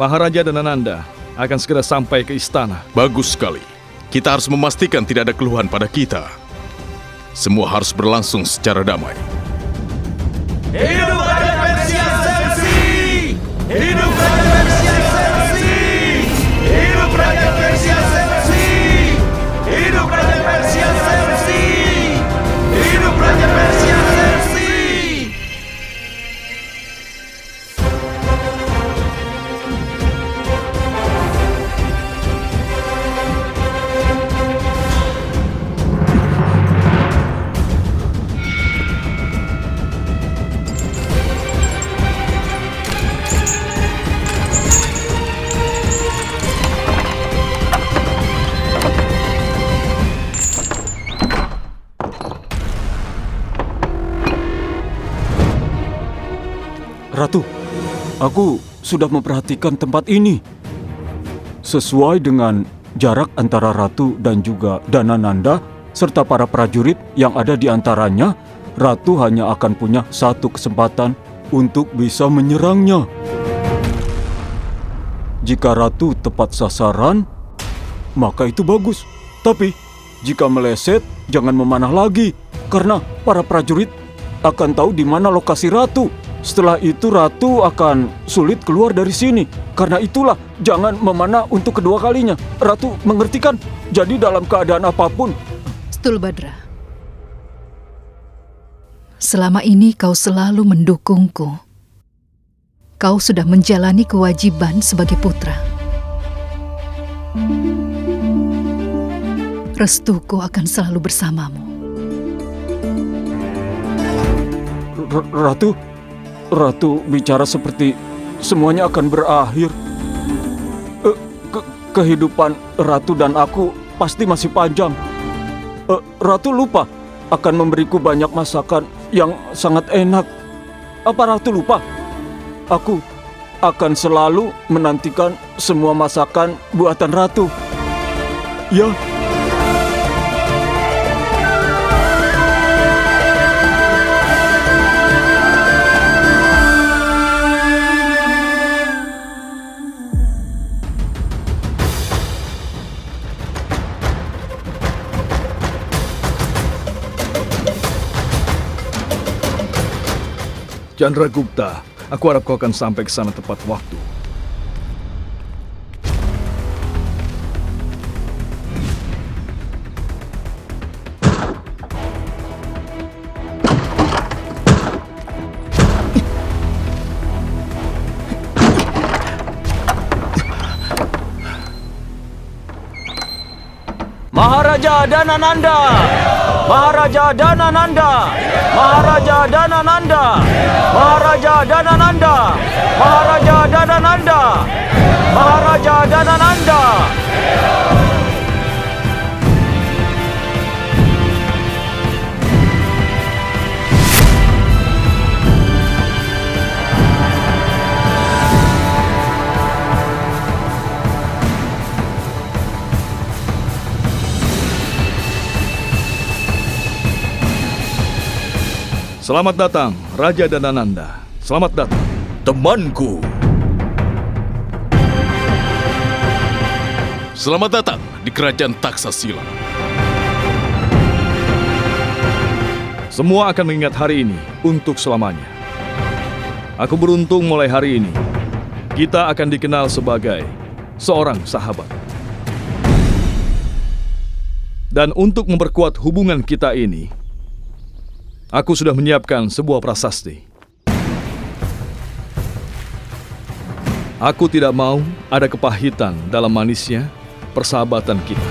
S12: Maharaja dan Ananda akan segera sampai ke istana.
S16: Bagus sekali. Kita harus memastikan tidak ada keluhan pada kita. Semua harus berlangsung secara damai.
S19: Hidup Raja
S9: aku sudah memperhatikan tempat ini. Sesuai dengan jarak antara Ratu dan juga Danananda, serta para prajurit yang ada di antaranya, Ratu hanya akan punya satu kesempatan untuk bisa menyerangnya. Jika Ratu tepat sasaran, maka itu bagus. Tapi, jika meleset, jangan memanah lagi, karena para prajurit akan tahu di mana lokasi Ratu. Setelah itu Ratu akan sulit keluar dari sini. Karena itulah jangan memanah untuk kedua kalinya. Ratu mengerti kan? Jadi dalam keadaan apa pun.
S1: Stulbadra. Selama ini kau selalu mendukungku. Kau sudah menjalani kewajiban sebagai putra. Restuku akan selalu bersamamu.
S9: R Ratu, Ratu bicara seperti semuanya akan berakhir. Eh, ke kehidupan Ratu dan aku pasti masih panjang. Eh, Ratu lupa akan memberiku banyak masakan yang sangat enak. Apa Ratu lupa? Aku akan selalu menantikan semua masakan buatan Ratu. Ya.
S12: Chandra Gupta, aku harap kau akan sampai ke sana tepat waktu.
S5: Maharaja Danananda! Maharaja Danananda! Maharaja Danananda! Maharaja Danananda! Maharaja Danananda! Maharaja Danananda!
S12: Selamat datang, Raja Danananda. Selamat datang.
S4: Temanku.
S16: Selamat datang di kerajaan Taksasila.
S12: Semua akan mengingat hari ini untuk selamanya. Aku beruntung mulai hari ini. Kita akan dikenal sebagai seorang sahabat. Dan untuk memperkuat hubungan kita ini, aku sudah menyiapkan sebuah prasasti. Aku tidak mau ada kepahitan dalam manisnya persahabatan kita.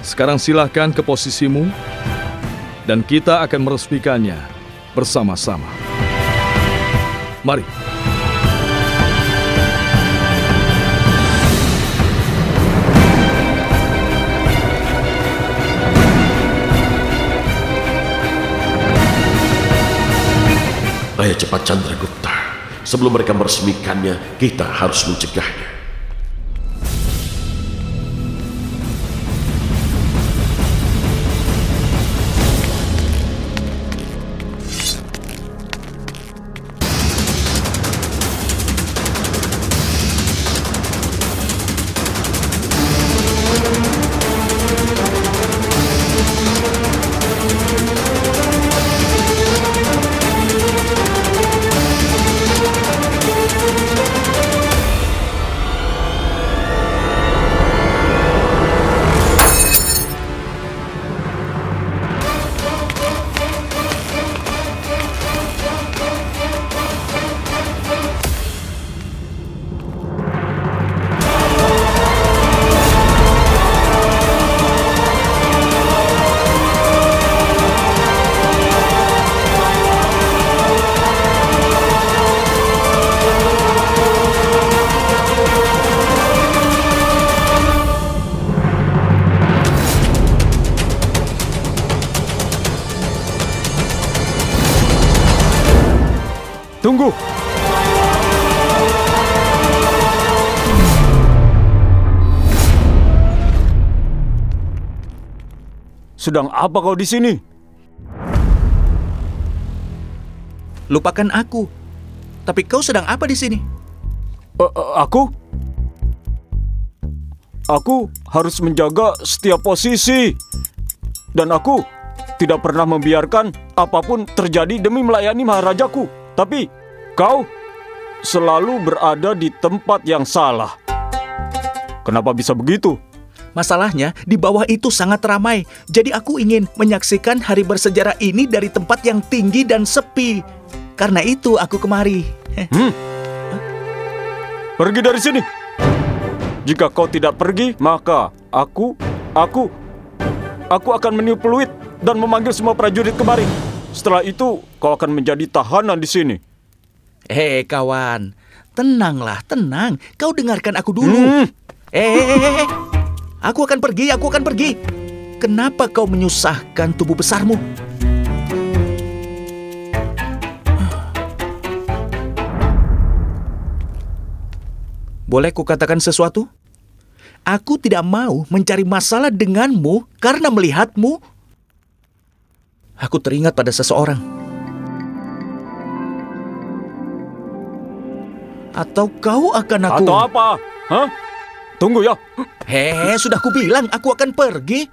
S12: Sekarang silahkan ke posisimu dan kita akan meresmikannya bersama-sama. Mari.
S3: Ayo cepat Chandragupta. Sebelum mereka meresmikannya, kita harus mencegahnya.
S9: Sedang apa kau di sini?
S14: Lupakan aku. Tapi kau sedang apa di sini?
S9: Uh, uh, aku? Aku harus menjaga setiap posisi. Dan aku tidak pernah membiarkan apa pun terjadi demi melayani Maharajaku. Tapi kau selalu berada di tempat yang salah. Kenapa bisa begitu?
S14: Masalahnya, di bawah itu sangat ramai. Jadi aku ingin menyaksikan hari bersejarah ini dari tempat yang tinggi dan sepi. Karena itu aku kemari.
S9: Hmm. Pergi dari sini. Jika kau tidak pergi, maka aku, aku, aku akan meniup peluit dan memanggil semua prajurit kemari. Setelah itu, kau akan menjadi tahanan di sini.
S14: Hei kawan, tenanglah, tenang. Kau dengarkan aku dulu.
S9: Hmm.
S14: Eh, eh, eh, eh. Aku akan pergi, aku akan pergi. Kenapa kau menyusahkan tubuh besarmu? Boleh kukatakan sesuatu? Aku tidak mau mencari masalah denganmu karena melihatmu. Aku teringat pada seseorang. Atau kau akan aku...
S9: Atau apa? Hah? Tunggu ya.
S14: Hehe, sudah kubilang aku akan pergi.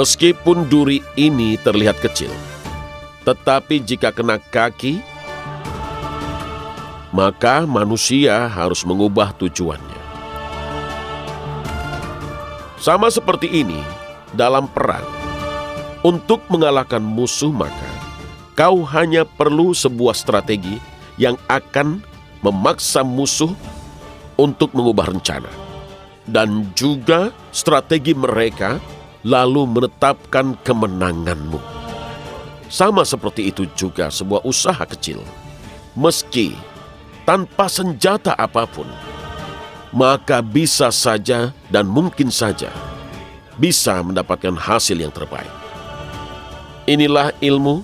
S3: Meskipun duri ini terlihat kecil, tetapi jika kena kaki, maka manusia harus mengubah tujuannya. Sama seperti ini dalam perang, untuk mengalahkan musuh maka kau hanya perlu sebuah strategi yang akan memaksa musuh untuk mengubah rencana. Dan juga strategi mereka lalu menetapkan kemenanganmu. Sama seperti itu juga sebuah usaha kecil. Meski tanpa senjata apa pun, maka bisa saja dan mungkin saja bisa mendapatkan hasil yang terbaik. Inilah ilmu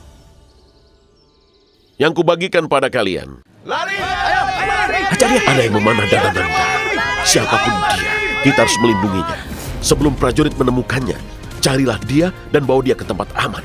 S3: yang kubagikan pada kalian.
S19: Lari! Ayo, lari!
S3: Ada yang memanah Danananda. Siapa pun dia, kita harus melindunginya. Sebelum prajurit menemukannya, carilah dia dan bawa dia ke tempat aman.